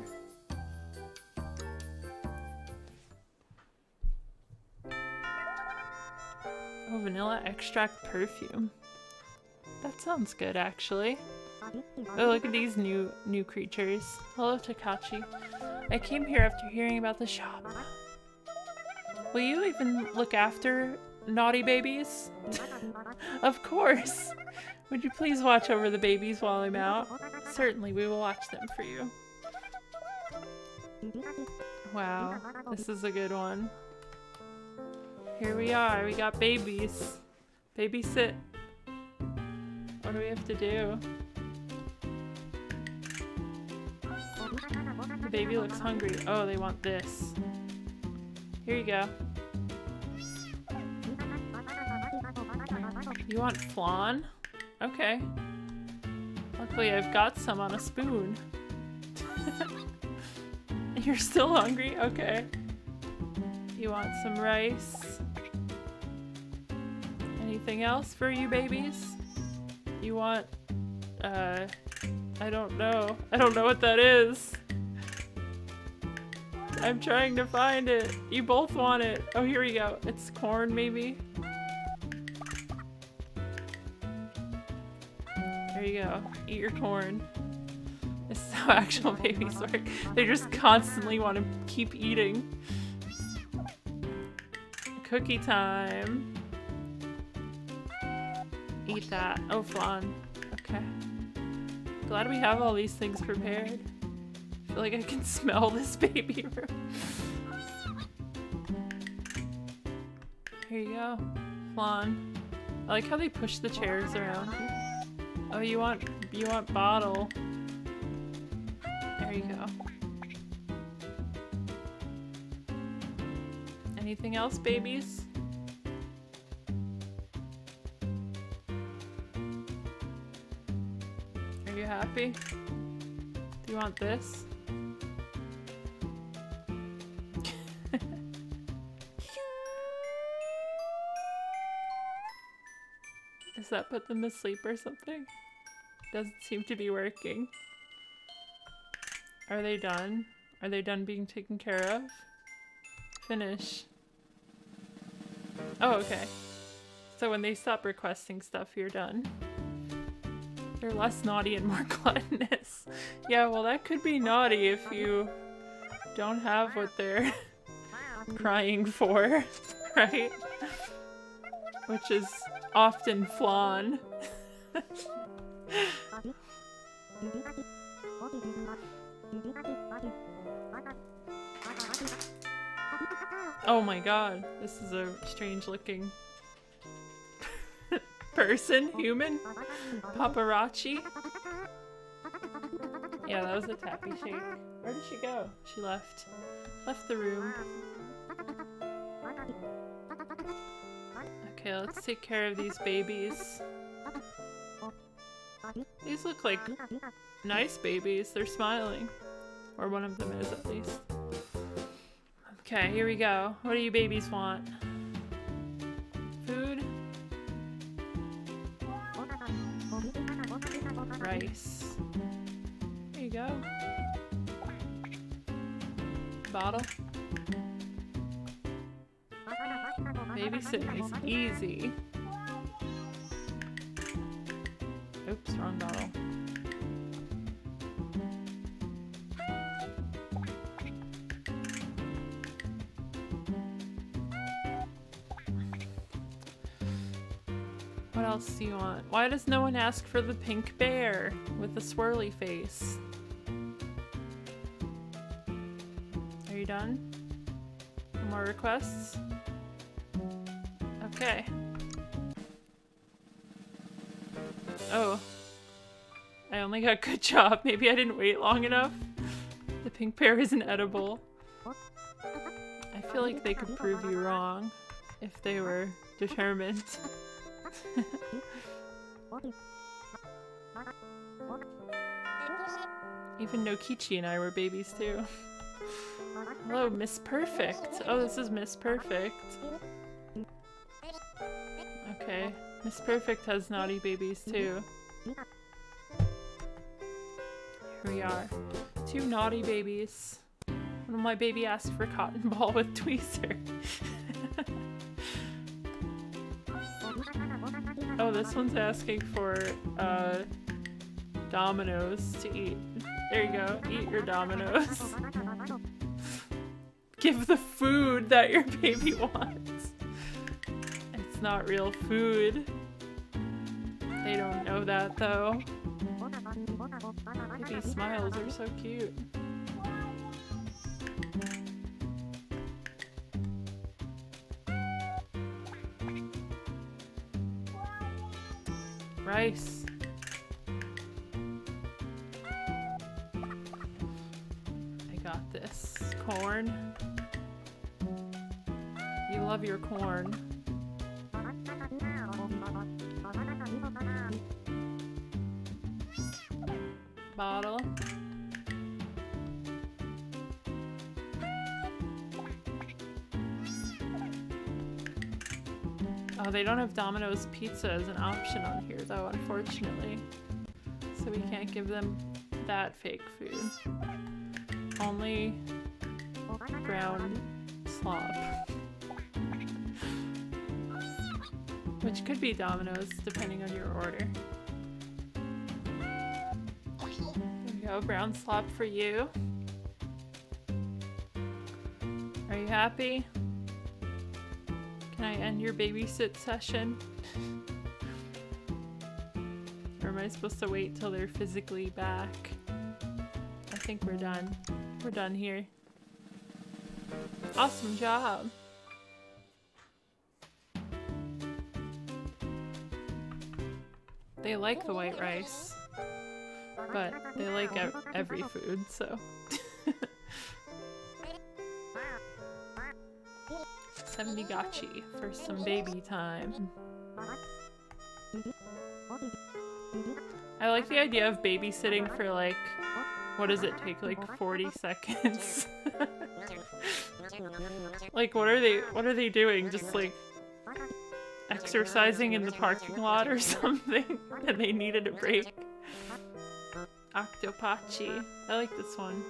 Oh, vanilla extract perfume. That sounds good, actually. Oh, look at these new new creatures. Hello, Takachi. I came here after hearing about the shop. Will you even look after naughty babies? [laughs] of course! Would you please watch over the babies while I'm out? Certainly, we will watch them for you. Wow, this is a good one. Here we are, we got babies. Babysit. What do we have to do? The baby looks hungry. Oh, they want this. Here you go. You want flan? Okay. Luckily I've got some on a spoon. [laughs] You're still hungry? Okay. You want some rice? Anything else for you babies? You want, uh, I don't know. I don't know what that is. I'm trying to find it. You both want it. Oh, here we go. It's corn, maybe? There you go. Eat your corn. This is how [laughs] actual babies work. They just constantly want to keep eating. Cookie time. Eat that. Oh, flan. Okay. Glad we have all these things prepared. I feel like I can [laughs] smell this baby room. Here you go, Flan. I like how they push the chairs around. Oh, you want you want bottle. There you go. Anything else, babies? Do you want this? [laughs] Does that put them asleep or something? Doesn't seem to be working. Are they done? Are they done being taken care of? Finish. Oh, okay. So when they stop requesting stuff, you're done. They're less naughty and more [laughs] gluttonous. yeah, well that could be naughty if you don't have what they're [laughs] crying for, [laughs] right? Which is often flan. oh my god, this is a strange looking person, [laughs] human, paparazzi. Yeah, that was a tappy shake. Where did she go? She left. Left the room. Okay, let's take care of these babies. These look like nice babies. They're smiling. Or one of them is, at least. Okay, here we go. What do you babies want? There you go. Bottle. Babysitting is easy. Want? Why does no one ask for the pink bear with the swirly face? Are you done? No more requests? Okay. Oh. I only got good [laughs] job. Maybe I didn't wait long enough. The pink pear isn't edible. I feel like they could prove you wrong if they were determined. [laughs] [laughs] Even Nokichi and I were babies too. Hello, Miss Perfect. Oh, this is Miss Perfect. Okay. Miss Perfect has naughty babies too. Here we are. Two naughty babies. One of my baby asked for cotton ball with tweezer. [laughs] oh, this one's asking for uh, Dominoes to eat. There you go. Eat your Dominoes. [laughs] Give the food that your baby wants. It's not real food. They don't know that though. Baby smiles are so cute. Rice. I got this. Corn. You love your corn. Bottle. They don't have Domino's pizza as an option on here though, unfortunately. So we can't give them that fake food. Only brown slop. Which could be Domino's, depending on your order. There we go, brown slop for you. Are you happy? Can I end your babysit session? Or am I supposed to wait till they're physically back? I think we're done. We're done here. Awesome job. They like the white rice, but they like every food, so. [laughs] Seventy gotchi for some baby time. I like the idea of babysitting for like, what does it take, like 40 seconds? [laughs] like what are they, what are they doing? Just like exercising in the parking lot or [laughs] something [laughs] and they needed a break. Octopachi. I like this one.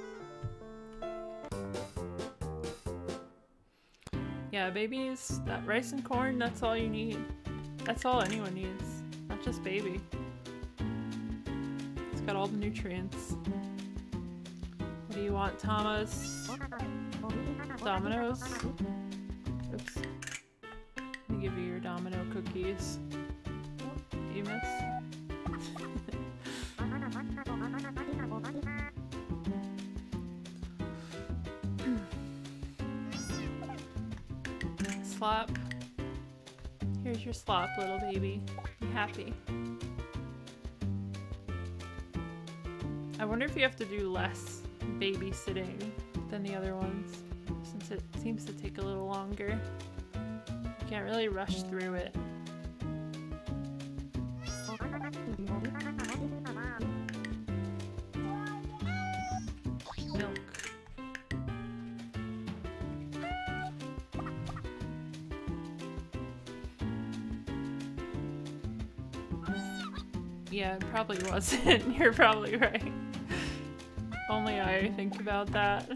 Yeah, babies, that rice and corn, that's all you need. That's all anyone needs. Not just baby. It's got all the nutrients. What do you want, Thomas? Dominoes? Oops. Let me give you your domino cookies. You miss? Slop. Here's your slop, little baby. Be happy. I wonder if you have to do less babysitting than the other ones, since it seems to take a little longer. You can't really rush through it. Yeah, it probably wasn't. [laughs] You're probably right. Only I think about that.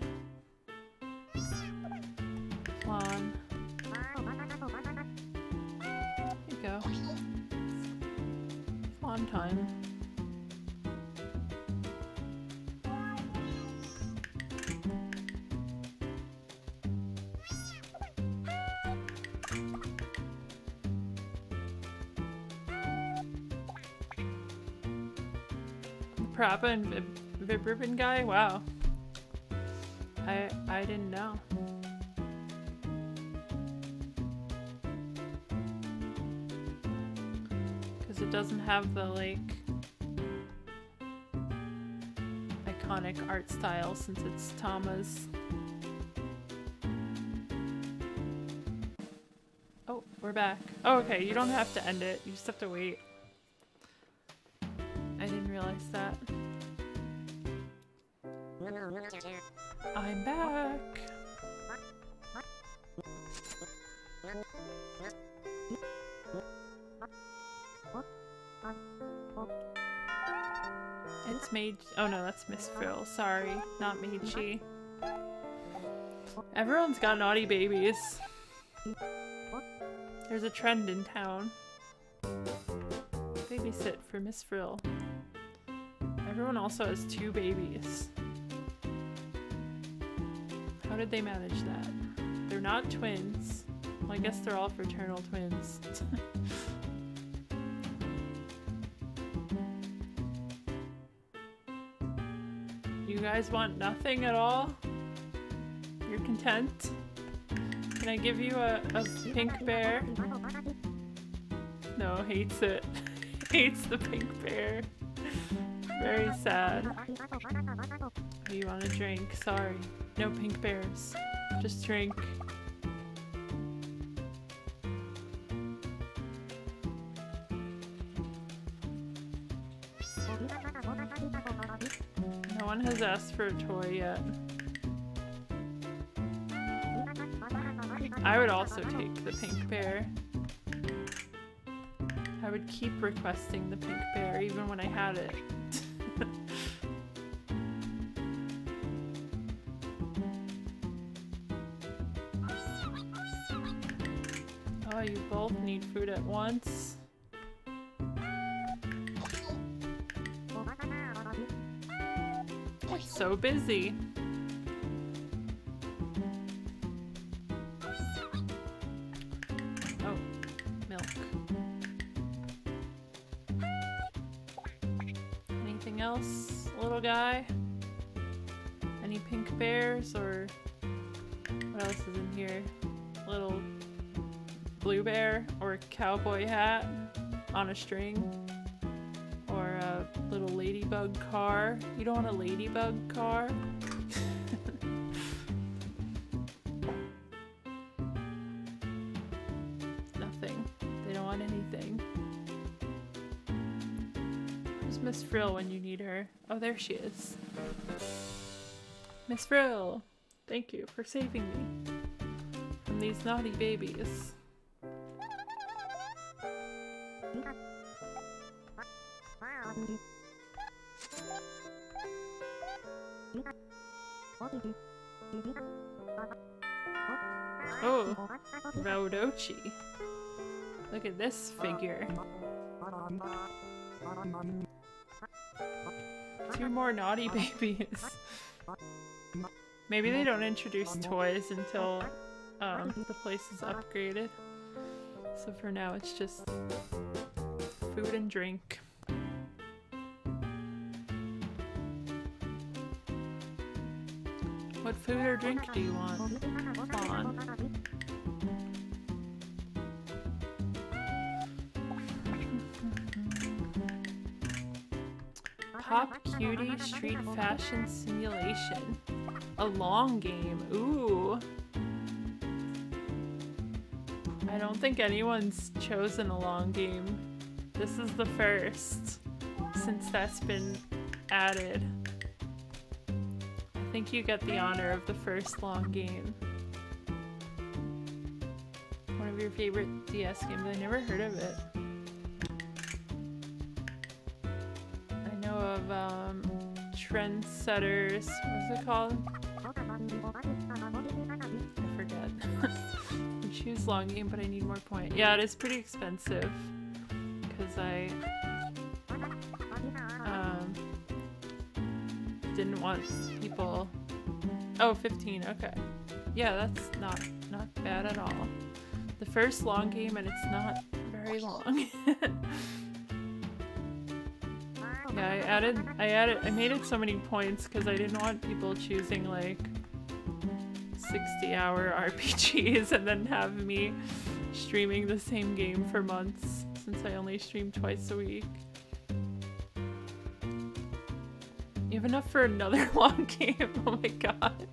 PaRappa and Ribbon guy? Wow. I I didn't know. Because it doesn't have the like iconic art style since it's Tama's. Oh, we're back. Oh, okay, you don't have to end it. You just have to wait. Miss Frill. Sorry, not Meiji. Everyone's got naughty babies. There's a trend in town. Babysit for Miss Frill. Everyone also has two babies. How did they manage that? They're not twins. Well, I guess they're all fraternal twins. [laughs] guys want nothing at all? You're content? Can I give you a, a pink bear? No, hates it. [laughs] hates the pink bear. Very sad. Oh, you want a drink? Sorry. No pink bears. Just drink. Has asked for a toy yet. I would also take the pink bear. I would keep requesting the pink bear even when I had it. [laughs] oh, you both need food at once? So busy. Oh, milk. anything else, little guy? Any pink bears or what else is in here? Little blue bear or cowboy hat on a string You don't want a ladybug car? Nothing. They don't want anything. Where's Miss Frill when you need her? Oh, there she is. Miss Frill, thank you for saving me from these naughty babies. Look at this figure. Two more naughty [laughs] babies. Maybe they don't introduce toys until um, the place is upgraded. So for now it's just food and drink. What food or drink do you want? Fawn? Pop Cutie Street Fashion Simulation. A long game. Ooh. I don't think anyone's chosen a long game. This is the first since that's been added. I think you get the honor of the first long game. One of your favorite DS games. I never heard of it. Of um, Trendsetters. What's it called? I forget. [laughs] I choose long game, but I need more point. Yeah, it is pretty expensive because I um, didn't want people. Oh, 15. Okay. Yeah, that's not not bad at all. The first long game, and it's not very long. [laughs] Yeah, I added, I added, I made it so many points because I didn't want people choosing like 60 hour [laughs] RPGs and then have me streaming the same game for months since I only stream twice a week. You have enough for another [laughs] long game, oh my god.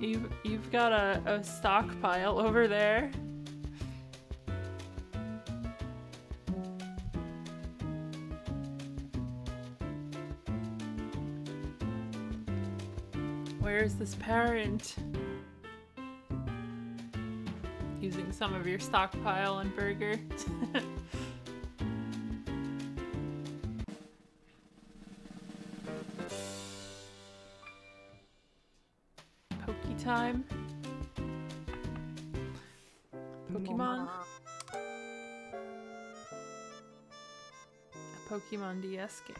You've, you've got a, a stockpile over there. Where's this parent? Using some of your stockpile and burger. [laughs] Pokey time. Pokemon. A Pokemon DS game.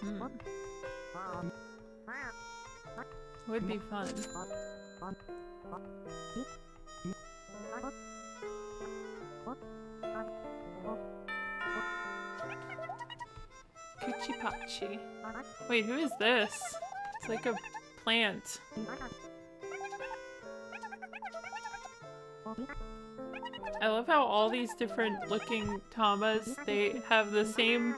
Hmm. Would be fun. Kuchipatchi. Wait, who is this? It's like a plant. I love how all these different looking Tamas, they have the same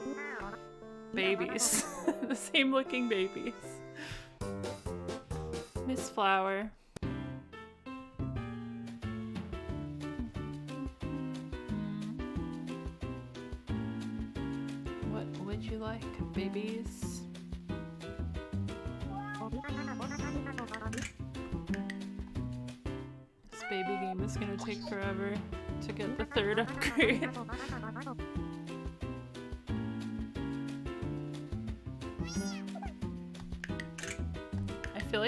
babies. [laughs] the same looking babies. Miss Flower. What would you like, babies? This baby game is gonna take forever to get the third upgrade. [laughs]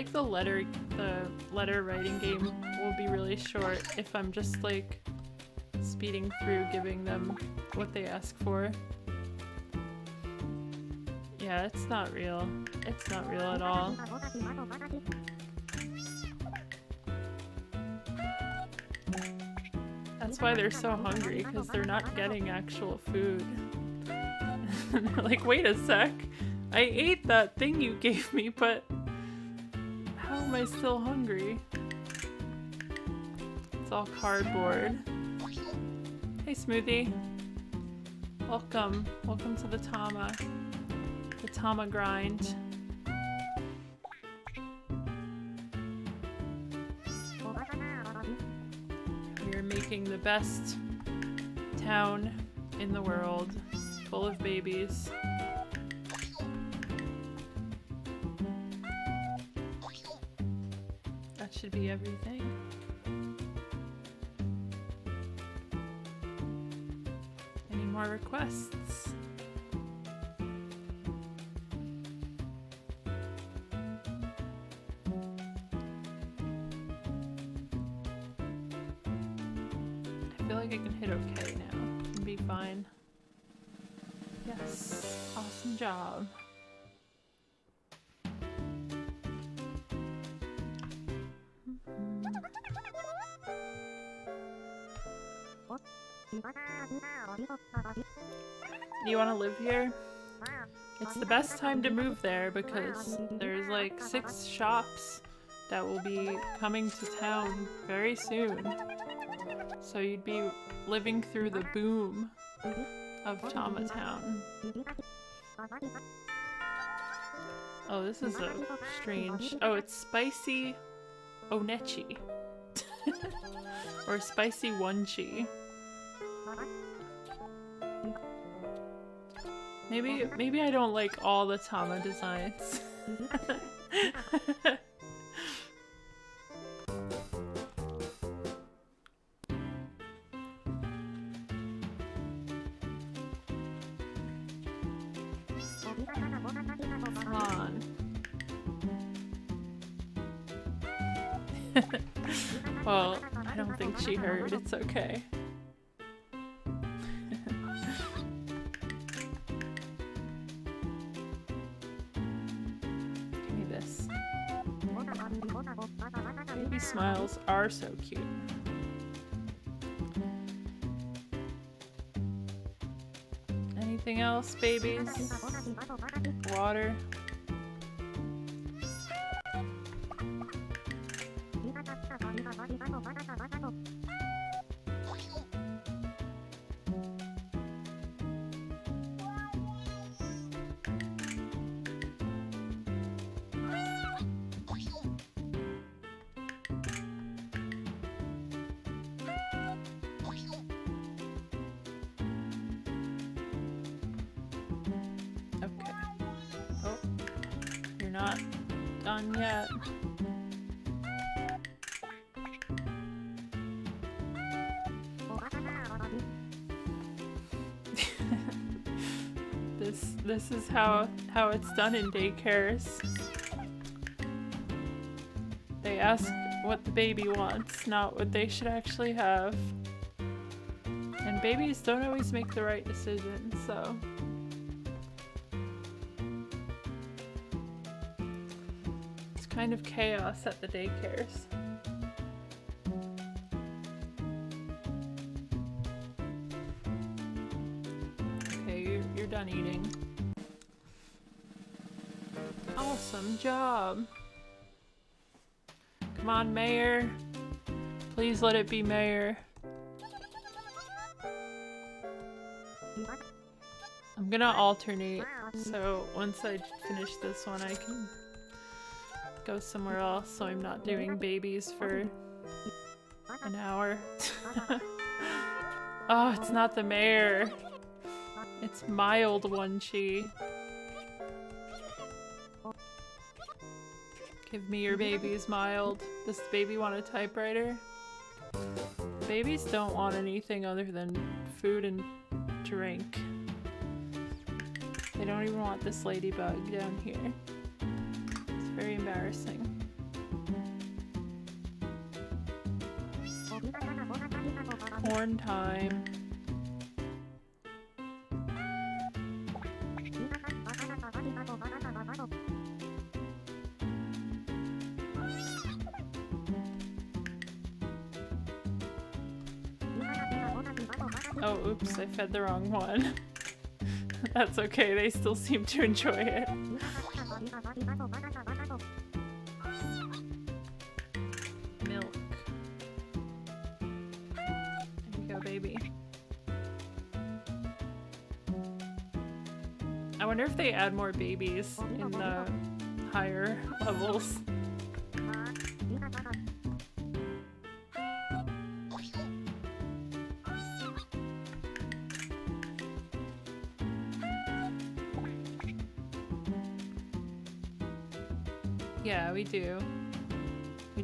like the letter the letter writing game will be really short if I'm just like speeding through giving them what they ask for. Yeah, it's not real. It's not real at all. That's why they're so hungry, because they're not getting actual food. [laughs] like, wait a sec, I ate that thing you gave me, but am I still hungry? It's all cardboard. Hey, Smoothie. Welcome. Welcome to the Tama. The Tama grind. We're making the best town in the world, full of babies. Everything. Any more requests? Best time to move there because there's like six shops that will be coming to town very soon. So you'd be living through the boom of Tama Town. Oh, this is a strange. Oh, it's spicy onechi. [laughs] or spicy onechi. Maybe maybe I don't like all the Tama designs. [laughs] Well, I don't think she heard. It's okay. Are so cute. Anything else, babies? Water. How how it's done in daycares. They ask what the baby wants, not what they should actually have. And babies don't always make the right decision, so It's kind of chaos at the daycares. Job. Come on, Mayor. Please let it be Mayor. I'm gonna alternate, so once I finish this one, I can go somewhere else so I'm not doing babies for an hour. [laughs] oh, it's not the mayor. It's mild one chi. Give me your babies mild. Does the baby want a typewriter? Babies don't want anything other than food and drink. They don't even want this ladybug down here. It's very embarrassing. Corn time. Fed the wrong one. [laughs] That's okay, they still seem to enjoy it. Milk. There you go, baby. I wonder if they add more babies in the higher [laughs] levels.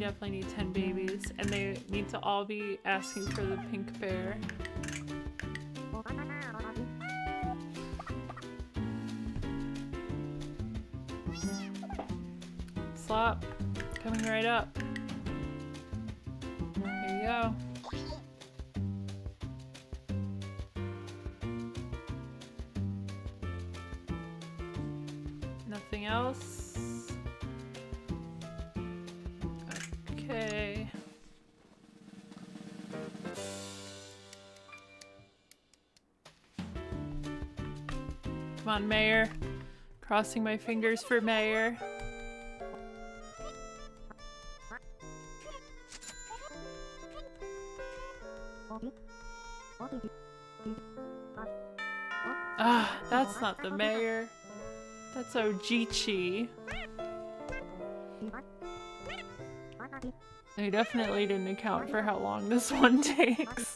Definitely need 10 babies, and they need to all be asking for the pink bear. Slop, coming right up. Here you go. Nothing else? Come on, Mayor. Crossing my fingers for Mayor. Ah, that's not the mayor. That's Ojichi. They definitely didn't account for how long this [laughs] one takes.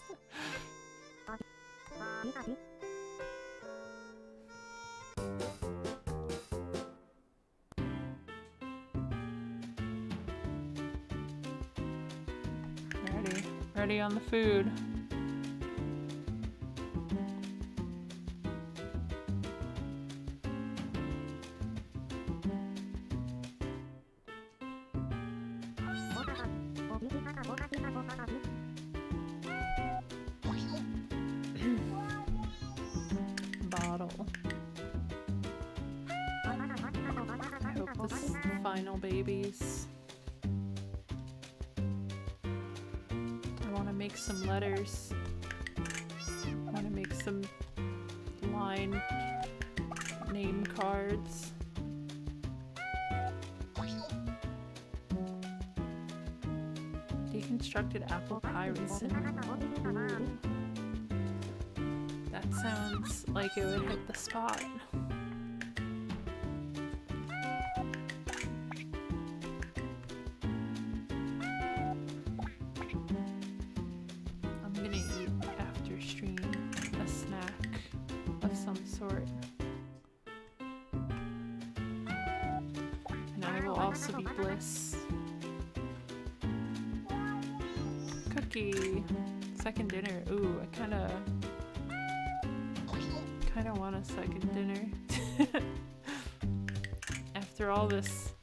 On the food. Be bliss. Cookie. Second dinner. Ooh, I kinda kinda want a second dinner. [laughs] After all this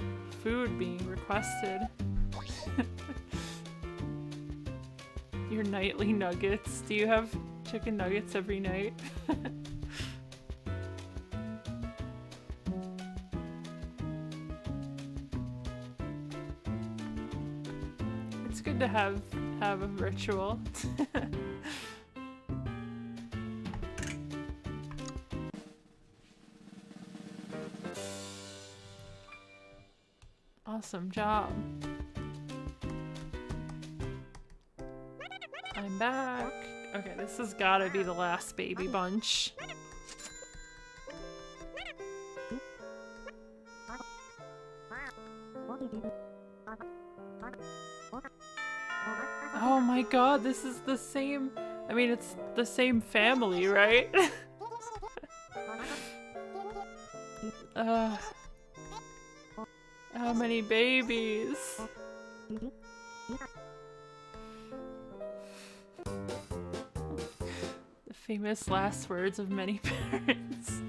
food being requested. [laughs] Your nightly nuggets. Do you have chicken nuggets every night? [laughs] ritual. [laughs] awesome job. I'm back. Okay, this has gotta be the last baby bunch. This is the same. I mean, it's the same family, right? [laughs] uh, how many babies? The famous last words of many [laughs] parents.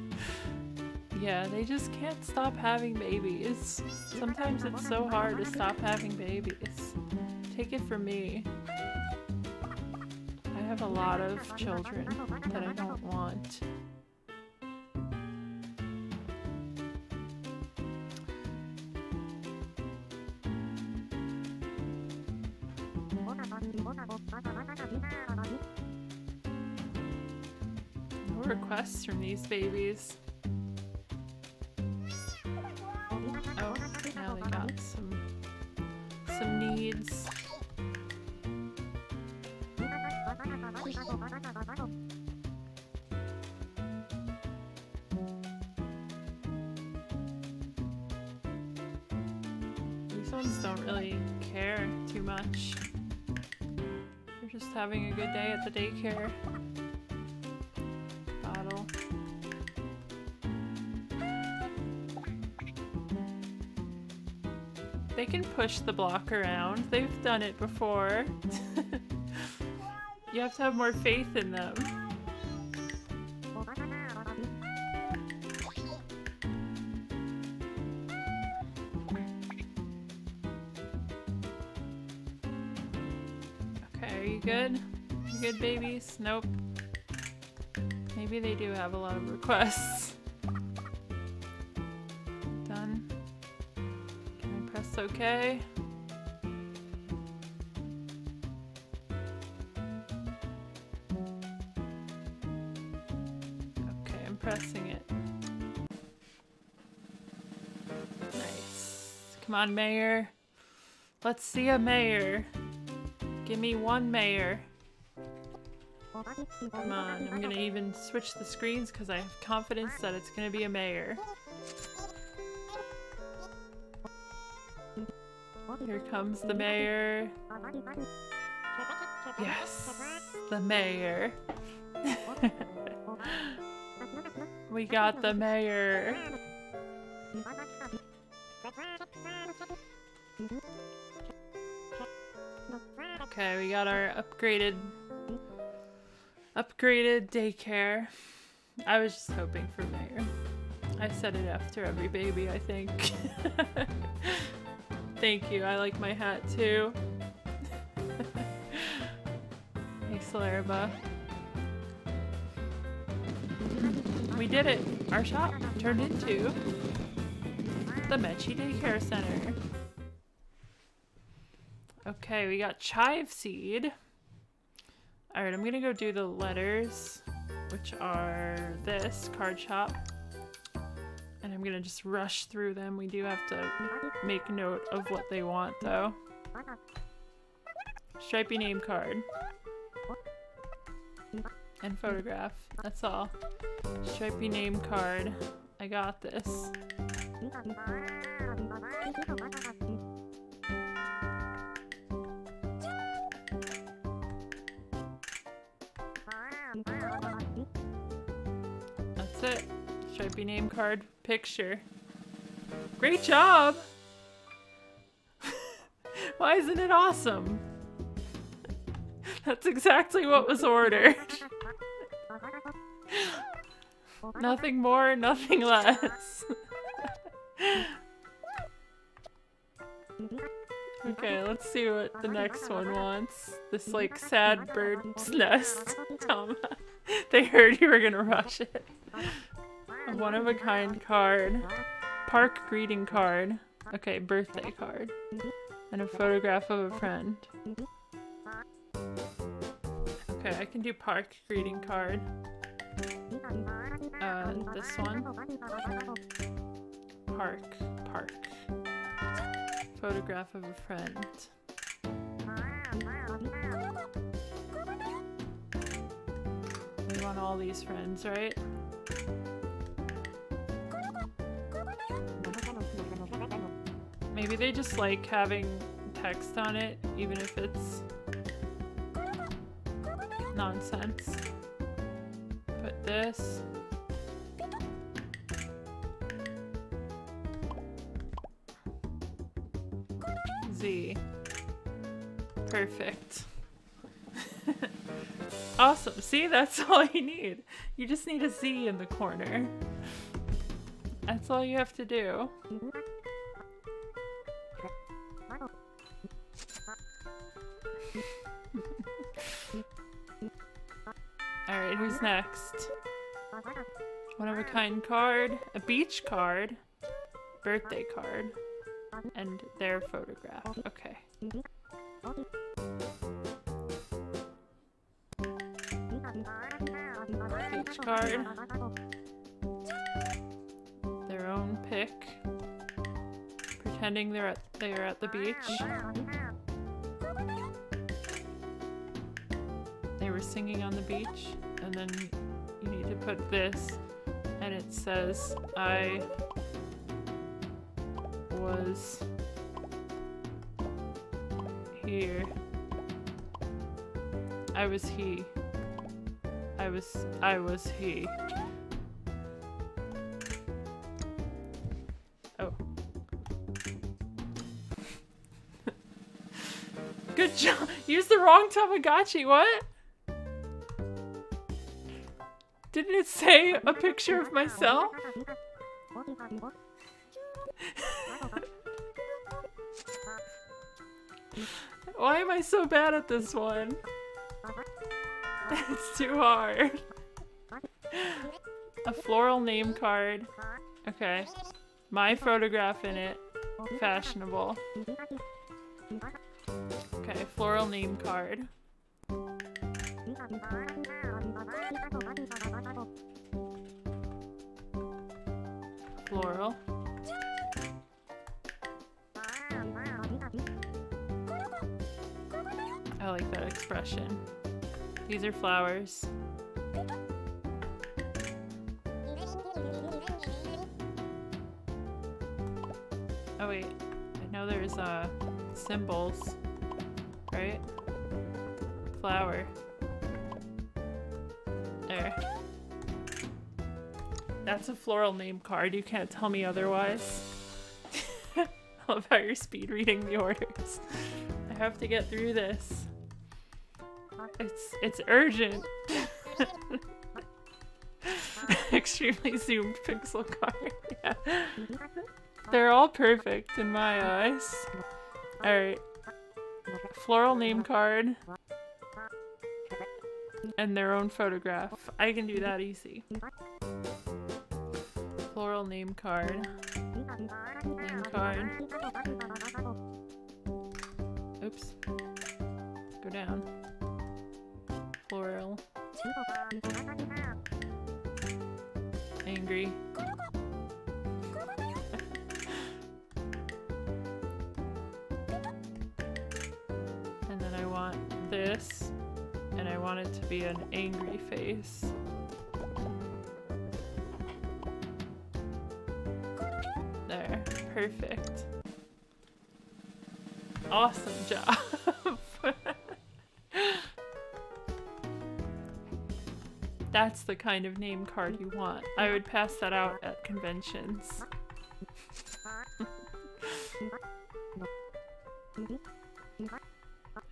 yeah, they just can't stop having babies. Sometimes it's so hard to stop having babies. Take it from me. Have a lot of children that I don't want. No requests from these babies. Good day at the daycare. Bottle. They can push the block around. They've done it before. [laughs] you have to have more faith in them. Nope. Maybe they do have a lot of requests. Done. Can I press OK? Okay, I'm pressing it. Nice. Come on, Mayor. Let's see a mayor. Give me one mayor. Come on, I'm gonna even switch the screens because I have confidence that it's gonna be a mayor. Here comes the mayor. Yes, the mayor. [laughs] we got the mayor. Okay, we got our upgraded upgraded daycare. I was just hoping for mayor. I said it after every baby, I think. [laughs] Thank you. I like my hat too. [laughs] Thanks, Laraba. We did it! Our shop turned into the Mechi Daycare Center. Okay, we got chive seed. Alright, I'm gonna go do the letters, which are this card shop. And I'm gonna just rush through them. We do have to make note of what they want, though. Stripey name card. And photograph. That's all. Stripey name card. I got this. Name card picture. Great job! [laughs] Why isn't it awesome? That's exactly what was ordered. [laughs] nothing more, nothing less. [laughs] okay, let's see what the next one wants. This like sad bird's nest. They heard you were gonna rush it. One of a kind card. Park greeting card. Okay, birthday card. And a photograph of a friend. Okay, I can do park greeting card. Uh, this one. Park, park. Photograph of a friend. We want all these friends, right? Maybe they just like having text on it, even if it's nonsense. Put this. Z. Perfect. [laughs] awesome. See, that's [laughs] all you need. You just need a Z in the corner. That's all you have to do. Who's next? One of a kind card, a beach card, birthday card, and their photograph. Okay. beach card. Their own pic. Pretending they're at they're at the beach. They were singing on the beach, and then you need to put this, and it says, I was here. I was he. I was I was he. Oh. [laughs] Good job. Use the wrong Tamagotchi. What? Didn't it say a picture of myself? [laughs] Why am I so bad at this one? [laughs] it's too hard. A floral name card. Okay. My photograph in it. Fashionable. Okay, floral name card. Floral. I like that expression. These are flowers. Oh wait, I know there's uh symbols, right? Flower. That's a floral name card, you can't tell me otherwise. I [laughs] love how you're speed reading the orders. I have to get through this. It's it's urgent. [laughs] Extremely zoomed pixel card. yeah. They're all perfect in my eyes. Alright. Floral name card. And their own photograph. I can do that easy. Floral name card. Name card. Oops. Go down. Floral. Angry. and then I want this, and I want it to be an angry face. Perfect. Awesome job. [laughs] That's the kind of name card you want. I would pass that out at conventions. [laughs]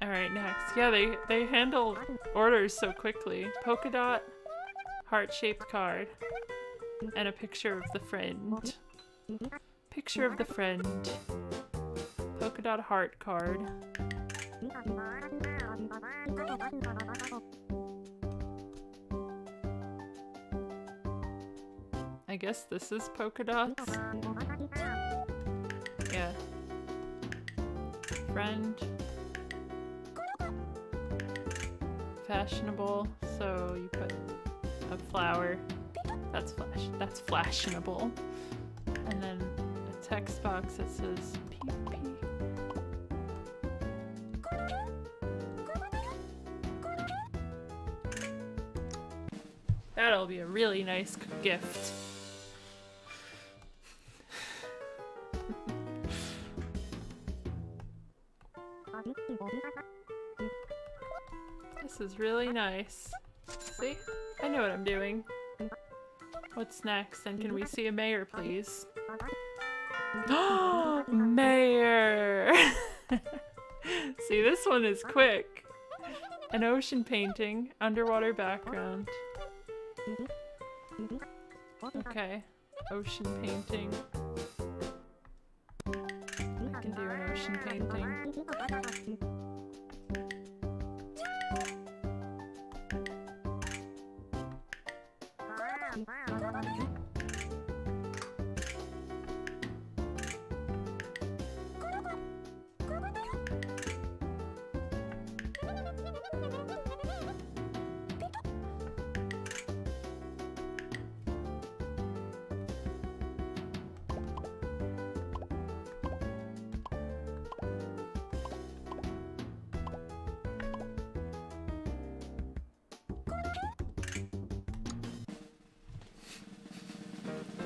Alright, next. Yeah, they, they handle orders so quickly. Polka dot, heart-shaped card, and a picture of the friend. Picture of the friend. Polka dot heart card. I guess this is polka dots. Yeah. Friend. Fashionable, so you put a flower. That's flash. That's fashionable. Box that says. That'll be a really nice gift. This is really nice. See? I know what I'm doing. What's next? And can we see a mayor, please? [gasps] mayor! [laughs] see, this one is quick. An ocean painting, underwater background. Okay, ocean painting.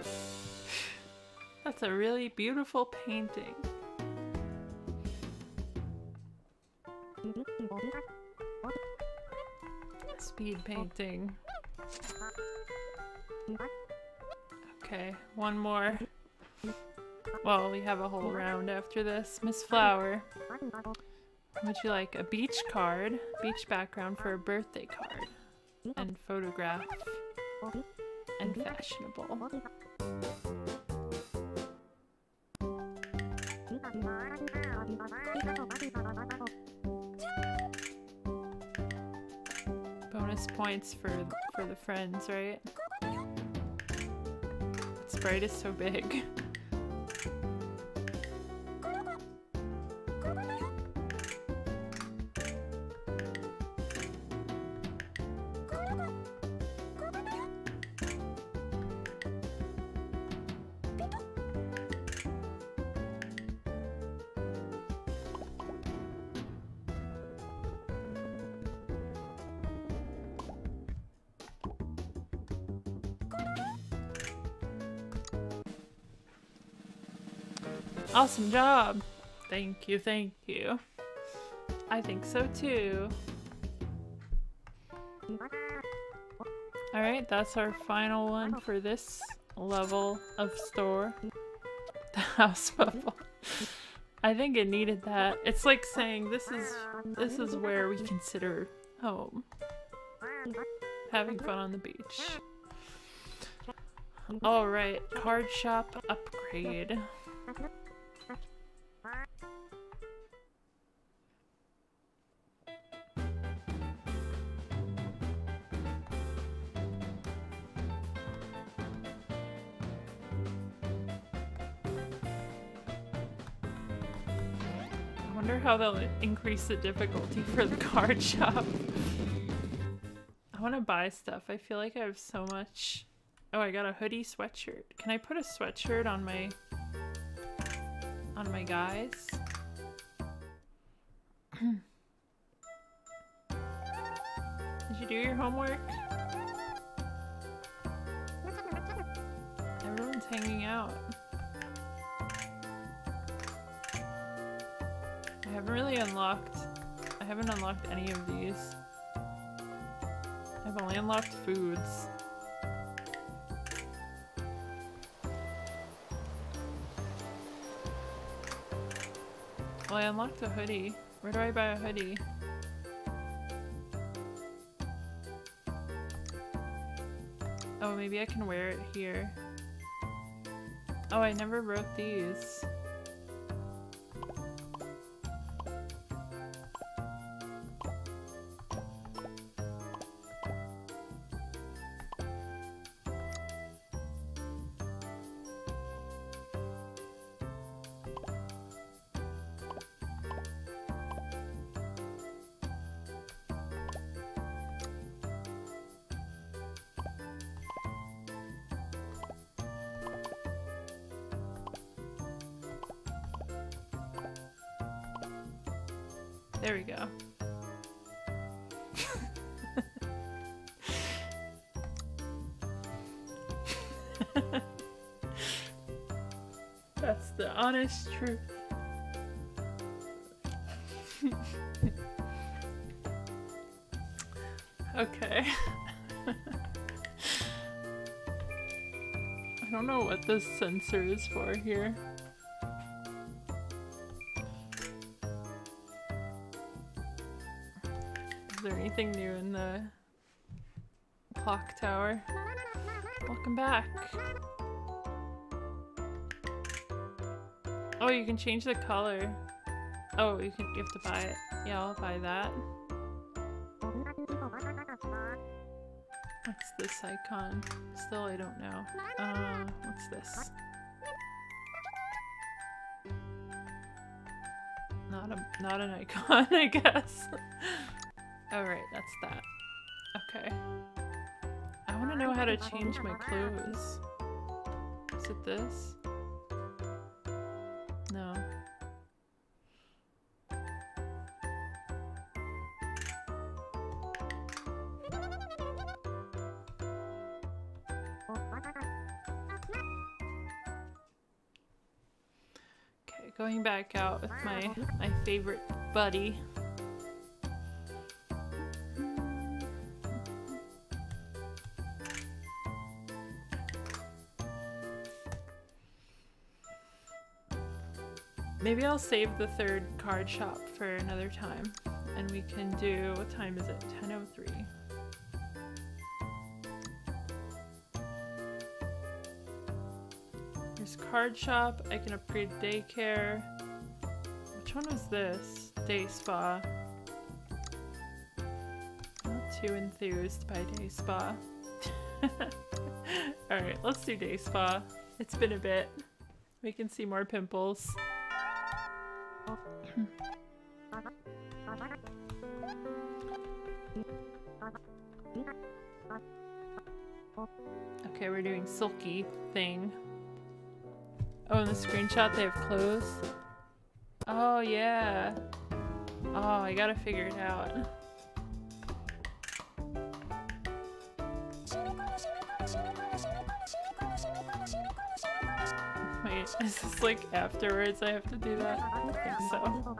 [laughs] That's a really beautiful painting. Speed painting. Okay, one more. Well, we have a whole round after this. Miss Flower. Would you like a beach card, beach background for a birthday card, and photograph, and fashionable? For for the friends, right? Sprite is so big. [laughs] Awesome job! Thank you, thank you. I think so too. Alright, that's our final one for this level of store. [laughs] The house bubble. I think it needed that. It's like saying this is this is where we consider home. Having fun on the beach. Alright, card shop upgrade. Increase the difficulty [laughs] for the card shop. I want to buy stuff. I feel like I have so much. Oh, I got a hoodie sweatshirt. Can I put a sweatshirt on my on my guys? [clears throat] Did you do your homework? Everyone's hanging out. Haven't really unlocked... I haven't unlocked any of these. I've only unlocked foods. Well, I unlocked a hoodie. Where do I buy a hoodie? Oh, maybe I can wear it here. Oh, I never wrote these. Truth. okay. I don't know what this sensor is for here. Is there anything new in the clock tower. Welcome back. You can change the color. Oh, you can you have to buy it. Yeah, I'll buy that. What's this icon? Still, I don't know. Uh, what's this? Not a not an icon, [laughs] I guess. Alright, that's that. Okay. I want to know how to change my clothes. Is it this? Back out with my my favorite buddy. Maybe I'll save the third card shop for another time. And we can do, what time is it? 10.03. There's card shop, I can upgrade daycare. Which one was this? Day spa. Not too enthused by day spa. [laughs] Alright, let's do day spa. It's been a bit. We can see more pimples. okay, we're doing silky thing. Oh, in the screenshot they have clothes? Oh, yeah. Oh, I gotta figure it out. Wait, is this like afterwards I have to do that? I think so.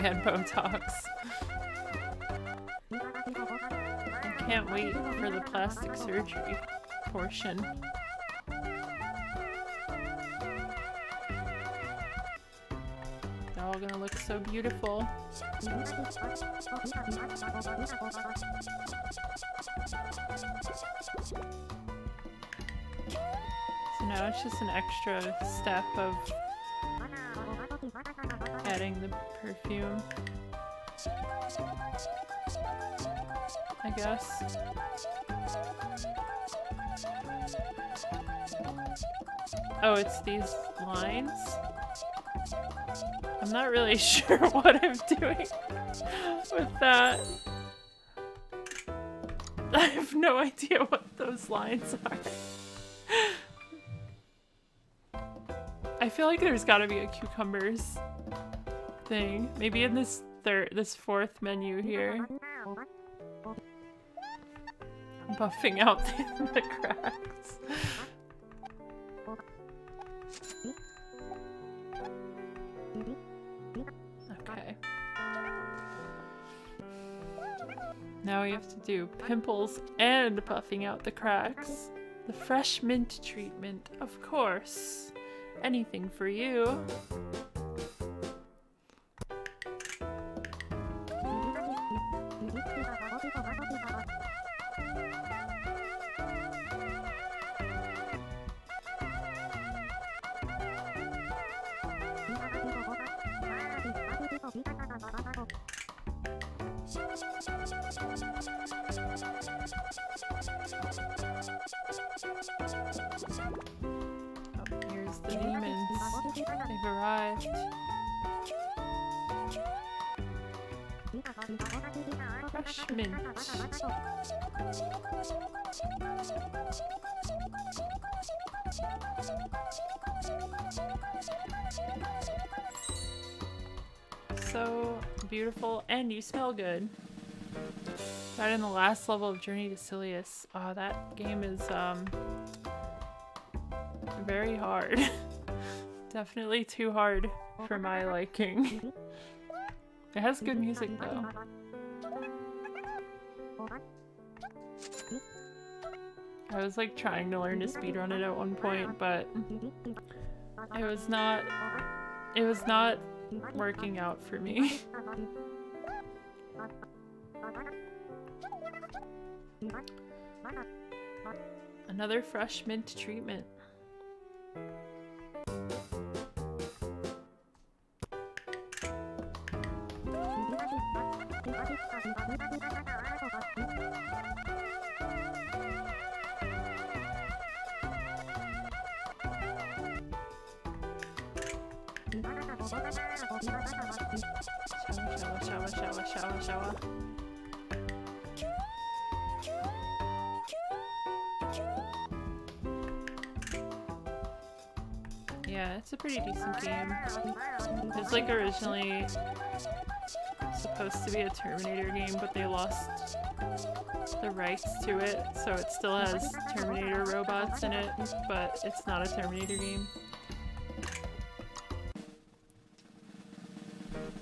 And Botox. I can't wait for the plastic surgery portion. So beautiful. So now it's just an extra step of adding the perfume. I guess. Oh, it's these lines? I'm not really [laughs] sure what I'm doing with that. [laughs] I have no idea what those lines are. I feel like there's gotta be a cucumbers thing. Maybe in this third, this fourth menu here. I'm buffing out the, [laughs] the cracks. Now we have to do pimples and buffing out the cracks. The fresh mint treatment, of course. Anything for you. Last level of Journey to Silius. Oh, that game is um very hard. [laughs] Definitely too hard for my liking. [laughs] it has good music though. I was like trying to learn to speedrun it at one point, but it was not it was not working out for me. [laughs] Another fresh mint treatment. Yeah, it's a pretty decent game. It's like originally supposed to be a Terminator game, but they lost the rights to it, so it still has Terminator robots in it, but it's not a Terminator game.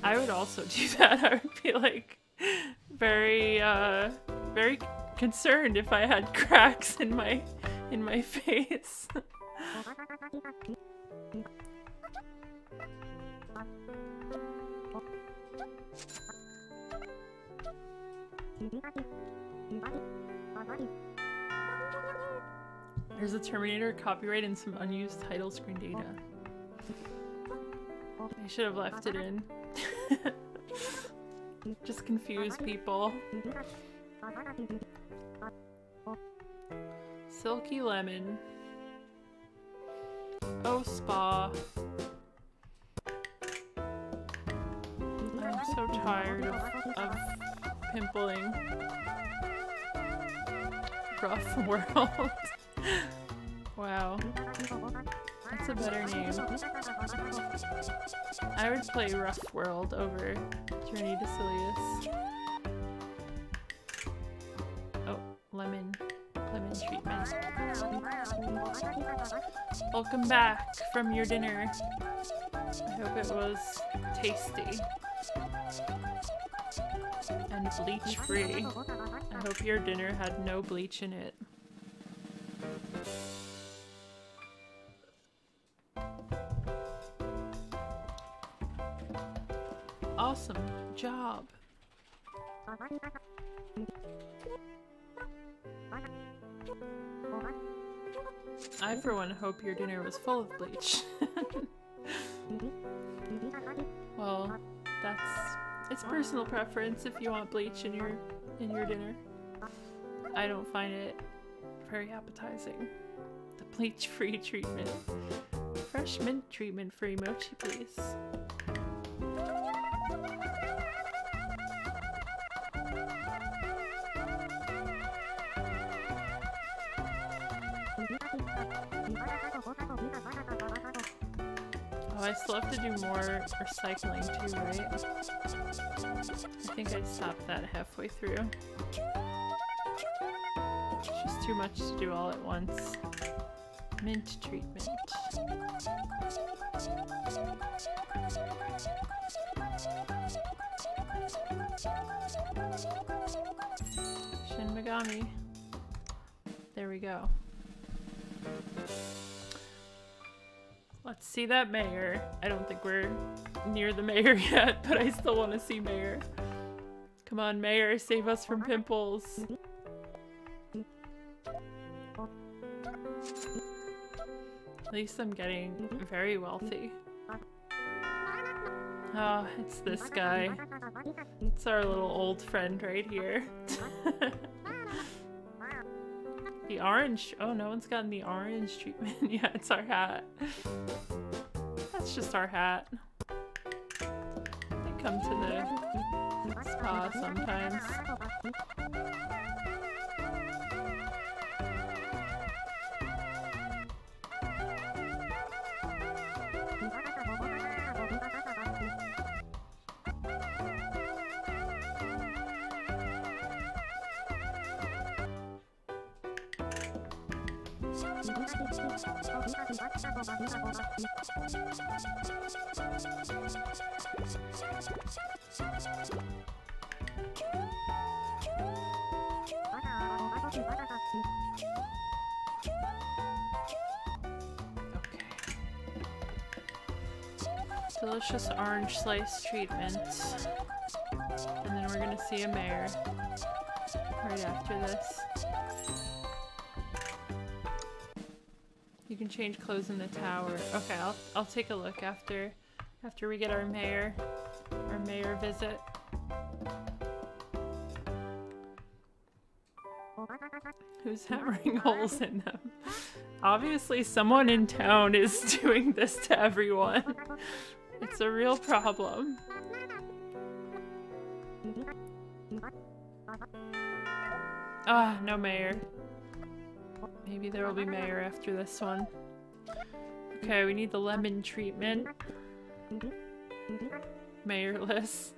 I would also [laughs] do that. I would be like very, uh, very concerned if I had cracks in my, in my [laughs] face. [laughs] There's a Terminator copyright and some unused title screen data. I should have left it in. [laughs] Just confuse people. Silky Lemon. Oh, Spa. I'm so tired of, pimpling. Rough World. [laughs] wow. That's a better name. I would play Rough World over Journey to Silius. Welcome back from your dinner. I hope it was tasty. And bleach free. I hope your dinner had no bleach in it. Awesome job. I, for one, hope your dinner was full of bleach. [laughs] well, that's it's personal preference if you want bleach in your in your dinner. I don't find it very appetizing. The bleach-free treatment. Fresh mint treatment for emoji, please. Oh, I still have to do more recycling too, right? I think I stopped that halfway through. It's just too much to do all at once. Mint treatment. Shin Megami. There we go. Let's see that mayor. I don't think we're near the mayor [laughs] yet, but I still want to see mayor. Come on, mayor, save us from pimples. At least I'm getting very wealthy. Oh, it's this guy. It's our little old friend right here. [laughs] the orange. Oh, no one's gotten the orange treatment. [laughs] yeah, it's our hat. That's just our hat. They come to the spa sometimes. Delicious orange slice treatment. And then we're gonna see a mayor right after this. Can change clothes in the tower. Okay, I'll I'll take a look after after we get our mayor our mayor visit. Who's hammering [laughs] holes in them? Obviously someone in town is [laughs] doing this to everyone. It's a real problem. Ah, no mayor. Maybe there will be mayor after this one. Okay, we need the lemon treatment. Mayorless.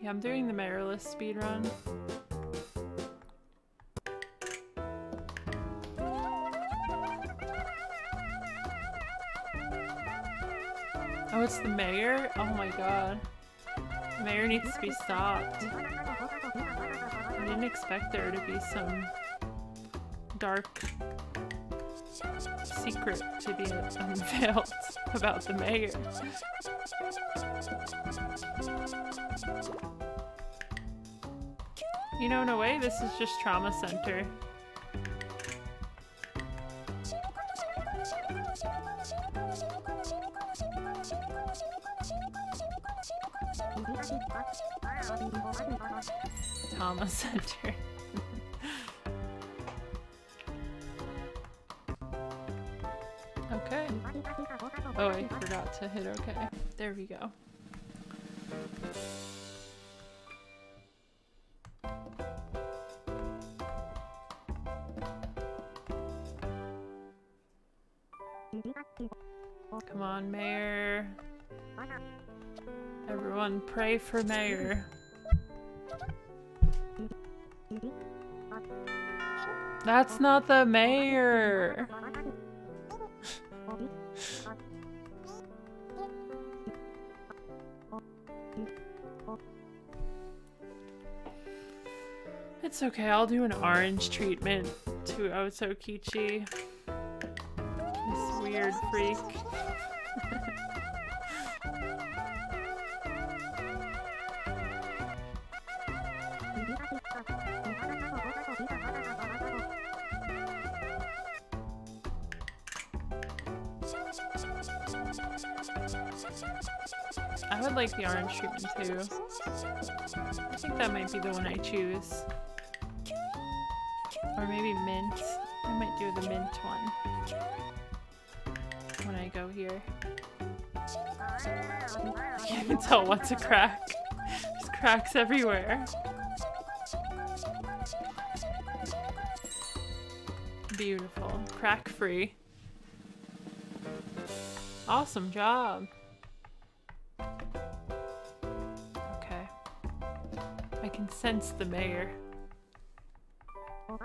Yeah, I'm doing the mayorless speed run. Oh, it's the mayor? Oh my god. The mayor needs to be stopped. I didn't expect there to be some dark secret to be unveiled about the mayor. You know, in a way, this is just trauma center. Trauma center. To hit okay. There we go. Come on, Mayor. Everyone pray for Mayor. That's not the mayor! [laughs] it's okay, I'll do an orange treatment to oh, Otokitchi. This weird freak. I would like the orange treatment too. I think that might be the one I choose. Or maybe mint. I might do the mint one. When I go here. I can't even tell what's a crack. There's cracks everywhere. Beautiful. Crack free. Awesome job. Okay. I can sense the mayor. [laughs]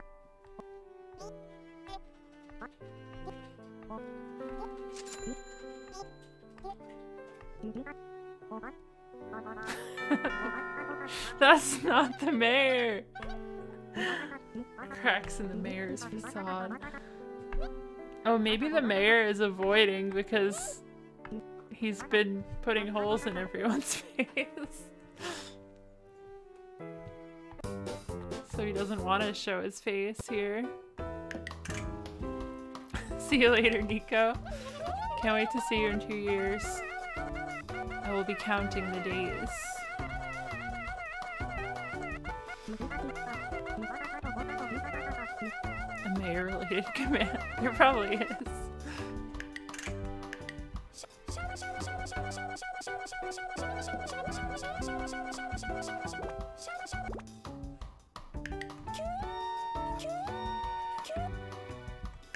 That's not the mayor! Cracks in the mayor's facade. Oh, maybe the mayor is avoiding because he's been putting holes in everyone's [laughs] face. So he doesn't want to show his face here. [laughs] see you later, Nico. Can't wait to see you in two years. I will be counting the days. A mayor-related [laughs] command. There probably is. [laughs]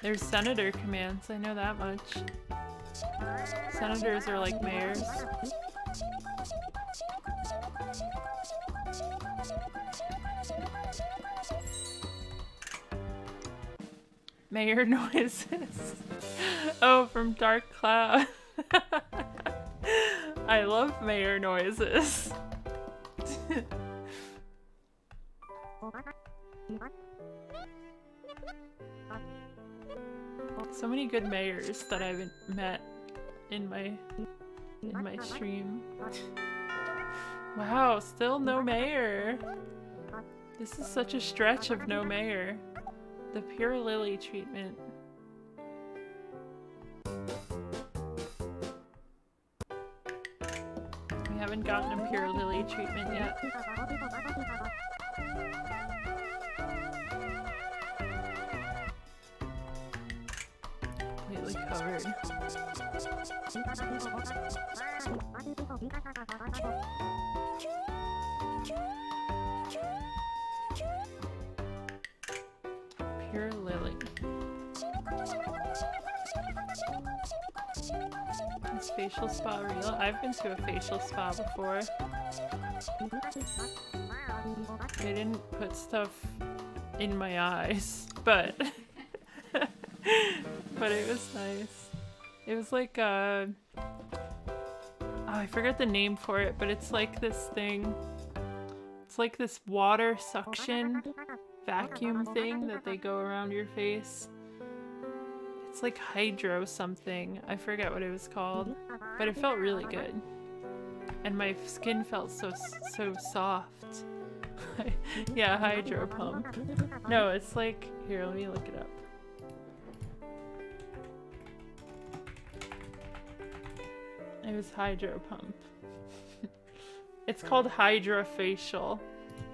There's senator commands, I know that much. Senators are like mayors. Mayor [laughs] noises. oh, from Dark Cloud. [laughs] I love mayor noises. [laughs] so many good mayors that I've met in my in my stream. Wow, still no mayor. This is such a stretch of no mayor. The pure lily treatment. We haven't gotten a pure lily treatment yet. Pure lily. Is facial spa real? I've been to a facial spa before. They didn't put stuff in my eyes, but [laughs] but it was nice. It was like uh I forget the name for it, but it's like this thing. It's like this water suction vacuum thing that they go around your face. It's like hydro something. I forget what it was called, but it felt really good. And my skin felt so so soft. [laughs] yeah, hydro pump. No, it's like here, let me look it up. It was hydro pump. [laughs] it's called hydra facial.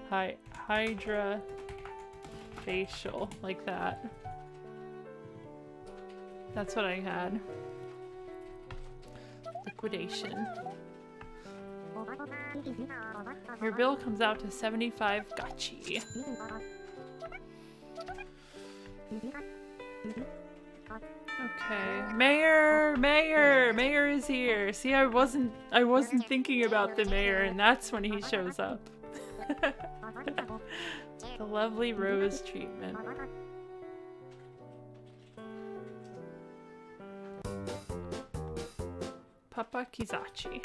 Hy hydra facial, like that. That's what I had. Liquidation. Your bill comes out to 75 gotchi. Okay. Mayor! Mayor! Mayor is here! See, I wasn't- I wasn't thinking about the mayor, and that's when he shows up. [laughs] the lovely rose treatment. Papa Kizachi.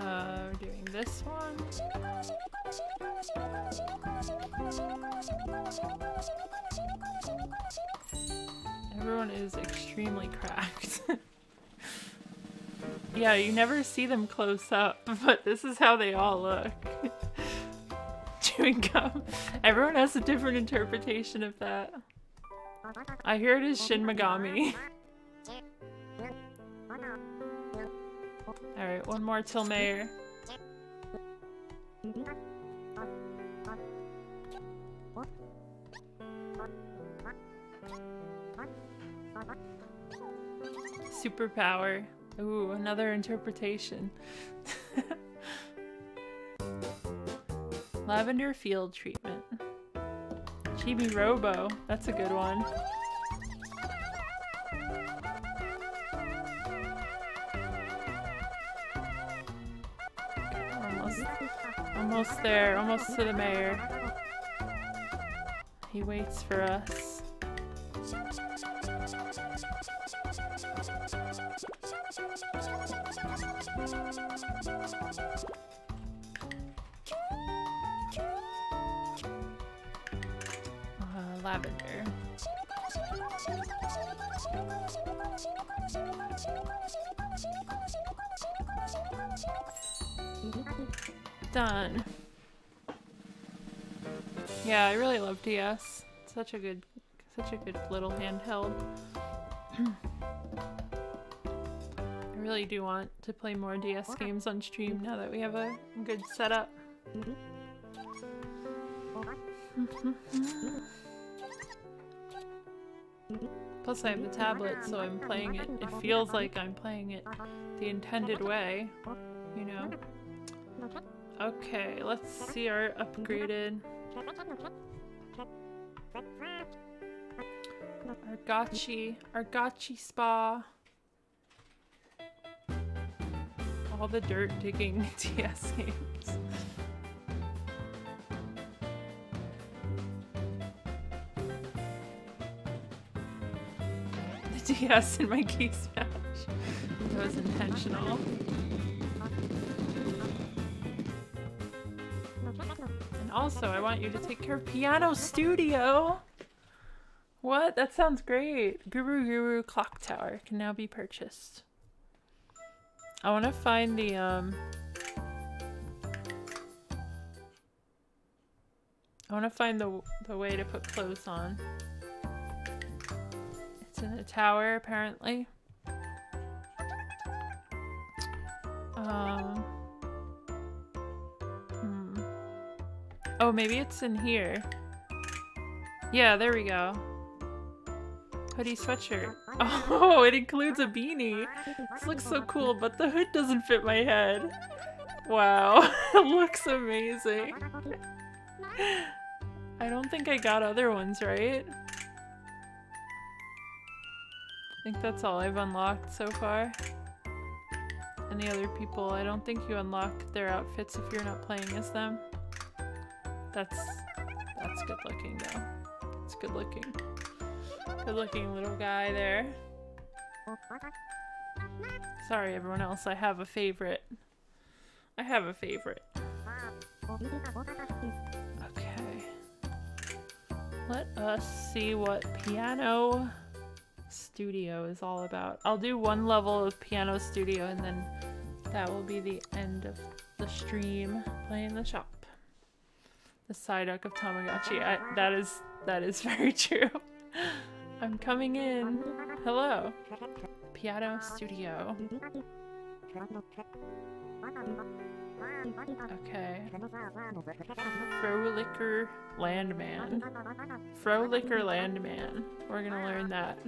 Uh, doing this one. Everyone is extremely cracked. [laughs] yeah, you never see them close up, [laughs] but this is how they all look. [laughs] Chewing gum. Everyone has a different interpretation of that. I hear it is Shin Megami. [laughs] Alright, one more till Mayor. Superpower. Ooh, another interpretation. [laughs] Lavender field treatment. Chibi Robo. That's a good one. Almost, almost there. Almost to the mayor. He waits for us. Done. Yeah, I really love DS. Such a good, such a good little handheld. I really do want to play more DS games on stream now that we have a good setup. Plus I have the tablet, so I'm playing it. It feels like I'm playing it the intended way, you know? Okay, let's see our upgraded... Argachi, Argachi Spa. All the dirt digging [laughs] DS games. The DS in my key smash. That was intentional. Also, I want you to take care of Piano Studio. What? That sounds great. Guru Guru Clock Tower can now be purchased. I want to find the, um... I want to find the, the way to put clothes on. It's in a tower, apparently. Um... Oh, maybe it's in here. Yeah, there we go. Hoodie sweatshirt. [laughs] Oh, it includes a beanie. This looks so cool, but the hood doesn't fit my head. Wow, [laughs] it looks amazing. I don't think I got other ones, right? I think that's all I've unlocked so far. Any other people, I don't think you unlock their outfits if you're not playing as them. That's that's good looking though. It's good looking. Good looking little guy there. Sorry everyone else, I have a favorite. I have a favorite. Okay. Let us see what piano studio is all about. I'll do one level of piano studio and then that will be the end of the stream playing the shop. The Psyduck of Tamagotchi. I, that is that is [laughs] very true. I'm coming in. Hello. Piano studio. Okay. Fröhlicher Landmann. Fröhlicher Landmann. We're gonna learn that.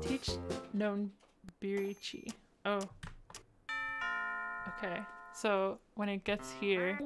Teach known Birichi. Oh. Okay. So when it gets here.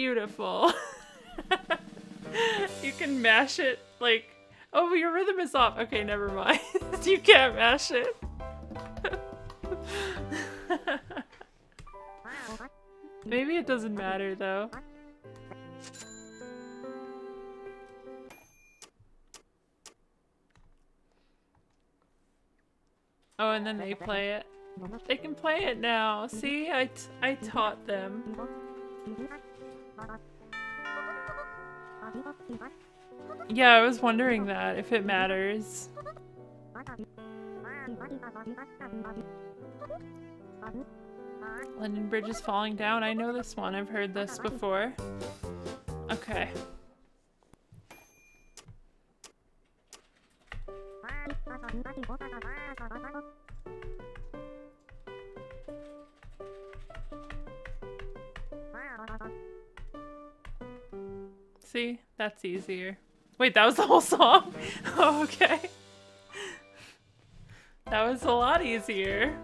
Beautiful. [laughs] you can mash it like Oh, your rhythm is off. Okay, never mind. [laughs] you can't mash it. [laughs] Maybe it doesn't matter though. Oh, and then they play it. They can play it now. See, I, I taught them. Yeah, I was wondering that, if it matters. London Bridge is falling down. I know this one. I've heard this before. Okay. See? That's easier. Wait, that was the whole song? [laughs] okay. That was a lot easier.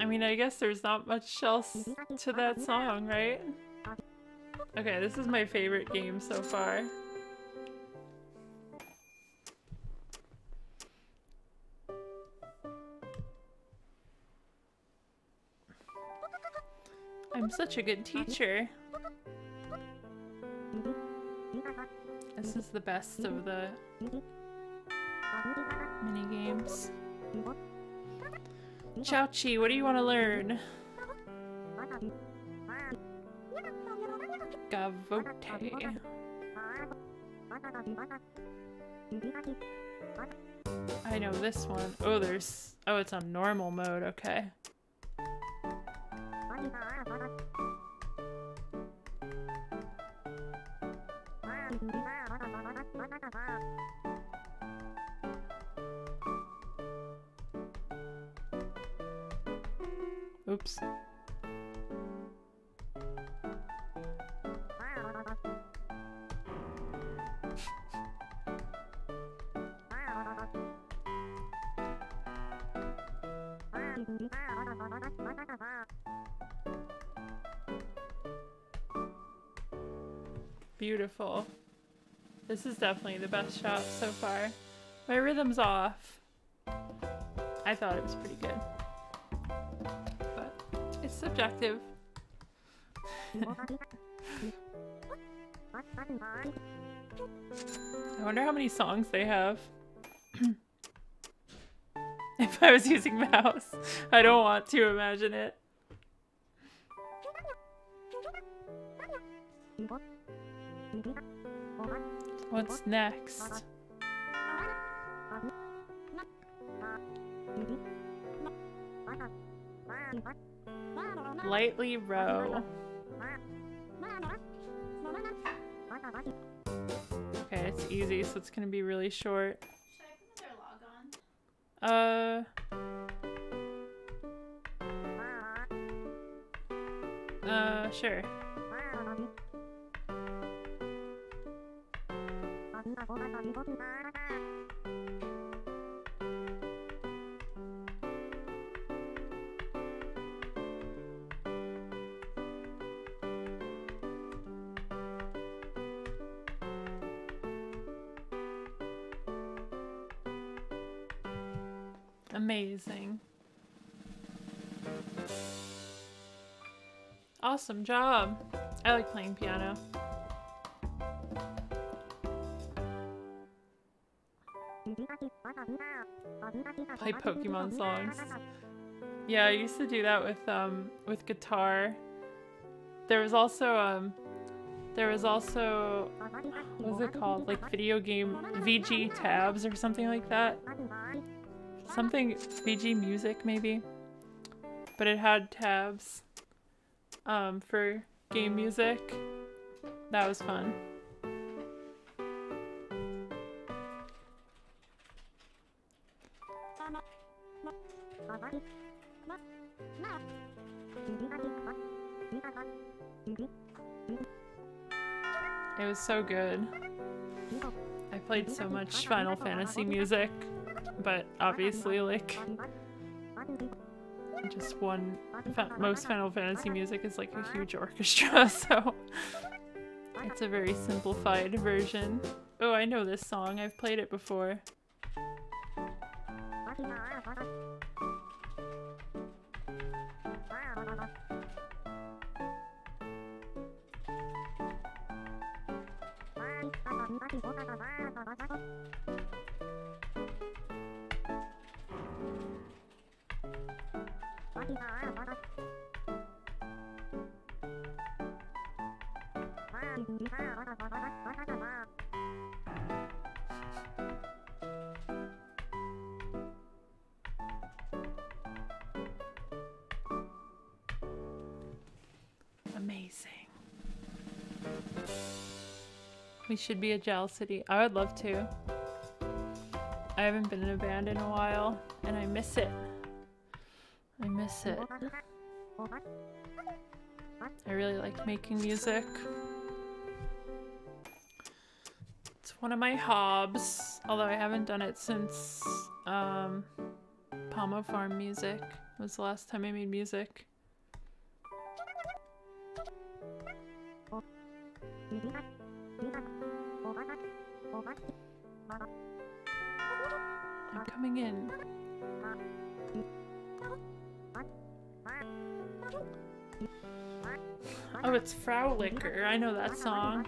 I mean, I guess there's not much else to that song, right? Okay, this is my favorite game so far. I'm such a good teacher. This is the best of the mini games. Chowchi, what do you want to learn? Gavotte. I know this one. Oh, there's... Oh, it's on normal mode. Okay. This is definitely the best shot so far. My rhythm's off. I thought it was pretty good. But it's subjective. I wonder how many songs they have. [clears throat] if I was using mouse. I don't want to imagine it. What's next? Lightly row. Okay, it's easy, so it's gonna be really short. Should I put another log on? Uh. Uh, sure. Amazing. Awesome job. I like playing piano. Play Pokemon [laughs] songs. Yeah, I used to do that with um with guitar. There was also um there was also what was it called? Like video game VG tabs or something like that. Something VG music maybe. But it had tabs um for game music. That was fun. Was so good. I played so much Final Fantasy music, but obviously, like, just one. Most Final Fantasy music is like a huge orchestra, [laughs] so it's a very simplified version. Oh, I know this song. I've played it before. We should be a Gel City. I would love to. I haven't been in a band in a while, and I miss it. I miss it. I really like making music. It's one of my hobs, although I haven't done it since um, Palmo Farm Music was the last time I made music. I'm coming in. Oh, it's Frau Liquor. I know that song.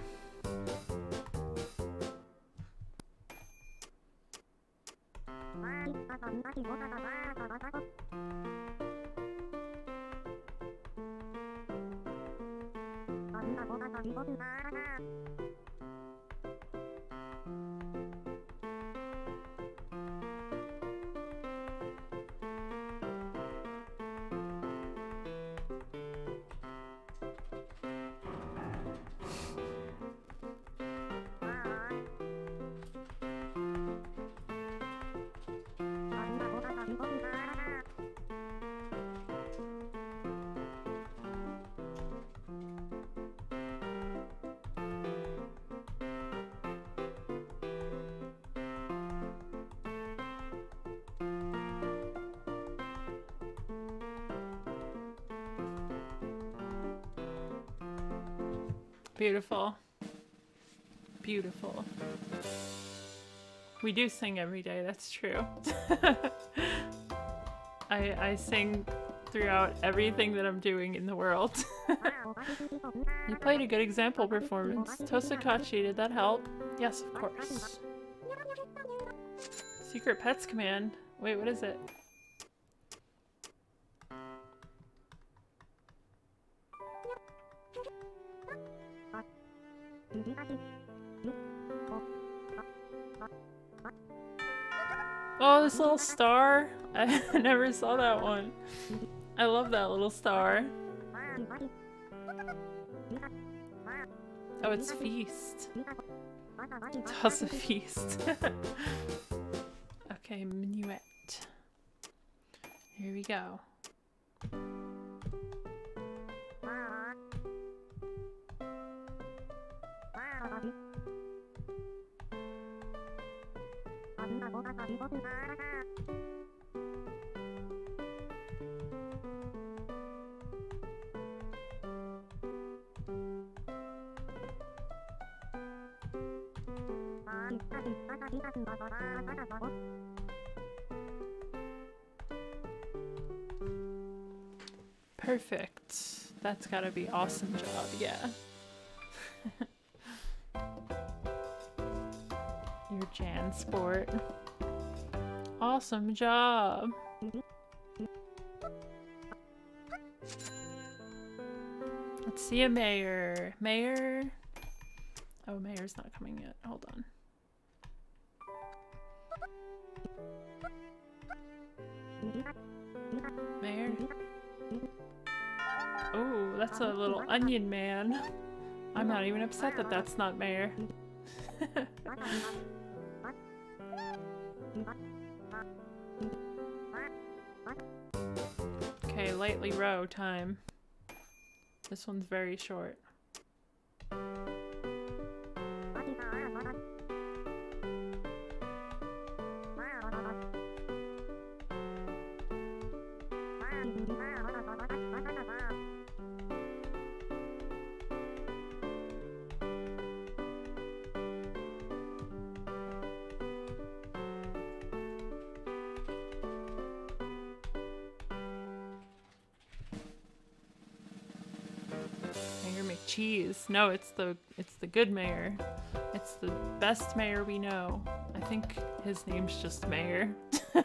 Beautiful. Beautiful. We do sing every day, that's true. [laughs] I, I sing throughout everything that I'm doing in the world. [laughs] you played a good example performance. Tosakachi, did that help? Yes, of course. Secret Pets Command. Wait, what is it? Oh, this little star. [laughs] I never saw that one. I love that little star. Oh, it's feast. Toss a feast. [laughs] okay, minuet. Here we go. Perfect. That's gotta be awesome job, yeah. [laughs] Your Jan sport. Awesome job. Let's see a mayor. Mayor. Oh, mayor's not coming yet. Hold on. Mayor. Oh, that's a little onion man. I'm not even upset that that's not mayor. [laughs] lightly row time. This one's very short. No, it's the it's the good mayor. It's the best mayor we know. I think his name's just Mayor. [laughs]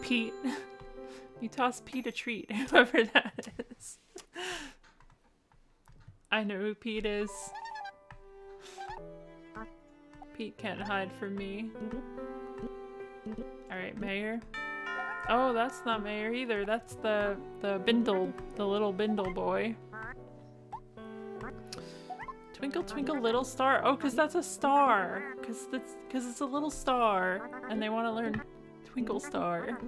Pete. [laughs] You toss Pete a treat, [laughs] whoever that is. I know who Pete is. Pete can't hide from me. Alright, Mayor. Oh, that's not Mayor either. That's the the Bindle, the little Bindle boy. Twinkle twinkle little star. Oh, cause that's a star. Cause that's cause it's a little star, and they want to learn Twinkle Star.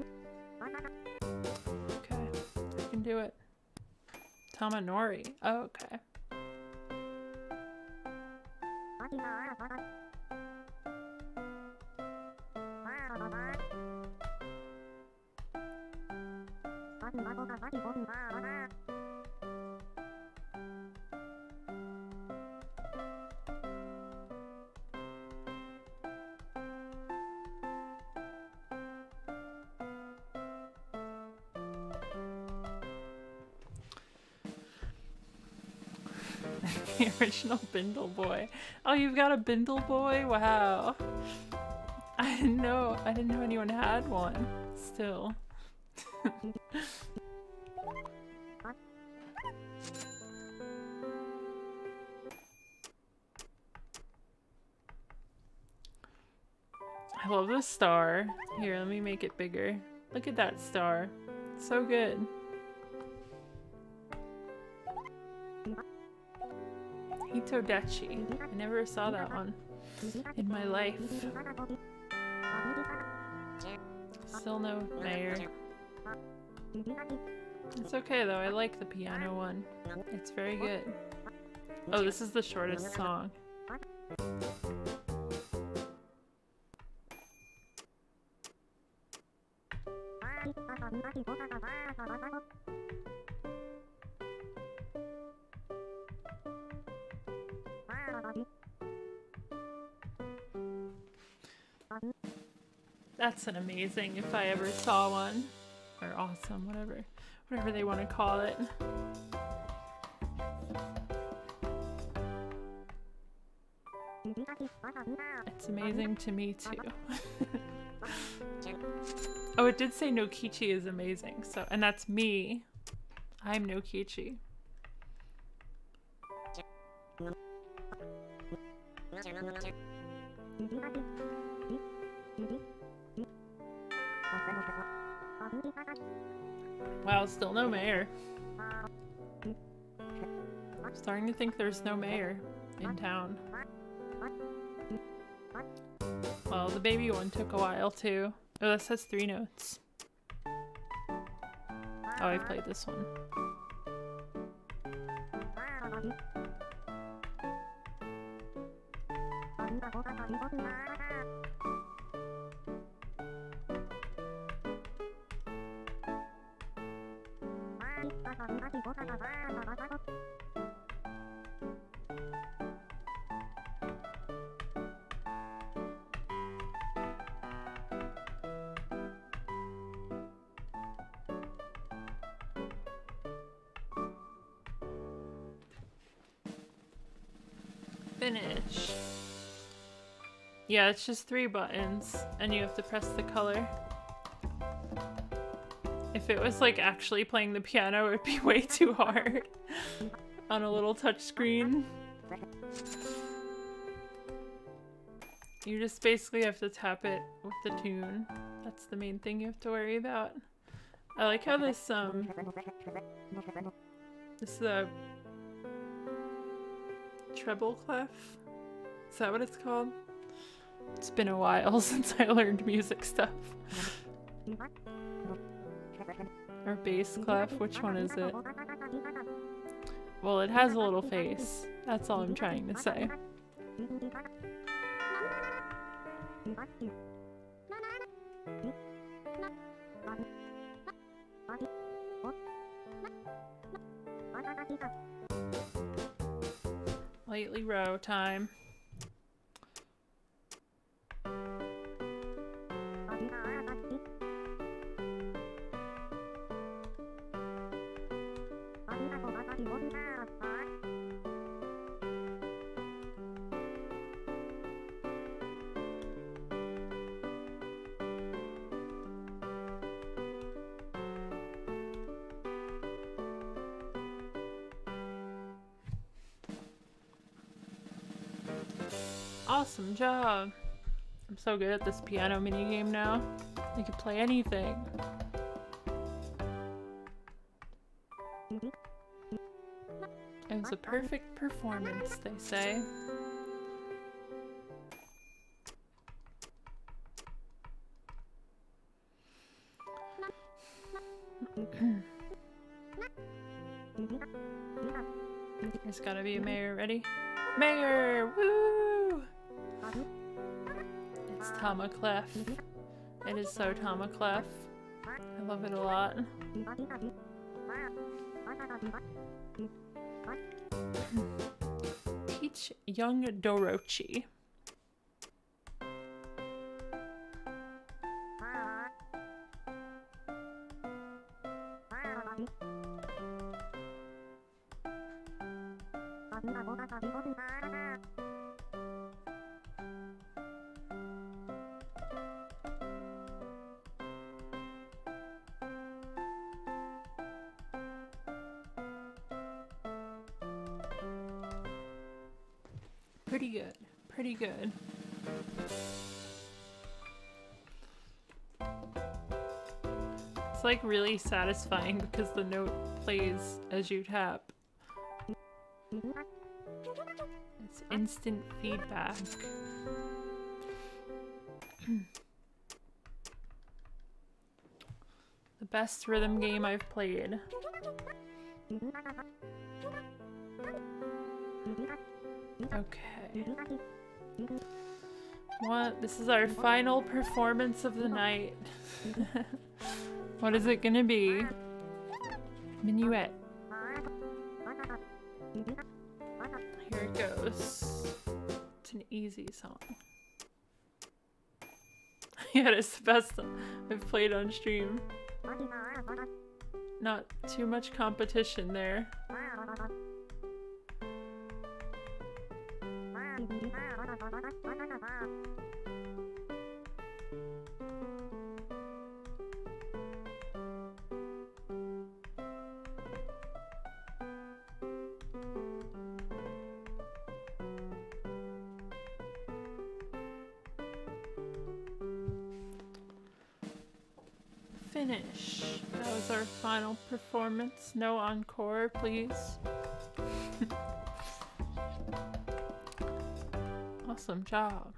Okay, I can do it. Tamanori. Oh, okay. The original Bindle boy. Oh, you've got a Bindle boy? Wow. I didn't know. I didn't know anyone had one. Still. [laughs] I love star. Here, let me make it bigger. Look at that star. So good. Hitodetchi. I never saw that one in my life. Still no mayor. It's okay though, I like the piano one. It's very good. Oh, this is the shortest song. That's an amazing if I ever saw one. Or awesome, whatever. Whatever they want to call it. It's amazing to me too. [laughs] Oh, it did say Nokichi is amazing. So, and that's me. I'm Nokichi. Wow, still no mayor. I'm starting to think there's no mayor in town. Well, the baby one took a while too. Oh, this has three notes. Oh, I played this one. Yeah, it's just three buttons, and you have to press the color. If it was like actually playing the piano, it'd be [laughs] way too hard [laughs] on a little touch screen. You just basically have to tap it with the tune. That's the main thing you have to worry about. I like how this, um, this is a treble clef. Is that what it's called? It's been a while [laughs] since I learned music stuff. Or bass clef, which one is it? Well, it has a little face. That's all I'm trying to say. Lightly row time. Job. I'm so good at this piano mini game now. I can play anything. It was a perfect performance, they say. There's gotta be a mayor ready. Mayor! Woo! It's Tamaclef. It is so Tamaclef. I love it a lot. [laughs] Teach young Dorochi. Like really satisfying because the note plays as you tap. It's instant feedback. the best rhythm game I've played. Okay. What? This is our final performance of the night. [laughs] what is it gonna be? Minuet. Here it goes. It's an easy song. [laughs] yeah, it's the best I've played on stream. Not too much competition there. Performance. No encore, please. [laughs] awesome job.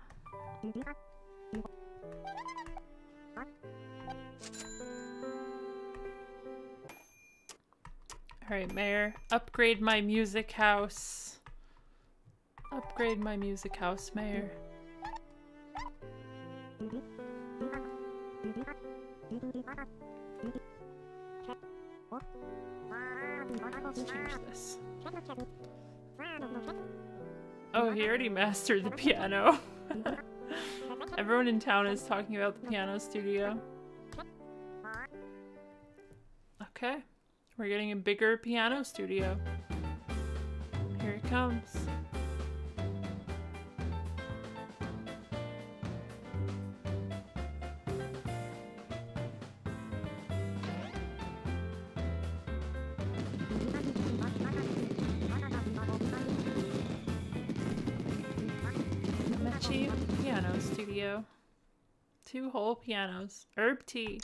Alright, Mayor. Upgrade my music house. Upgrade my music house, Mayor. He already mastered the piano. [laughs] Everyone in town is talking about the piano studio. Okay. We're getting a bigger piano studio. Here it comes. Pianos. Herb tea.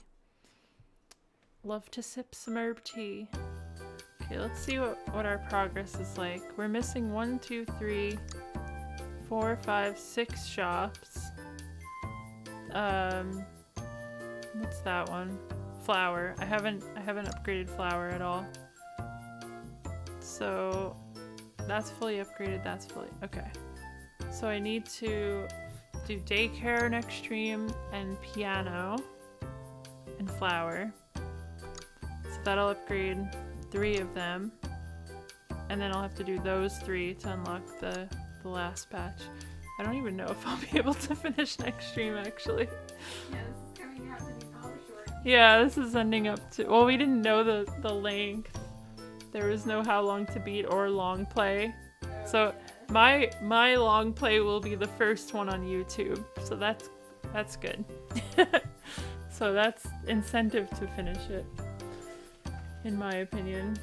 Love to sip some herb tea. Okay, let's see what, what our progress is like. We're missing one, two, three, four, five, six shops. Um, what's that one? Flour. I haven't I haven't upgraded flour at all. So that's fully upgraded. That's fully okay. So I need to do daycare next stream and piano and flower. So that'll upgrade three of them. And then I'll have to do those three to unlock the, the last patch. I don't even know if I'll [laughs] be able to finish next stream actually. Yeah, this is coming out to be short. Yeah, this is ending up to well we didn't know the, the length. There was no how long to beat or long play. So my my long play will be the first one on YouTube. So that's that's good. [laughs] so that's incentive to finish it. In my opinion.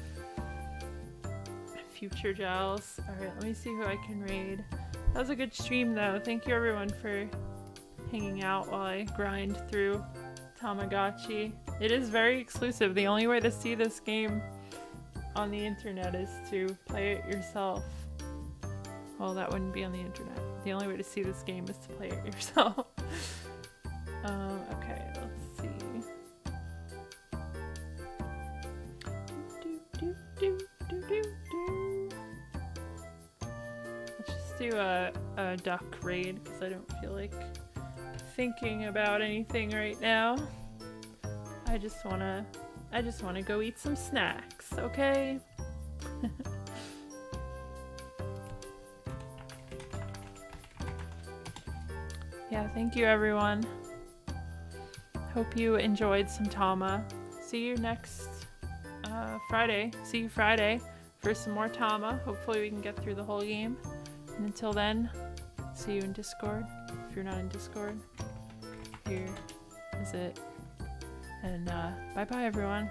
Future Giles. Alright, let me see who I can raid. That was a good stream though. Thank you everyone for hanging out while I grind through Tamagotchi. It is very exclusive. The only way to see this game on the internet is to play it yourself. Well, that wouldn't be on the internet. The only way to see this game is to play it [laughs] yourself. um, okay, let's see. Do, do, do. Let's just do a, a duck raid because I don't feel like thinking about anything right now. I just wanna I just wanna go eat some snacks, okay? [laughs] yeah, thank you everyone. Hope you enjoyed some Tama. See you next uh, Friday. See you Friday for some more Tama. Hopefully we can get through the whole game. And until then, see you in Discord. If you're not in Discord, here is it. And uh, bye bye, everyone.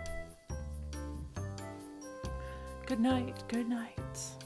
Good night. Good night.